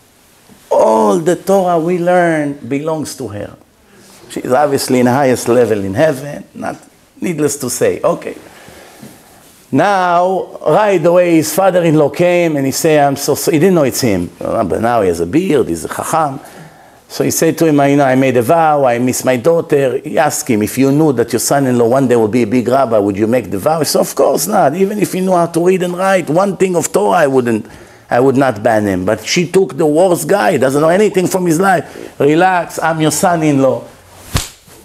All the Torah we learn belongs to her. She's obviously in the highest level in heaven, not needless to say. Okay. Now, right away, his father-in-law came and he said, I'm so sorry. He didn't know it's him. But now he has a beard, he's a chacham. So he said to him, you know, I made a vow, I miss my daughter. He asked him, if you knew that your son-in-law one day will be a big rabbi, would you make the vow? He said, of course not. Even if he knew how to read and write, one thing of Torah, I wouldn't, I would not ban him. But she took the worst guy, doesn't know anything from his life. Relax, I'm your son-in-law.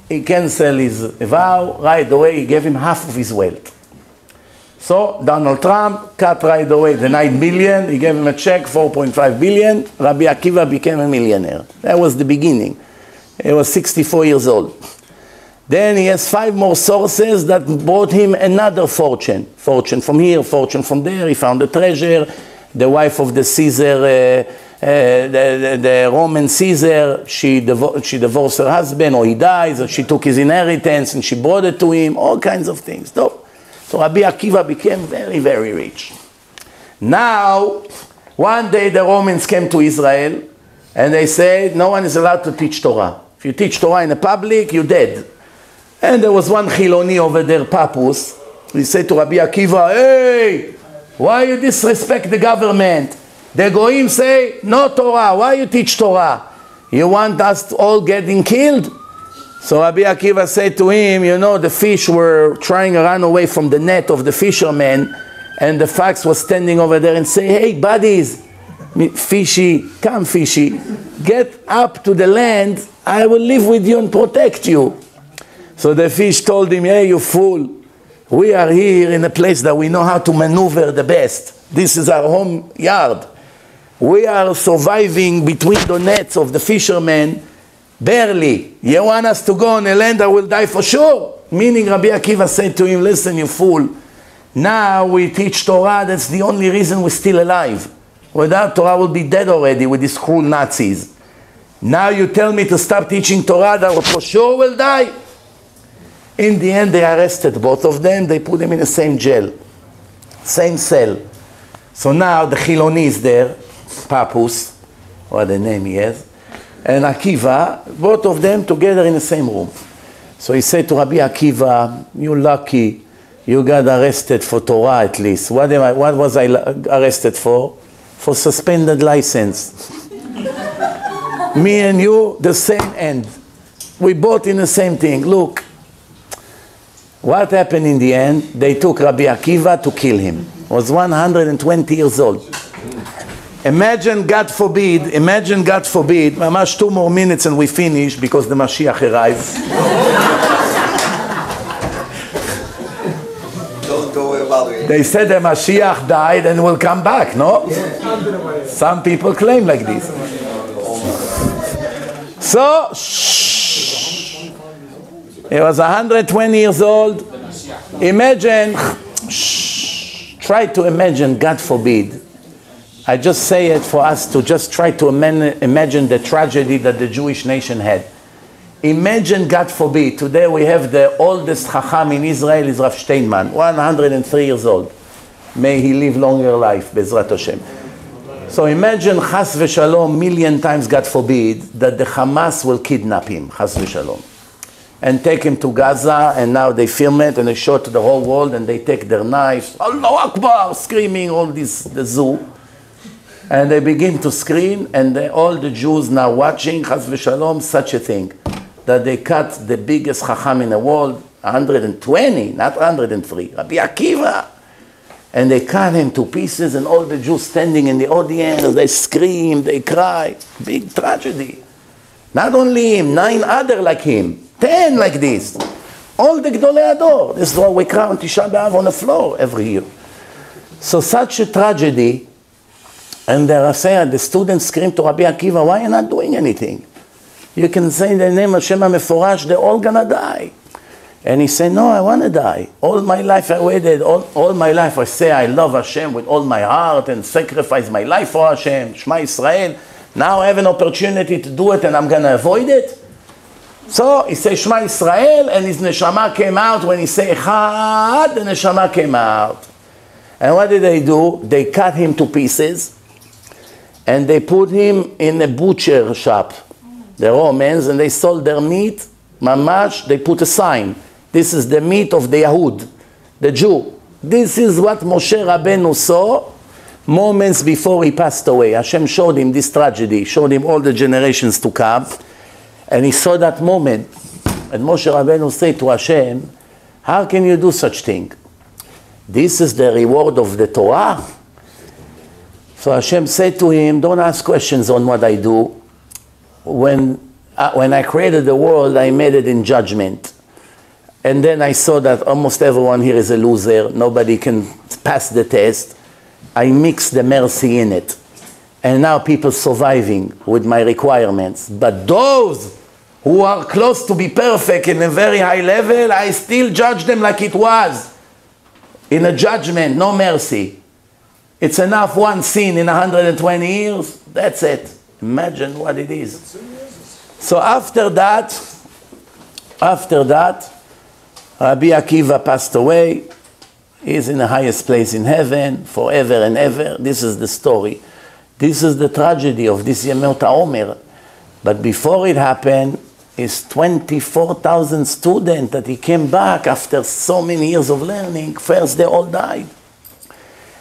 He canceled his vow, right away, he gave him half of his wealth. So Donald Trump cut right away the 9 billion, he gave him a check, 4.5 billion. Rabbi Akiva became a millionaire. That was the beginning. He was 64 years old. Then he has five more sources that brought him another fortune. Fortune from here, fortune from there. He found a treasure. The wife of the Caesar, uh, uh, the, the, Roman Caesar, she, divo- she divorced her husband or he dies, or she took his inheritance and she brought it to him, all kinds of things. So, so Rabbi Akiva became very, very rich. Now, one day the Romans came to Israel and they said, no one is allowed to teach Torah. If you teach Torah in the public, you're dead. And there was one Chiloni over there, Papus. He said to Rabbi Akiva, hey, why you disrespect the government? The Goyim say, no Torah, why you teach Torah? You want us all getting killed? So Rabbi Akiva said to him, you know, the fish were trying to run away from the net of the fishermen, and the fox was standing over there and say, hey, buddies, fishy, come fishy, get up to the land, I will live with you and protect you. So the fish told him, hey, you fool, we are here in a place that we know how to maneuver the best. This is our home yard. We are surviving between the nets of the fishermen barely. You want us to go on a land that will die for sure? Meaning Rabbi Akiva said to him, listen, you fool, now we teach Torah, that's the only reason we're still alive. Without Torah, we'll be dead already with these cruel Nazis. Now you tell me to stop teaching Torah that for sure will die? In the end, they arrested both of them. They put them in the same jail, same cell. So now the Chiloni is there, Papus, what the name he has, and Akiva, both of them together in the same room. So he said to Rabbi Akiva, "You lucky, you got arrested for Torah at least. What am I? What was I arrested for? For suspended license. Me and you, the same end. We both in the same thing. Look." What happened in the end? They took Rabbi Akiva to kill him. He was 120 years old. Imagine, God forbid, imagine, God forbid, mamash two more minutes and we finish because the Mashiach arrives. Don't, don't about it. They said the Mashiach died and will come back, no? Some people claim like this. So, shh. He was 120 years old. Imagine, shh. try to imagine, God forbid. I just say it for us to just try to imagine the tragedy that the Jewish nation had. Imagine, God forbid, today we have the oldest Chacham in Israel is Rav Steinman, 103 years old. May he live longer life, Bezrat Hashem. So imagine, Chas v'shalom, million times, God forbid, that the Hamas will kidnap him, Chas v'shalom, and take him to Gaza, and now they film it, and they show it to the whole world, and they take their knives, Allah Akbar, screaming, all this, the zoo. And they begin to scream, and all the Jews now watching, Chas v'shalom, such a thing that they cut the biggest Chacham in the world, 120, not 103, Rabbi Akiva. And they cut him to pieces, and all the Jews standing in the audience, they scream, they cry. Big tragedy. Not only him, nine other like him, ten like this. All the Gedolei HaDor. This is why we cry on Tisha B'Av on the floor every year. So such a tragedy, and they are saying, the students scream to Rabbi Akiva, why are you not doing anything? You can say the name of Shem HaMeforash, they're all gonna die. And he said, No, I wanna die. All my life I waited, all, all my life I say I love Hashem with all my heart and sacrifice my life for Hashem, Shema Israel. Now I have an opportunity to do it and I'm gonna avoid it. So he said Shema Israel and his neshama came out. When he said Echad, the neshama came out. And what did they do? They cut him to pieces and they put him in a butcher shop the Romans, and they sold their meat, mamash, they put a sign. This is the meat of the Yahud, the Jew. This is what Moshe Rabbeinu saw moments before he passed away. Hashem showed him this tragedy, showed him all the generations to come, and he saw that moment. And Moshe Rabbeinu said to Hashem, how can you do such thing? This is the reward of the Torah. So Hashem said to him, don't ask questions on what I do when, uh, when I created the world, I made it in judgment. And then I saw that almost everyone here is a loser. Nobody can pass the test. I mixed the mercy in it. And now people surviving with my requirements. But those who are close to be perfect in a very high level, I still judge them like it was. In a judgment, no mercy. It's enough one sin in 120 years, that's it. Imagine what it is. So after that, after that, Rabbi Akiva passed away. He's in the highest place in heaven forever and ever. This is the story. This is the tragedy of this Yemot HaOmer. But before it happened, his 24,000 students that he came back after so many years of learning, first they all died.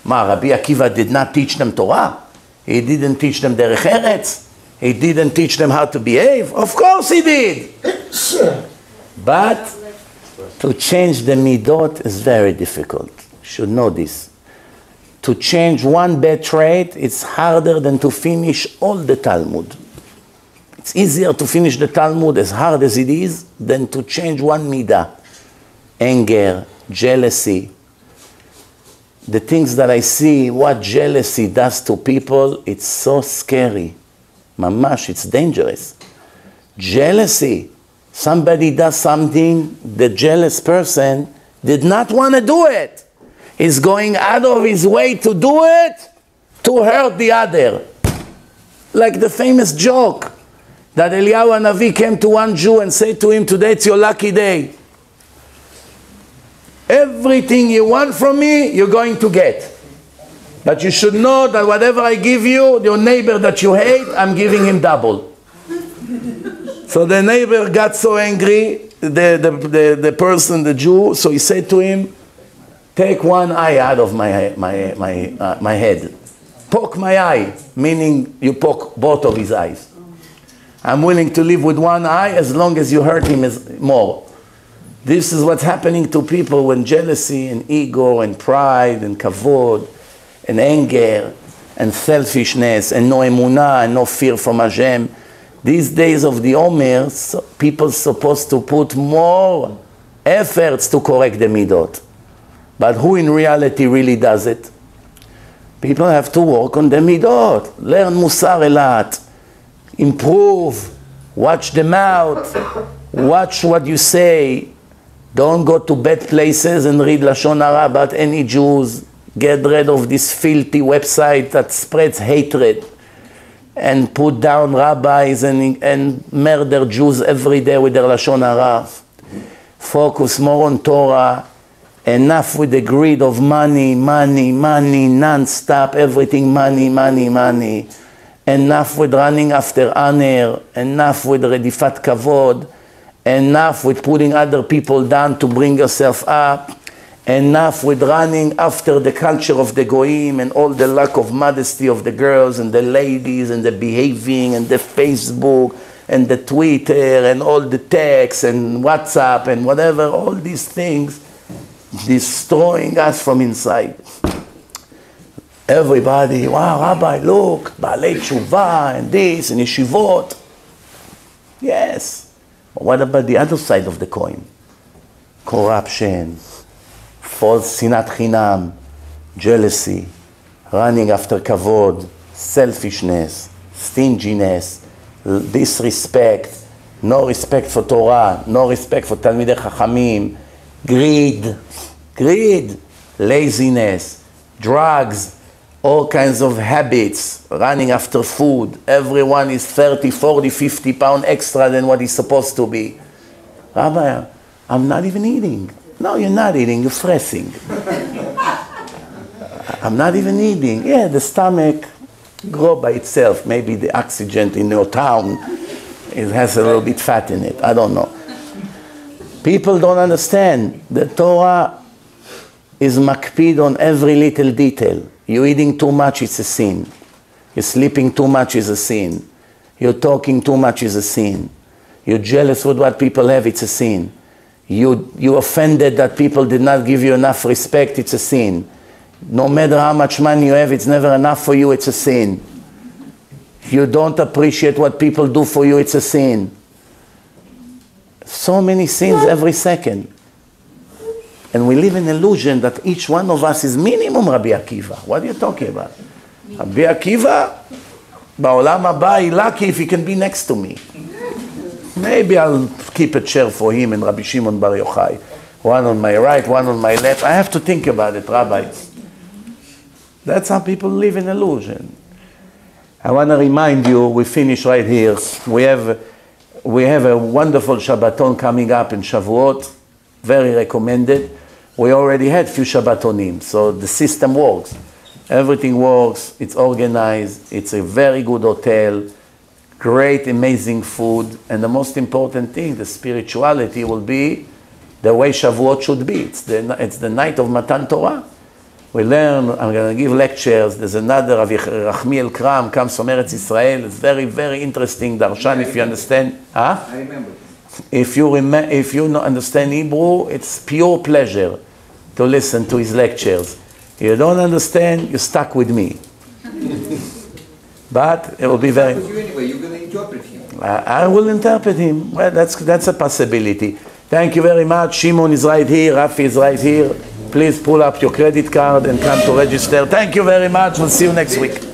Ma, Rabbi Akiva did not teach them Torah. He didn't teach them Derech Eretz. He didn't teach them how to behave. Of course he did. But to change the midot is very difficult. You should know this. To change one bad trait, it's harder than to finish all the Talmud. It's easier to finish the Talmud as hard as it is than to change one midah. Anger, jealousy, the things that I see, what jealousy does to people, it's so scary. Mamash, it's dangerous. Jealousy. Somebody does something, the jealous person did not want to do it. He's going out of his way to do it to hurt the other. Like the famous joke that Eliyahu Navi came to one Jew and said to him, Today it's your lucky day. Everything you want from me, you're going to get. But you should know that whatever I give you, your neighbor that you hate, I'm giving him double. so the neighbor got so angry, the, the, the, the person, the Jew, so he said to him, Take one eye out of my, my, my, uh, my head. Poke my eye, meaning you poke both of his eyes. I'm willing to live with one eye as long as you hurt him more. This is what's happening to people when jealousy and ego and pride and kavod and anger and selfishness and no emunah and no fear from Hashem. These days of the Omer, people supposed to put more efforts to correct the midot. But who in reality really does it? People have to work on the midot, learn musar a lot, improve, watch the mouth, watch what you say. Don't go to bad places and read Lashon Hara about any Jews. Get rid of this filthy website that spreads hatred and put down rabbis and, and murder Jews every day with their Lashon Hara. Focus more on Torah. Enough with the greed of money, money, money, non-stop, everything money, money, money. Enough with running after honor. Enough with redifat kavod. Enough with putting other people down to bring yourself up. Enough with running after the culture of the goyim and all the lack of modesty of the girls and the ladies and the behaving and the Facebook and the Twitter and all the texts and WhatsApp and whatever, all these things destroying us from inside. Everybody, wow, Rabbi, look, Baalei Tshuva and this and yeshivot. Yes. But what about the other side of the coin? Corruption, false sinat chinam, jealousy, running after kavod, selfishness, stinginess, disrespect, no respect for Torah, no respect for Talmidei Chachamim, greed, greed, laziness, drugs, all kinds of habits, running after food. Everyone is 30, 40, 50 pounds extra than what he's supposed to be. Rabbi, I'm not even eating. No, you're not eating, you're stressing. I'm not even eating. Yeah, the stomach grow by itself. Maybe the oxygen in your town it has a little bit fat in it. I don't know. People don't understand. The Torah is makpid on every little detail. You're eating too much, it's a sin. You're sleeping too much is a sin. You're talking too much is a sin. You're jealous with what people have, it's a sin. You, you offended that people did not give you enough respect, it's a sin. No matter how much money you have, it's never enough for you, it's a sin. You don't appreciate what people do for you, it's a sin. So many sins every second. And we live in illusion that each one of us is minimum Rabbi Akiva. What are you talking about? Rabbi Akiva? Baolam haba, lucky if he can be next to me. Maybe I'll keep a chair for him and Rabbi Shimon Bar Yochai. One on my right, one on my left. I have to think about it, Rabbi. That's how people live in illusion. I want to remind you, we finish right here. We have we have a wonderful Shabbaton coming up in Shavuot, very recommended. We already had few Shabbatonim, so the system works. Everything works, it's organized, it's a very good hotel, great, amazing food, and the most important thing, the spirituality will be the way Shavuot should be. It's the, it's the night of Matan Torah. We learn, I'm going to give lectures. There's another, Rav Rachmiel Kram, comes from Eretz Israel. It's very, very interesting, Darshan, if you understand. Huh? I remember. If you, rem- if you not understand Hebrew, it's pure pleasure to listen to his lectures. You don't understand, you're stuck with me. but it will be very... You anyway, you're going to interpret him. I, I will interpret him. Well, that's, that's a possibility. Thank you very much. Shimon is right here. Rafi is right here. Please pull up your credit card and come to register. Thank you very much. We'll see you next week.